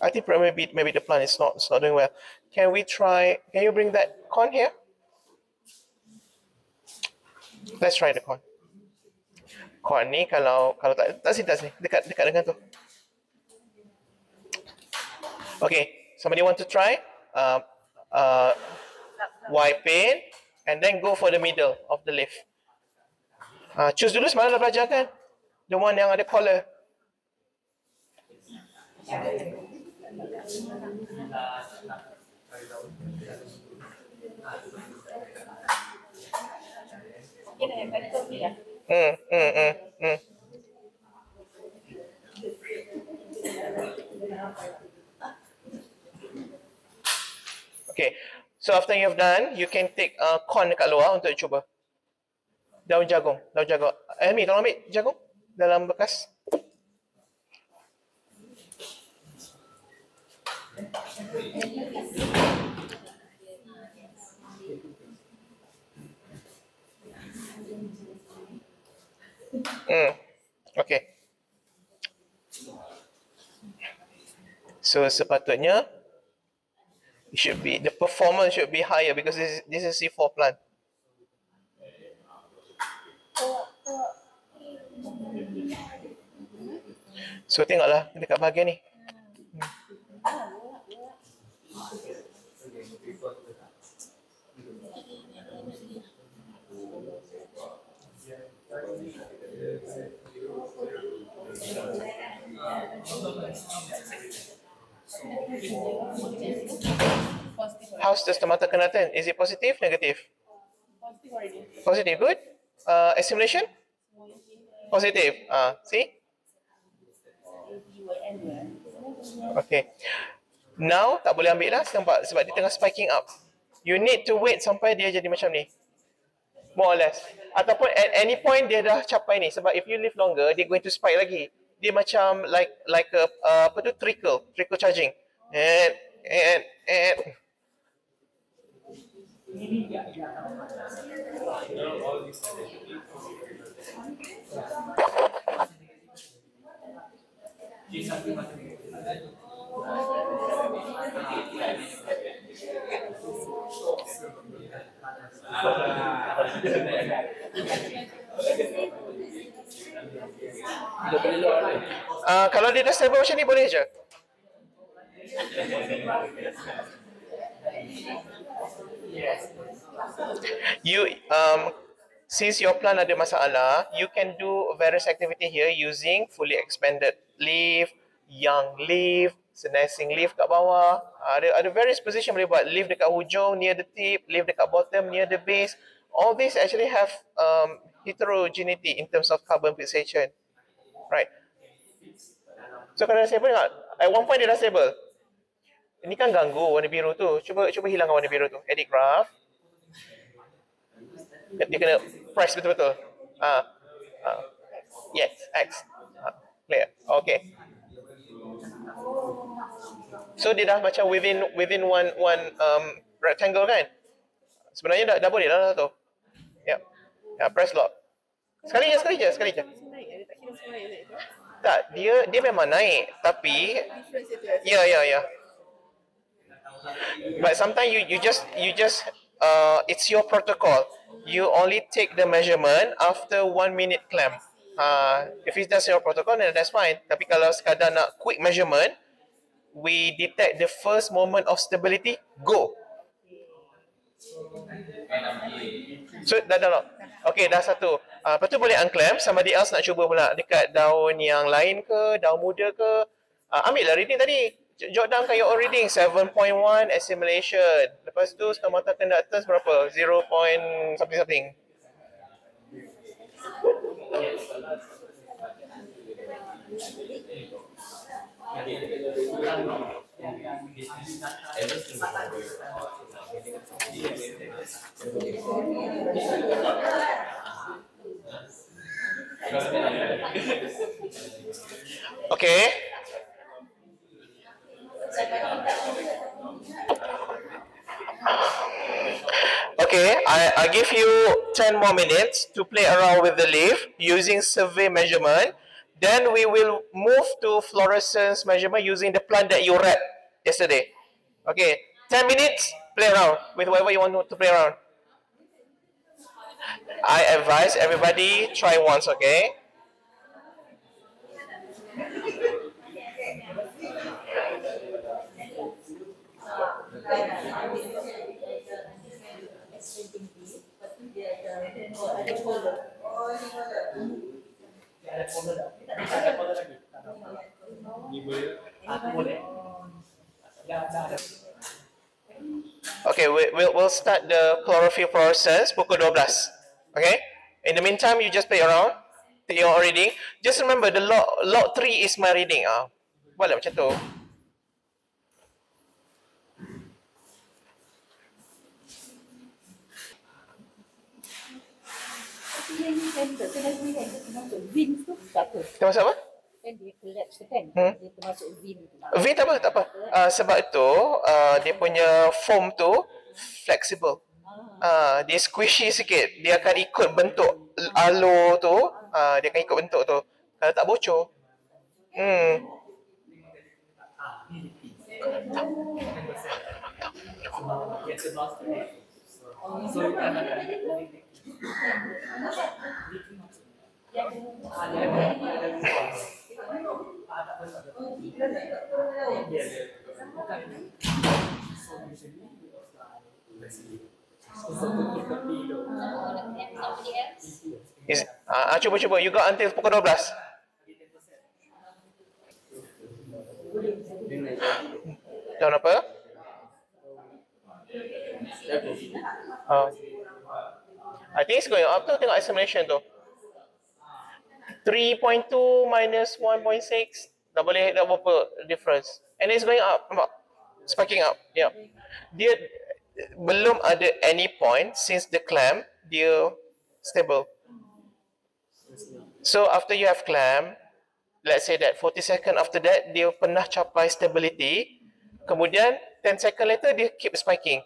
I think maybe, maybe the plant is not, it's not doing well. Can we try, can you bring that corn here? Let's try the corn. Corn ni kalau kalau tak tak sini tak sini dekat dekat dengan tu. Okay, somebody want to try? Uh, uh, white paint and then go for the middle of the leaf. Uh, choose dulu semalam dah belajar kan? The one yang ada collar. Hmm, hmm, hmm, hmm. Okay, so after you've done, you can take uh, corn dekat luar untuk cuba. Daun jagung, daun jagung. Amy, tolong ambil jagung dalam bekas? Hmm. Okay. So sepatutnya it should be the performance should be higher because this is, this is C4 plant. Oh, uh, So tengoklah dekat bahagian ni. How's the stomatoconatan? Is it positive, negative? Positive, good. Uh, assimilation? Positive. Uh, see? Okay. Now tak boleh ambil dah sebab, sebab dia tengah spiking up. You need to wait sampai dia jadi macam ni. More or less. Ataupun at any point dia dah capai ni sebab if you live longer dia going to spike lagi. Dia macam like like a uh, apa tu trickle, trickle charging. And and and uh, kalau dia dah stable macam ni boleh je. You um since your plant ada masalah, you can do various activity here using fully expanded leaf, young leaf, senescing leaf kat bawah. Ada ada various position boleh buat. Leaf dekat hujung near the tip, leaf dekat bottom near the base. All these actually have um, heterogeneity in terms of carbon fixation. Right. So kalau stable tak? At one point dia dah stable. Ini kan ganggu warna biru tu. Cuba cuba hilangkan warna biru tu. Edit graph. Dia kena press betul-betul. Ah. ah. Yes, X. Ah. Clear. Okay. So dia dah macam within within one one um, rectangle kan? Sebenarnya dah, dah boleh dah, dah tu. Yep. Ya, press lock. Sekali je, sekali je, sekali je. Tak, dia dia memang naik tapi ya ya ya. But sometimes you you just you just uh it's your protocol. You only take the measurement after one minute clamp. Uh, if it's just your protocol then that's fine. Tapi kalau sekadar nak quick measurement, we detect the first moment of stability, go. So dah dah lock. Okay, dah satu. Uh, lepas tu boleh unclamp, somebody else nak cuba pula dekat daun yang lain ke, daun muda ke. Uh, ambil lah reading tadi. Jot down kan your reading, 7.1 assimilation. Lepas tu stomata conductance berapa? 0. point something something. Okay. Okay, I, I give you 10 more minutes to play around with the leaf using survey measurement. Then we will move to fluorescence measurement using the plant that you read yesterday. Okay, 10 minutes, play around with whatever you want to play around. I advise everybody try once, okay? Ada folder dah. Ada folder lagi. Tak ada. Aku boleh. Dah dah ada. Okay, we'll start the chlorophyll fluorescence pukul 12. Okay? In the meantime, you just play around. Take your reading. Just remember, the log, log 3 is my reading. Ah, Buatlah macam tu. Kita masuk apa. Masuk kan dia collapse tu kan. Hmm. Dia termasuk VIN tu. V tak apa, tak apa. Uh, sebab itu uh, dia punya foam tu flexible. Uh, dia squishy sikit. Dia akan ikut bentuk alo tu. Uh, dia akan ikut bentuk tu. Kalau tak bocor. Hmm. Ah, ni repeat. 10%. So, get the loss rate. So, you can Somebody else? Is, uh, cuba cuba. You got until pukul 12. Tahun apa? Uh, I think it's going up tu tengok examination tu. 3.2 minus 1.6 dah boleh dah berapa difference. And it's going up. Nampak? Spiking up. Yeah. Dia belum ada any point since the clamp dia stable. So after you have clamp, let's say that 40 second after that dia pernah capai stability, kemudian 10 second later dia keep spiking.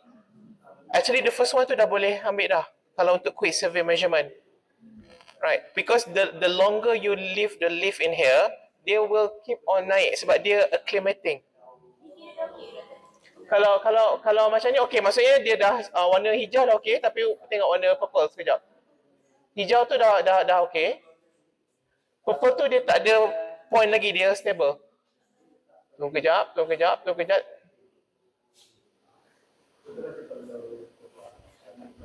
Actually the first one tu dah boleh ambil dah kalau untuk quick survey measurement. Right, because the the longer you leave the leaf in here, they will keep on naik sebab dia acclimating. Kalau kalau kalau macam ni okey maksudnya dia dah uh, warna hijau dah okey tapi tengok warna purple sekejap. Hijau tu dah dah dah okey. Purple tu dia tak ada point lagi dia stable. Tunggu kejap, tunggu kejap, tunggu kejap.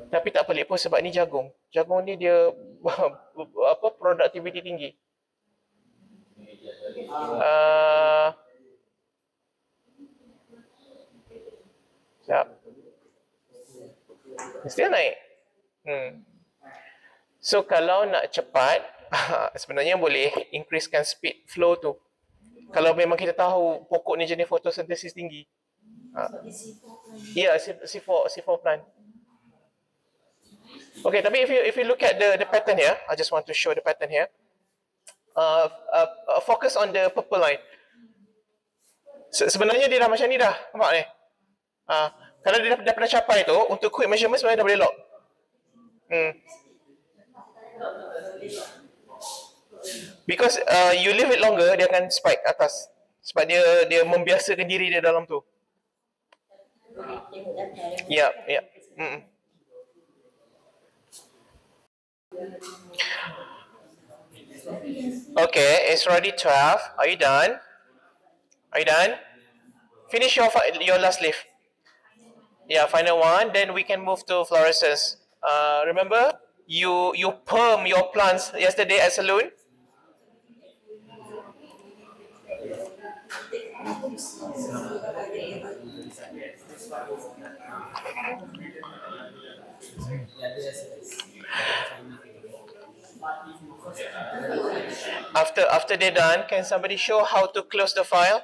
Tapi tak pelik pun sebab ni jagung. Jagung ni dia apa productivity tinggi. Uh, Sekejap. Mesti naik. Hmm. So kalau nak cepat, sebenarnya boleh increasekan speed flow tu. Kalau memang kita tahu pokok ni jenis fotosintesis tinggi. Ha. Ya, yeah, C4 C4 plant. Okay, tapi if you if you look at the the pattern here, I just want to show the pattern here. Uh, uh, uh, focus on the purple line. Se- sebenarnya dia dah macam ni dah, nampak ni? Uh, kalau dia dah, dah pernah capai tu, untuk quick measurement sebenarnya dah boleh lock. Hmm. Because uh, you leave it longer, dia akan spike atas. Sebab dia dia membiasakan diri dia dalam tu. Ya, yeah, ya. Yeah. Mm. Okay, it's already 12. Are you done? Are you done? Finish your your last leaf. Yeah, final one. Then we can move to fluorescence. Uh, remember, you you perm your plants yesterday at saloon. After after they're done, can somebody show how to close the file?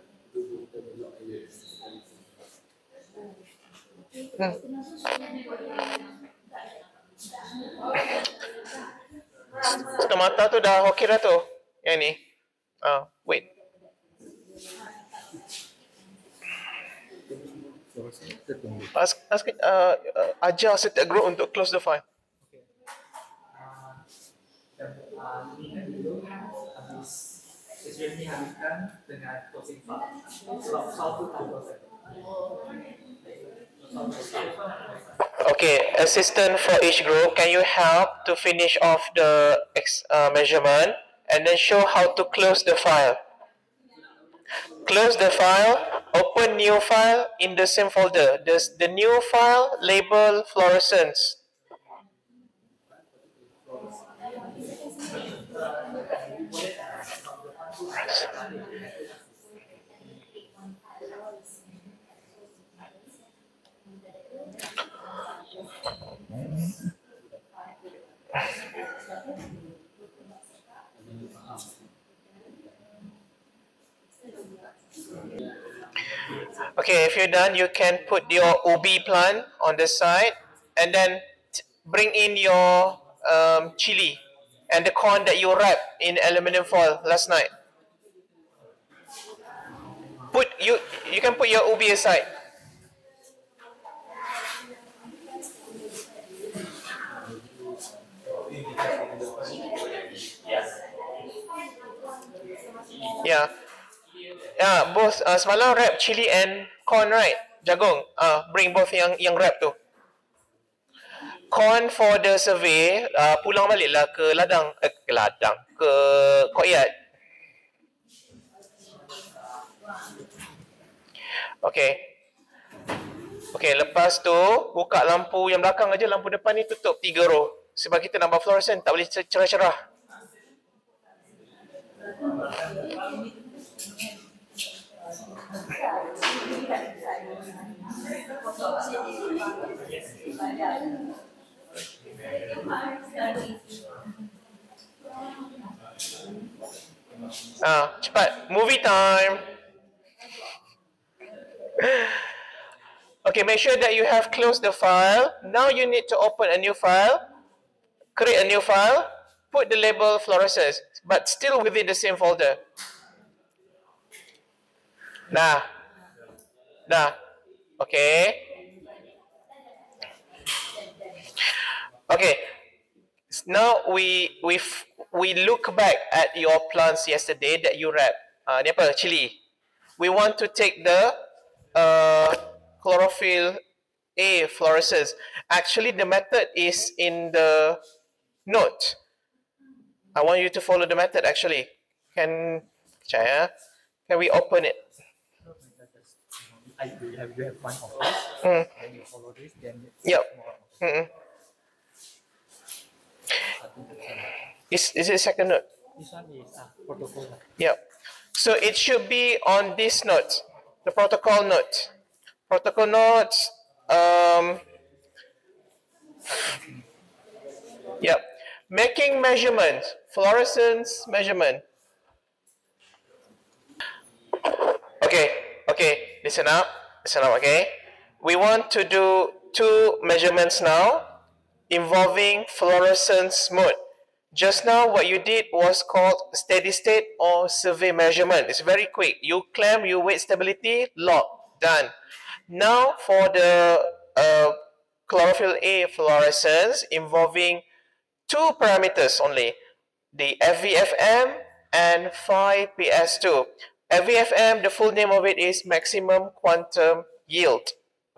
Setengah mata tu dah okey dah tu. Yang ni. Ah, wait. Ask, ask, uh, uh, ajar setiap group untuk close the file. Ah, ini kan habiskan dengan closing file. Sebab file tu tak close. Okay, assistant for each group, can you help to finish off the uh, measurement and then show how to close the file? Close the file, open new file in the same folder. There's the new file label fluorescence. Okay, if you're done, you can put your OB plant on the side and then bring in your um, chili and the corn that you wrapped in aluminum foil last night. Put you you can put your OB aside. Yeah. Yeah, both uh, semalam wrap chili and corn right? Jagung. Uh, bring both yang yang wrap tu. Corn for the survey, uh, pulang balik lah ke ladang, eh, ke ladang, ke courtyard. Okay. Okay, lepas tu buka lampu yang belakang aja, lampu depan ni tutup tiga row. Sebab kita buat fluorescent, tak boleh cerah-cerah. Ah, cepat. Movie time. Okay, make sure that you have closed the file. Now you need to open a new file. Create a new file. Put the label fluorescence, but still within the same folder. Nah. Nah. Okay. Okay. Now we we we look back at your plants yesterday that you wrap. Uh, ni? Chili. We want to take the uh, chlorophyll A fluorescence. Actually, the method is in the note. I want you to follow the method. Actually, can Jaya, can we open it? I you have you have one follow this. Is is it second note? This one is ah protocol. Yep. So it should be on this note, the protocol note. Protocol notes. Um, yep. Making measurement, fluorescence measurement. Okay, okay, listen up, listen up, okay? We want to do two measurements now involving fluorescence mode. Just now, what you did was called steady state or survey measurement. It's very quick. You clamp, you wait stability, lock, done. Now, for the uh, chlorophyll A fluorescence involving two parameters only the FVFM and PhiPS2. FVFM, the full name of it is maximum quantum yield.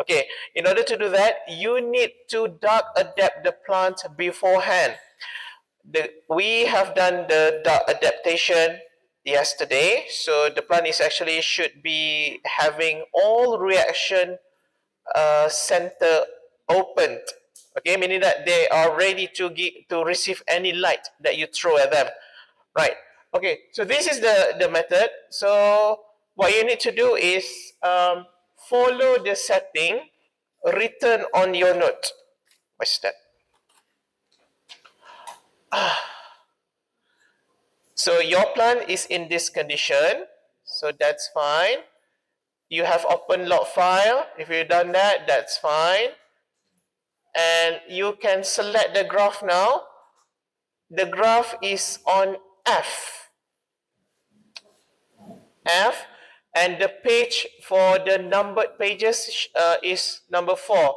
Okay, in order to do that, you need to dark adapt the plant beforehand. The, we have done the dark adaptation yesterday, so the plant is actually should be having all reaction uh, center opened. Okay, meaning that they are ready to get, to receive any light that you throw at them. Right. Okay. So this is the the method. So what you need to do is um, follow the setting written on your note. What's that? Ah. So your plant is in this condition. So that's fine. You have open log file. If you've done that, that's fine and you can select the graph now. The graph is on F. F and the page for the numbered pages uh, is number four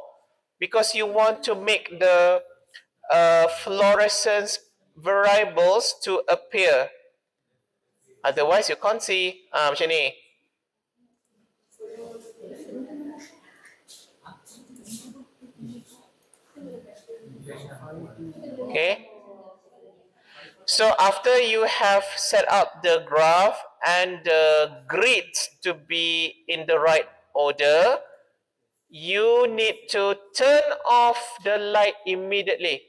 because you want to make the uh, fluorescence variables to appear. Otherwise, you can't see uh, macam ni. Okay. So after you have set up the graph and the grids to be in the right order, you need to turn off the light immediately.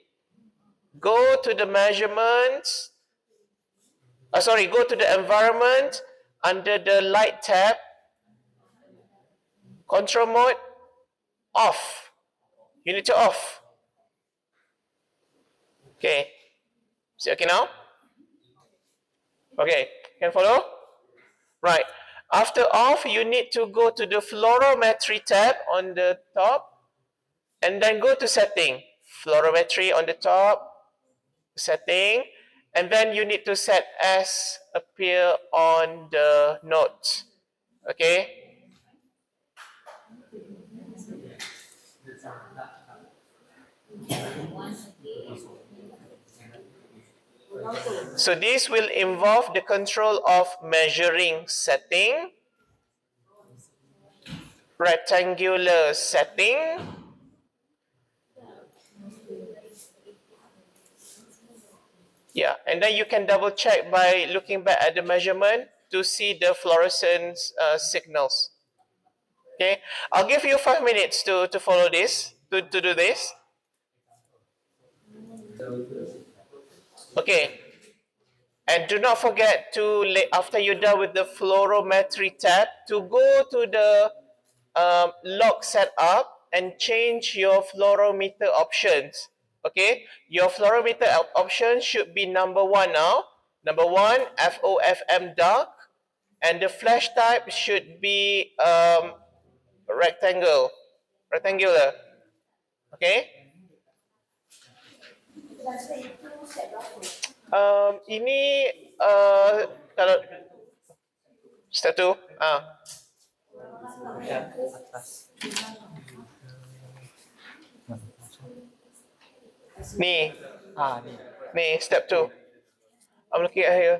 Go to the measurements. Uh, sorry, go to the environment under the light tab. Control mode off. You need to off. Okay. It okay now? Okay. Can follow? Right. After off, you need to go to the fluorometry tab on the top and then go to setting. Fluorometry on the top, setting, and then you need to set as appear on the notes. Okay? So this will involve the control of measuring setting, rectangular setting, yeah, and then you can double check by looking back at the measurement to see the fluorescence uh, signals. Okay, I'll give you five minutes to, to follow this, to, to do this. Okay. And do not forget to, after you're done with the fluorometry tab, to go to the um, setup and change your fluorometer options. Okay, your fluorometer op- option should be number one now. Number one, FOFM dark, and the flash type should be um, rectangle, rectangular. Okay. Um, ini uh, kalau step two, ah. Ni, Ah, ni. ni step two. I'm looking at here.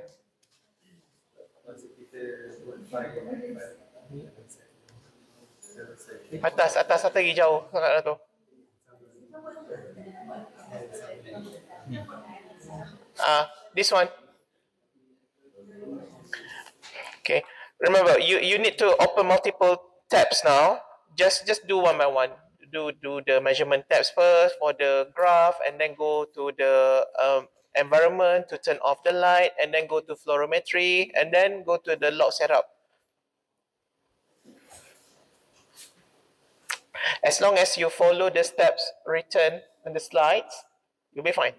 Atas, atas satu lagi jauh sangat lah tu. Ah, this one. Okay. Remember, you you need to open multiple tabs now. Just just do one by one. Do do the measurement tabs first for the graph, and then go to the um, environment to turn off the light, and then go to fluorometry, and then go to the log setup. As long as you follow the steps written on the slides, you'll be fine.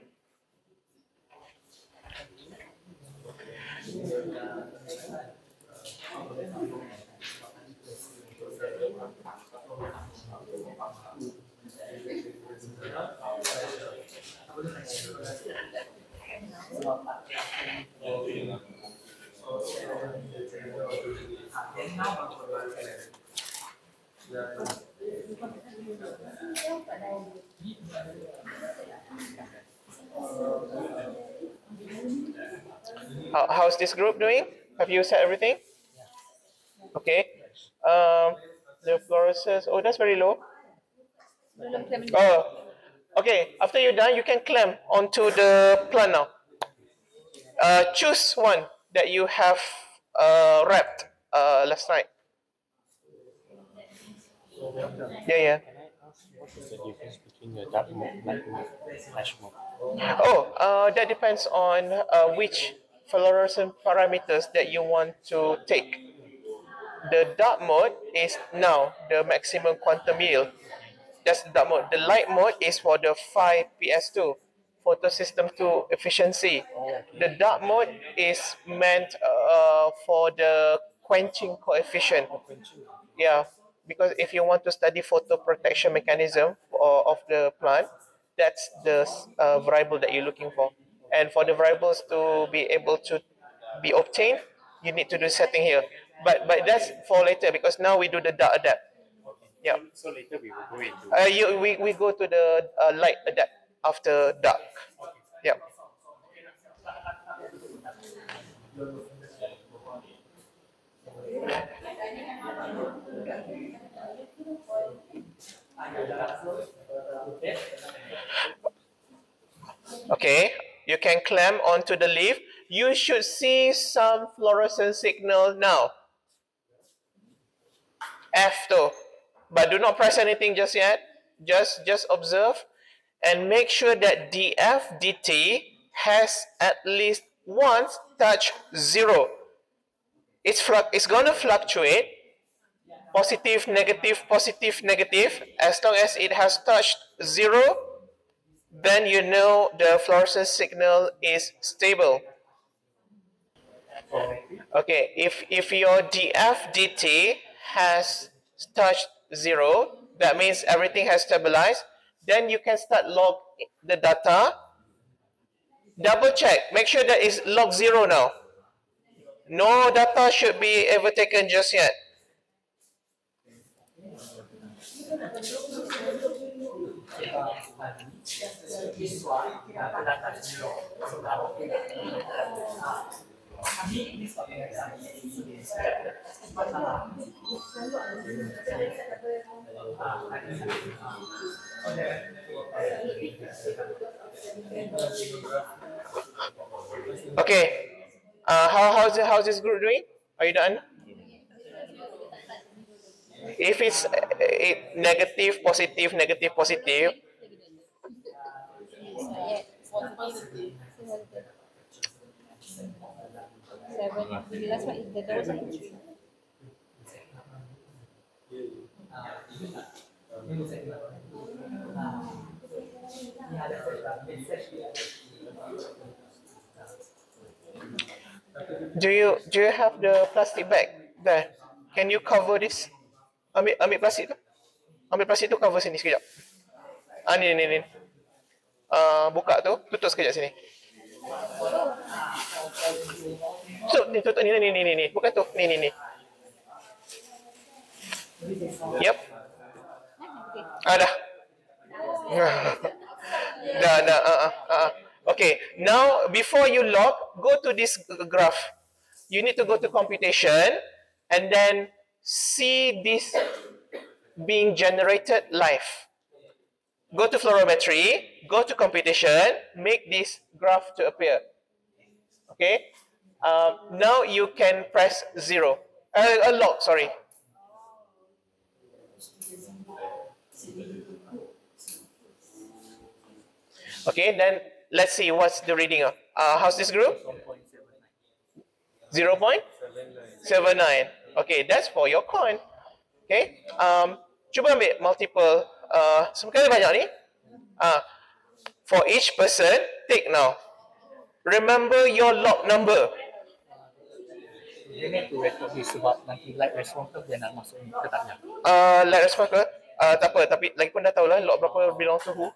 How, how's this group doing? Have you set everything? Okay. Um, the fluorescence. Oh, that's very low. Oh, okay. After you're done, you can clamp onto the plant now. Uh, choose one that you have uh, wrapped uh, last night. Yeah, yeah. What is the difference between dark mode, light mode, flash mode? Oh, uh, that depends on uh, which fluorescent parameters that you want to take. The dark mode is now the maximum quantum yield. That's the dark mode. The light mode is for the 5 PS2, photosystem 2 efficiency. The dark mode is meant uh, for the quenching coefficient. Yeah, because if you want to study photo protection mechanism of of the plant, that's the uh, variable that you're looking for. And for the variables to be able to be obtained, you need to do setting here. But but that's for later because now we do the dark adapt. Yeah. So later we will go into. Uh, you, we, we go to the uh, light adapt after dark. Yeah. Okay, you can clamp onto the leaf. You should see some fluorescent signal now. F though, but do not press anything just yet. Just just observe and make sure that df dt has at least once touched zero. It's it's gonna fluctuate. Positive, negative, positive, negative. As long as it has touched zero, then you know the fluorescence signal is stable. Okay, if if your df dt has touched zero, that means everything has stabilized. Then you can start log the data. Double check, make sure that is log zero now. No data should be ever taken just yet. Okay. Uh, how how's the, how's this group doing? Are you done? If it's uh, it, negative, positive, negative, positive, Seven. The last one is the lowest one is three. do you do you have the plastic bag there? Can you cover this? Ambil ambil plastik tu. Ambil plastik tu cover sini sekejap. Ah ni ni ni. Uh, buka tu, tutup sekejap sini. So, ni tutup ni ni ni ni ni. Bukan tu. Ni ni ni. Yep. Ah dah. dah dah. Uh, uh, uh. Okay. Now before you log, go to this graph. You need to go to computation and then see this being generated live. Go to fluorometry, go to computation, make this graph to appear. Okay. Um, now you can press zero. Uh, a log, sorry. Okay, then let's see what's the reading. Uh, how's this group? 0.79. Okay, that's for your coin. Okay, um, cuba ambil multiple, uh, sekali banyak ni. Uh, for each person, take now. Remember your log number. Dia ni tu ni sebab nanti live response tu dia nak masuk ke tak nak. Uh, let response ke? Uh, tak apa, tapi lagi pun dah tahu lah log berapa to who.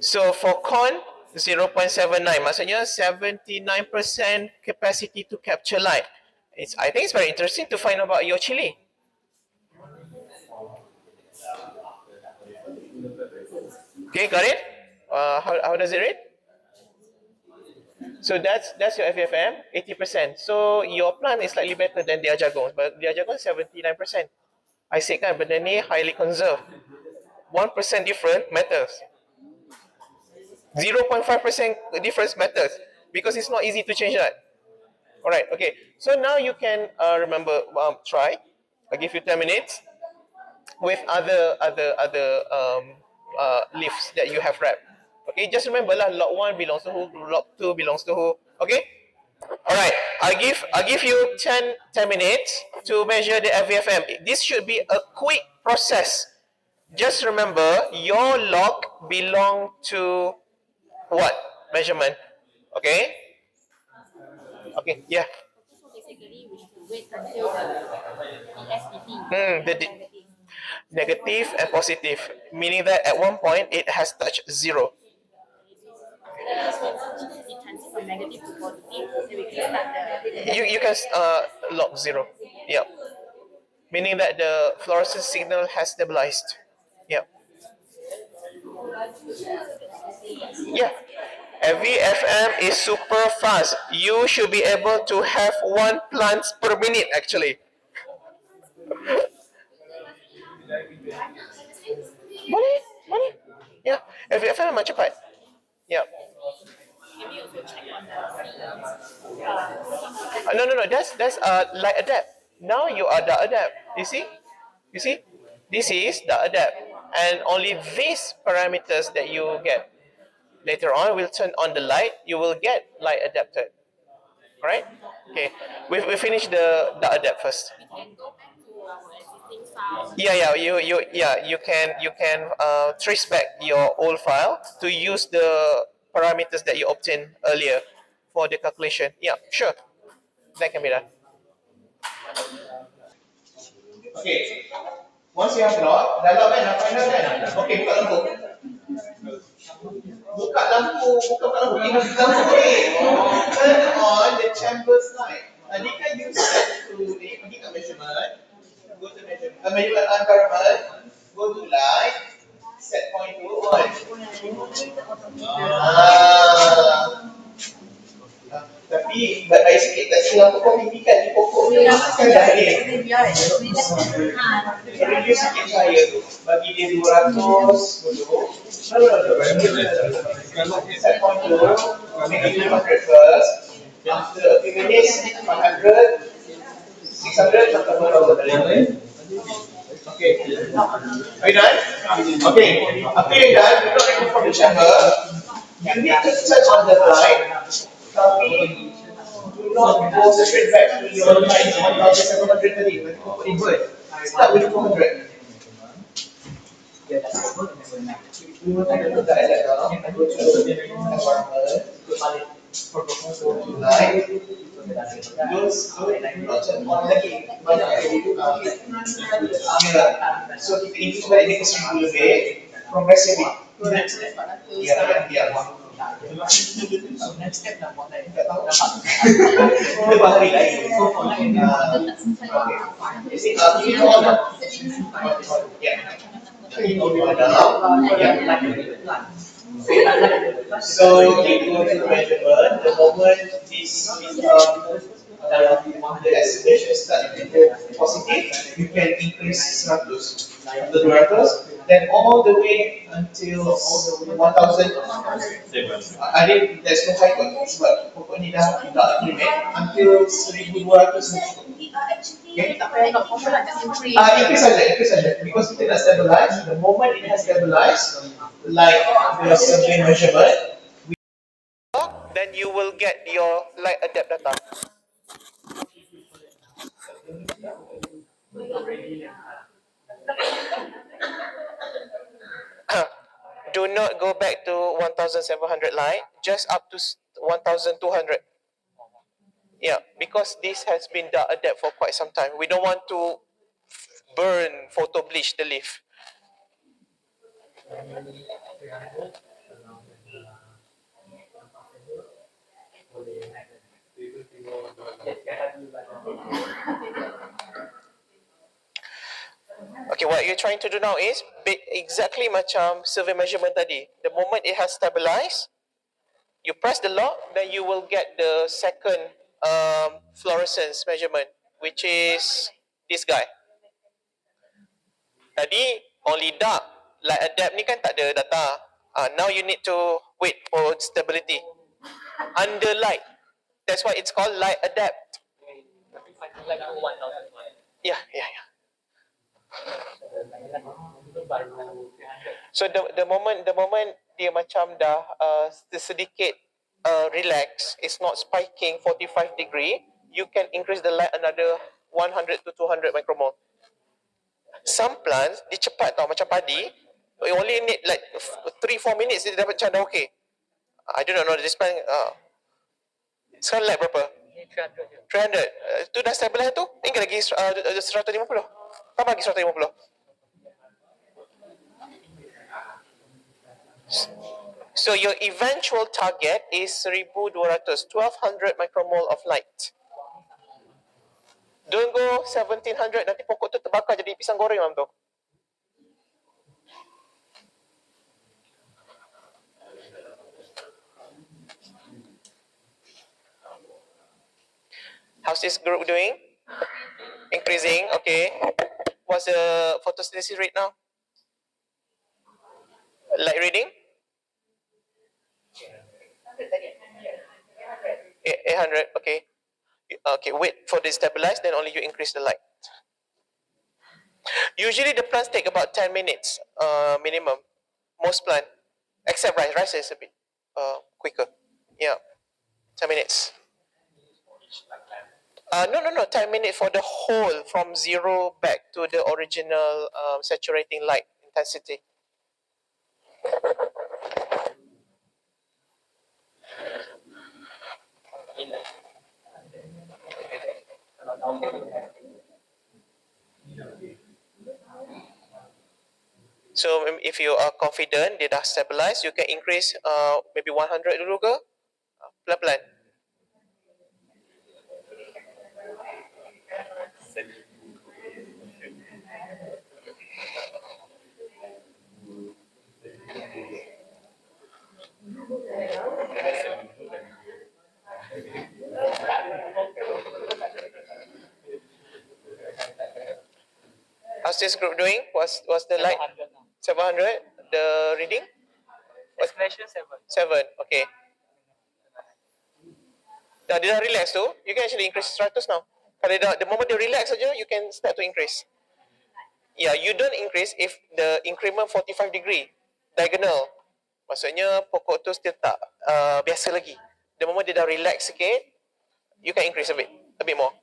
So for con 0.79 maksudnya 79% capacity to capture light. It's I think it's very interesting to find about your chili. Okay, got it? Uh, how, how does it read? So that's that's your FFM, 80%. So your plant is slightly better than their jagung, but their jagung 79%. I say kan benda ni highly conserved. 1% different matters. 0.5% difference matters because it's not easy to change that. Alright, okay. So now you can uh, remember, um, try. I'll give you 10 minutes with other other other um, uh, leaves that you have wrapped. Okay, just remember lah, log 1 belongs to who, log 2 belongs to who. Okay? Alright, I'll give I'll give you 10, 10 minutes to measure the FVFM. This should be a quick process. Just remember, your log belong to what measurement? Okay? Okay, yeah. Basically, we wait until the ESPT. Hmm, the Negative and positive, meaning that at one point it has touched zero. You, you can uh, log zero. Yep. Meaning that the fluorescent signal has stabilized. Yep. Yeah. FVFM is super fast. You should be able to have one plant per minute actually. Boleh, boleh. Yeah, FVFM memang cepat. Yeah. Uh, no, no, no. That's that's uh like adapt. Now you are the adapt. You see, you see, this is the adapt, and only these parameters that you get. Later on, we'll turn on the light. You will get light adapted. Alright? Okay. We we finish the the adapt first. We can go back to our existing file. Yeah, yeah, you, you, yeah, you can, you can uh, trace back your old file to use the parameters that you obtained earlier for the calculation. Yeah, sure, that can be done. Okay. Once you have plot, dalam kan, nak final kan? Okay, buka lampu. Buka lampu, buka buka lampu, tinggal buka lampu. Turn on the chamber's light. Tadi kan you set to pergi kat measurement. Go to measurement, uh, measurement environment. Go to light. Set point to on. Ah. Tapi baik sikit tak silap lampu kau tinggikan di pokok ni. Kan dah ni. Reduce sikit cahaya tu. Bagi dia 200 dulu. Set point tu. Make it 200 first. After a few minutes, 500. 600, sampai 1000. Okay. Are you done? Okay. After you're done, you don't remove from the chamber. You need to touch on the light. Not go back to your line 1700 tadi. Nanti kau put invert. Start with 200. We will take a look at that to environment. Light. Those, those, on lagi. Banyak lagi. Yeah. So kita Dia bahari lain. Is it uh. So the the moment this is um, the acceleration start to positive, you can increase 100 to 200, then all the way until 1000. I think there's no high point sebab pokok ni dah dah implement until 1200 Okay. Ah, increase saja, increase saja. Because kita dah stabilize, the moment it has stabilized, like the survey measurement, Then you will get your light adapt data. Do not go back to 1700 light, just up to 1200. Yeah, because this has been adapt for quite some time. We don't want to burn photo bleach the leaf. Okay, what you're trying to do now is exactly macam survey measurement tadi. The moment it has stabilized, you press the lock, then you will get the second um, fluorescence measurement, which is this guy. Tadi only dark, light adapt ni kan tak ada data. Uh, now you need to wait for stability. Under light, that's why it's called light adapt. Yeah, yeah, yeah. So the the moment the moment dia macam dah uh, sedikit uh, relax, it's not spiking 45 degree, you can increase the light another 100 to 200 micromole. Some plants dia cepat tau macam padi, you only need like 3-4 minutes dia dapat macam dah okay. I don't know this plant uh, sekarang light berapa? 300. Uh, tu dah stabilize tu? Tinggal lagi uh, 150. Tambah lagi 150. So your eventual target is 1200, 1200 micromole of light. Don't go 1700, nanti pokok tu terbakar jadi pisang goreng malam tu. How's this group doing? Increasing, okay. What's the photosynthesis rate now? Light reading? Eight- 800, okay. Okay, wait for this stabilize, then only you increase the light. Usually the plants take about 10 minutes uh, minimum. Most plant, except rice. Rice is a bit uh, quicker. Yeah, 10 minutes. Uh, no, no, no, 10 minutes for the whole from zero back to the original um, saturating light intensity. So um, if you are confident dia dah stabilize, you can increase uh, maybe 100 dulu ke? Uh, How's this group doing? What's what's the light? 700 the reading? Escalation seven. 7. Okay. Dah dia dah relax tu, you can actually increase 100 now. Kalau dah, the moment dia relax saja, you can start to increase. Yeah, you don't increase if the increment 45 degree diagonal. Maksudnya pokok tu still tak uh, biasa lagi. The moment dia dah relax sikit, you can increase a bit, a bit more.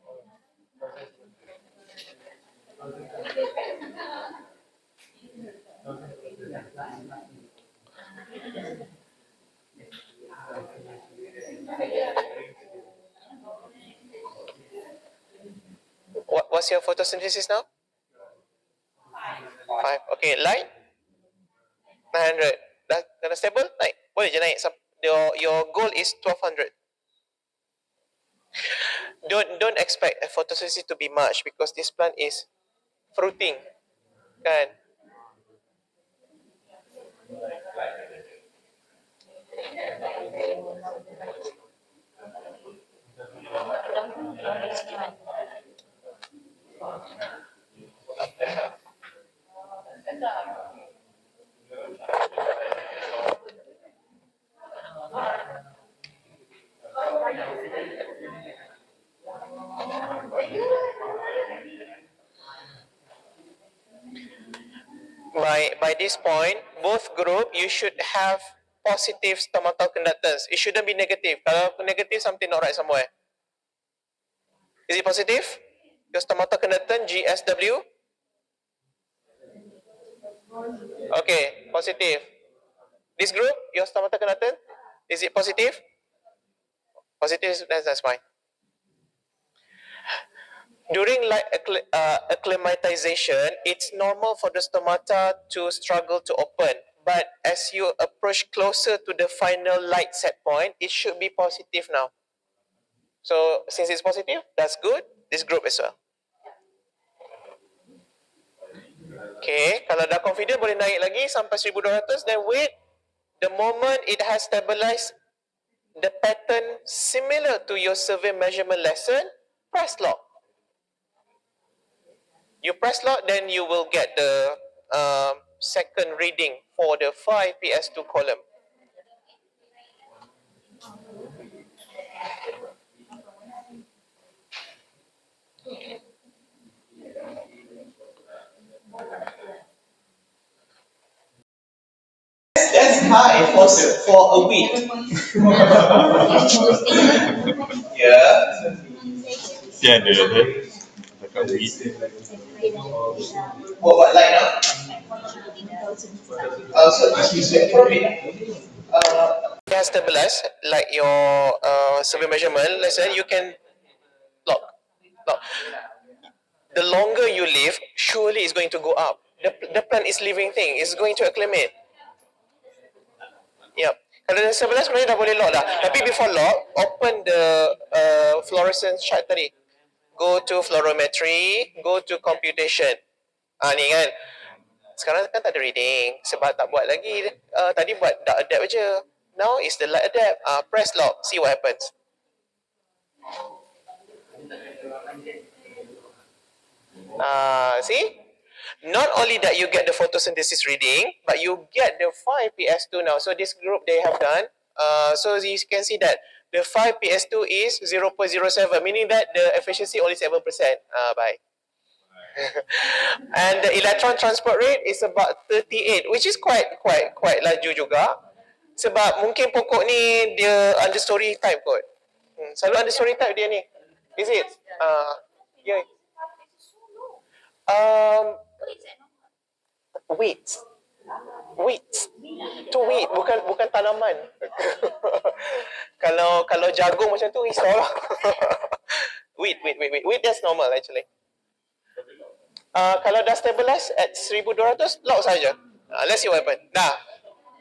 What, what's your photosynthesis now? Five. Okay, light? 900. Dah, dah stable? Naik. Boleh je naik. Your, your goal is 1200. Don't don't expect photosynthesis to be much because this plant is fruiting. Kan? by by this point, both group you should have positive stomatal conductance. It shouldn't be negative. Kalau negative, something not right somewhere. Is it positive? Your stomatal conductance GSW. Okay, positive. This group, your stomatal conductance, is it positive? Positive, that's, that's fine. During accli- uh, acclimatization, it's normal for the stomata to struggle to open. But as you approach closer to the final light set point, it should be positive now. So since it's positive, that's good. This group as well. Okay, kalau dah confident boleh naik lagi sampai 1200, then wait. The moment it has stabilized the pattern similar to your survey measurement lesson, press lock. You press lock, then you will get the um, second reading for the 5 PS2 column. That's high for for a week. yeah. Tiada ada. Dekat weed. What about light now? Uh, so Uh, has stabilized, like your uh, survey measurement lesson, you can lock. lock. The longer you live, surely it's going to go up. The, the plant is living thing, it's going to acclimate. Yep. Kalau dah 11 sebenarnya dah boleh lock dah. Tapi before lock, open the uh, fluorescence chart tadi. Go to fluorometry, go to computation. Ah ni kan. Sekarang kan tak ada reading sebab tak buat lagi. Uh, tadi buat dah adapt je. Now is the light adapt. Uh, press lock, see what happens. Ah, see? Not only that you get the photosynthesis reading, but you get the 5 PS2 now. So this group they have done. Uh, so you can see that the 5 PS2 is 0.07, meaning that the efficiency only 7%. Uh, bye. and the electron transport rate is about 38, which is quite quite quite laju juga. Sebab mungkin pokok ni dia understory type kot. Hmm, selalu understory type dia ni. Is it? Uh, yeah. Um, wheat. Wheat. Tu wheat bukan bukan tanaman. kalau kalau jagung macam tu risau lah. wheat, wheat, wheat, wheat. Wheat that's normal actually. Uh, kalau dah stabilize at 1200, lock saja. Uh, let's see what happen. Dah.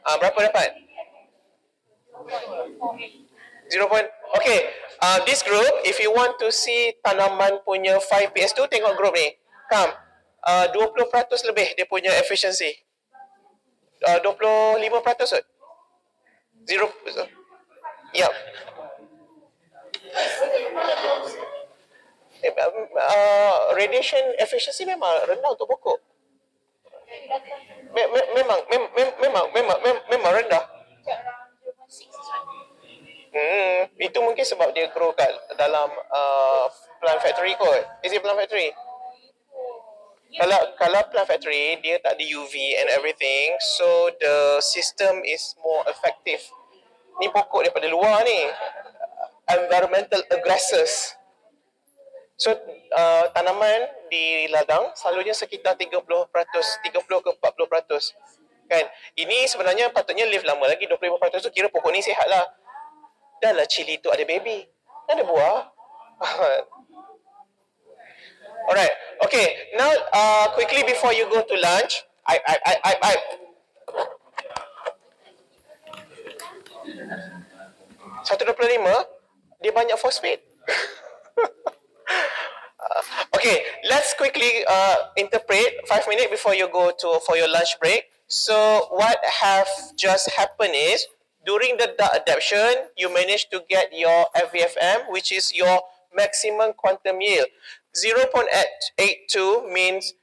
Uh, berapa dapat? 0. Point. Okay. Uh, this group, if you want to see tanaman punya 5 PS2, tengok group ni. Come. Uh, 20% lebih dia punya efficiency. Uh, 25% kot. Zero. Yep. Eh, uh, radiation efficiency memang rendah untuk pokok. Me- me- memang, mem- mem- memang, memang, mem- memang rendah. Hmm, itu mungkin sebab dia grow kat dalam uh, plant factory kot. Is it plant factory? Kalau kalau plant factory dia tak ada UV and everything, so the system is more effective. Ni pokok daripada luar ni. Environmental aggressors. So uh, tanaman di ladang selalunya sekitar 30%, 30 ke 40%. Kan? Ini sebenarnya patutnya live lama lagi 25% tu kira pokok ni sihat lah. Dah lah cili tu ada baby. Ada buah. Alright. Okay. Now, uh, quickly before you go to lunch, I, I, I, I, I. Satu dua puluh lima, dia banyak. Uh, okay, let's quickly uh, interpret five minutes before you go to for your lunch break. So what have just happened is during the duct adaptation, you managed to get your FVFM, which is your maximum quantum yield. 0.82 means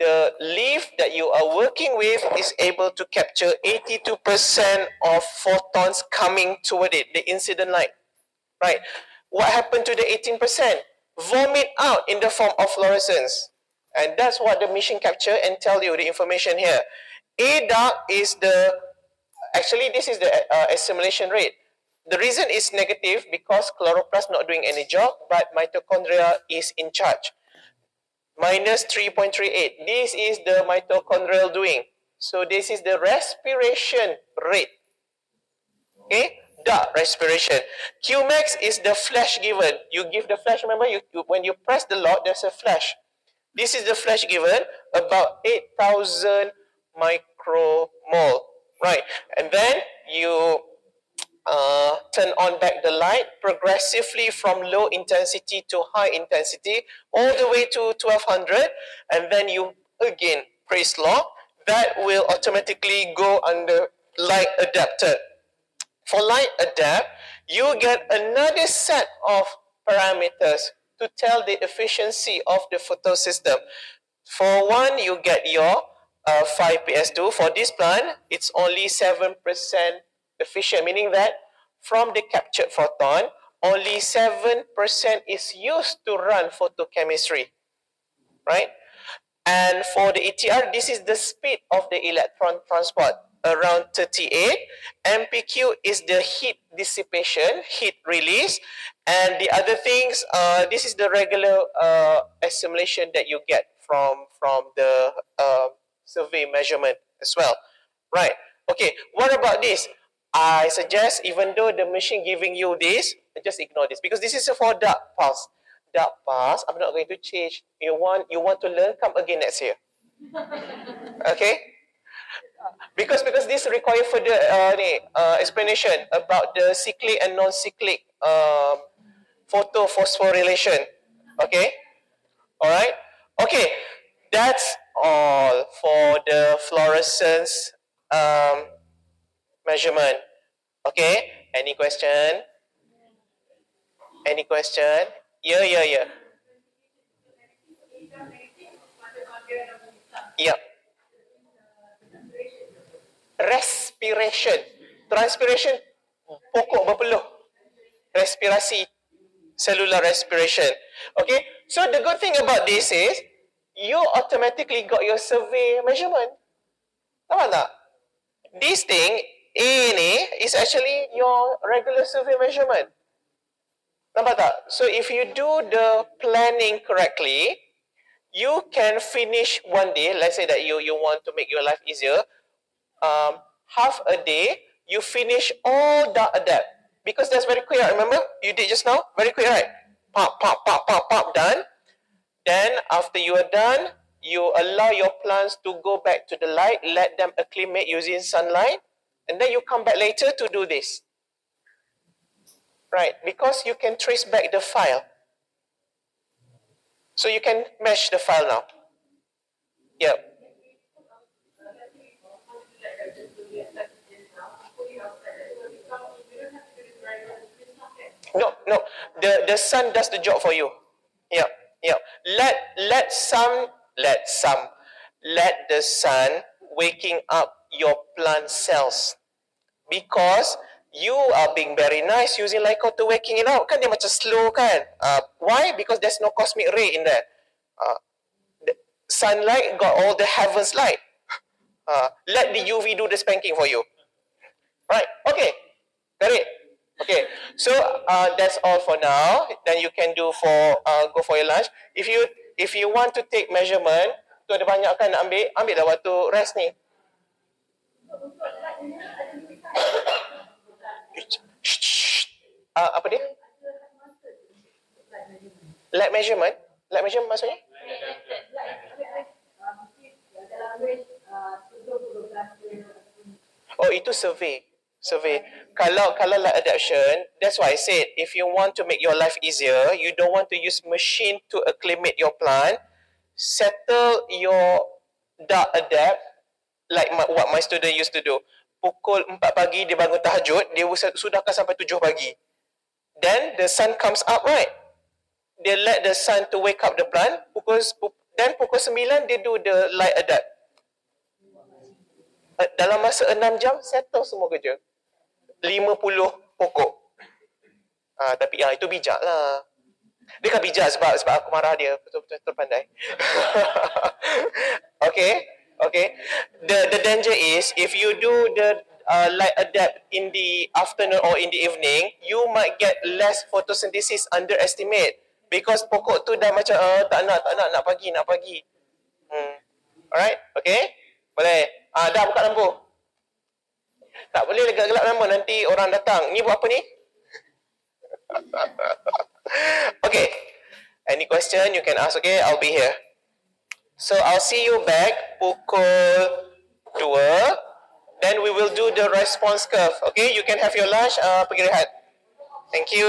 the leaf that you are working with is able to capture 82% of photons coming toward it, the incident light. Right? What happened to the 18%? Vomit out in the form of fluorescence. And that's what the machine capture and tell you the information here. A dark is the, actually this is the uh, assimilation rate. The reason is negative because chloroplast not doing any job, but mitochondria is in charge. Minus 3.38. This is the mitochondrial doing. So this is the respiration rate. Okay, dark respiration. Qmax is the flash given. You give the flash, remember, you, you when you press the lock, there's a flash. This is the flash given, about 8,000 micromole. Right, and then you uh, turn on back the light progressively from low intensity to high intensity all the way to 1200 and then you again press lock that will automatically go under light adapter. For light adapt you get another set of parameters to tell the efficiency of the photo system. For one you get your uh, PhiPS2 for this plant it's only 7% efficient, meaning that from the captured photon, only 7% is used to run photochemistry, right? And for the ETR, this is the speed of the electron transport, around 38. NPQ is the heat dissipation, heat release. And the other things, uh, this is the regular uh, assimilation that you get from, from the uh, survey measurement as well. Right. Okay, what about this? I suggest even though the machine giving you this, just ignore this because this is for dark pulse. Dark pulse, I'm not going to change. You want you want to learn, come again next year. Okay? Because because this require further uh, ni, uh, explanation about the cyclic and non-cyclic um, photophosphorylation. Okay? Alright? Okay, that's all for the fluorescence um, measurement. Okay, any question? Any question? Yeah, yeah, yeah. Yeah. Respiration. Transpiration, pokok berpeluh. Respirasi, cellular respiration. Okay, so the good thing about this is, you automatically got your survey measurement. Tahu tak? This thing A ni is actually your regular survey measurement. Nampak tak? So if you do the planning correctly, you can finish one day. Let's say that you, you want to make your life easier. Um, half a day, you finish all the adapt. Because that's very quick, remember? You did just now? Very quick, right? Pop, pop, pop, pop, pop, done. Then after you are done, you allow your plants to go back to the light, let them acclimate using sunlight, and then you come back later to do this. Right, because you can trace back the file. So you can mesh the file now. Yep. No, no. The the sun does the job for you. Yeah, yeah. Let let some let some let the sun waking up your plant cells because you are being very nice using LiCOR to waking it up. Kan dia macam slow kan? Uh, why? Because there's no cosmic ray in there. Uh, the sunlight got all the heavens light. Uh, let the UV do the spanking for you. Right? Okay. Got it? Okay, so uh, that's all for now. Then you can do for uh, go for your lunch. If you if you want to take measurement, tu ada banyak kan nak ambil, ambil dah waktu rest ni. Uh, apa dia? Light measurement? Light measurement maksudnya? Oh, itu survey. Survey. Kalau kalau light adaptation, that's why I said if you want to make your life easier, you don't want to use machine to acclimate your plant, settle your dark adapt like my, what my student used to do. Pukul 4 pagi dia bangun tahajud, dia sudahkan sampai 7 pagi. Then the sun comes up, right? They let the sun to wake up the plant. Pukul pu- then pukul 9 dia do the light adapt. Uh, Dalam masa 6 jam settle semua kerja. 50 pokok. Ah, tapi ah itu bijak lah. Dia kan bijak sebab sebab aku marah dia. Betul-betul terpandai. okay. Okay. The the danger is if you do the uh, light adapt in the afternoon or in the evening, you might get less photosynthesis underestimate because pokok tu dah macam uh, tak nak tak nak nak pagi nak pagi. Hmm. Alright? Okay? Boleh. Ah dah buka lampu. Tak boleh gelap-gelap lama nanti orang datang. Ni buat apa ni? okay. Any question you can ask, okay? I'll be here. So I'll see you back pukul 2. Then we will do the response curve. Okay, you can have your lunch. Uh, pergi rehat. Thank you.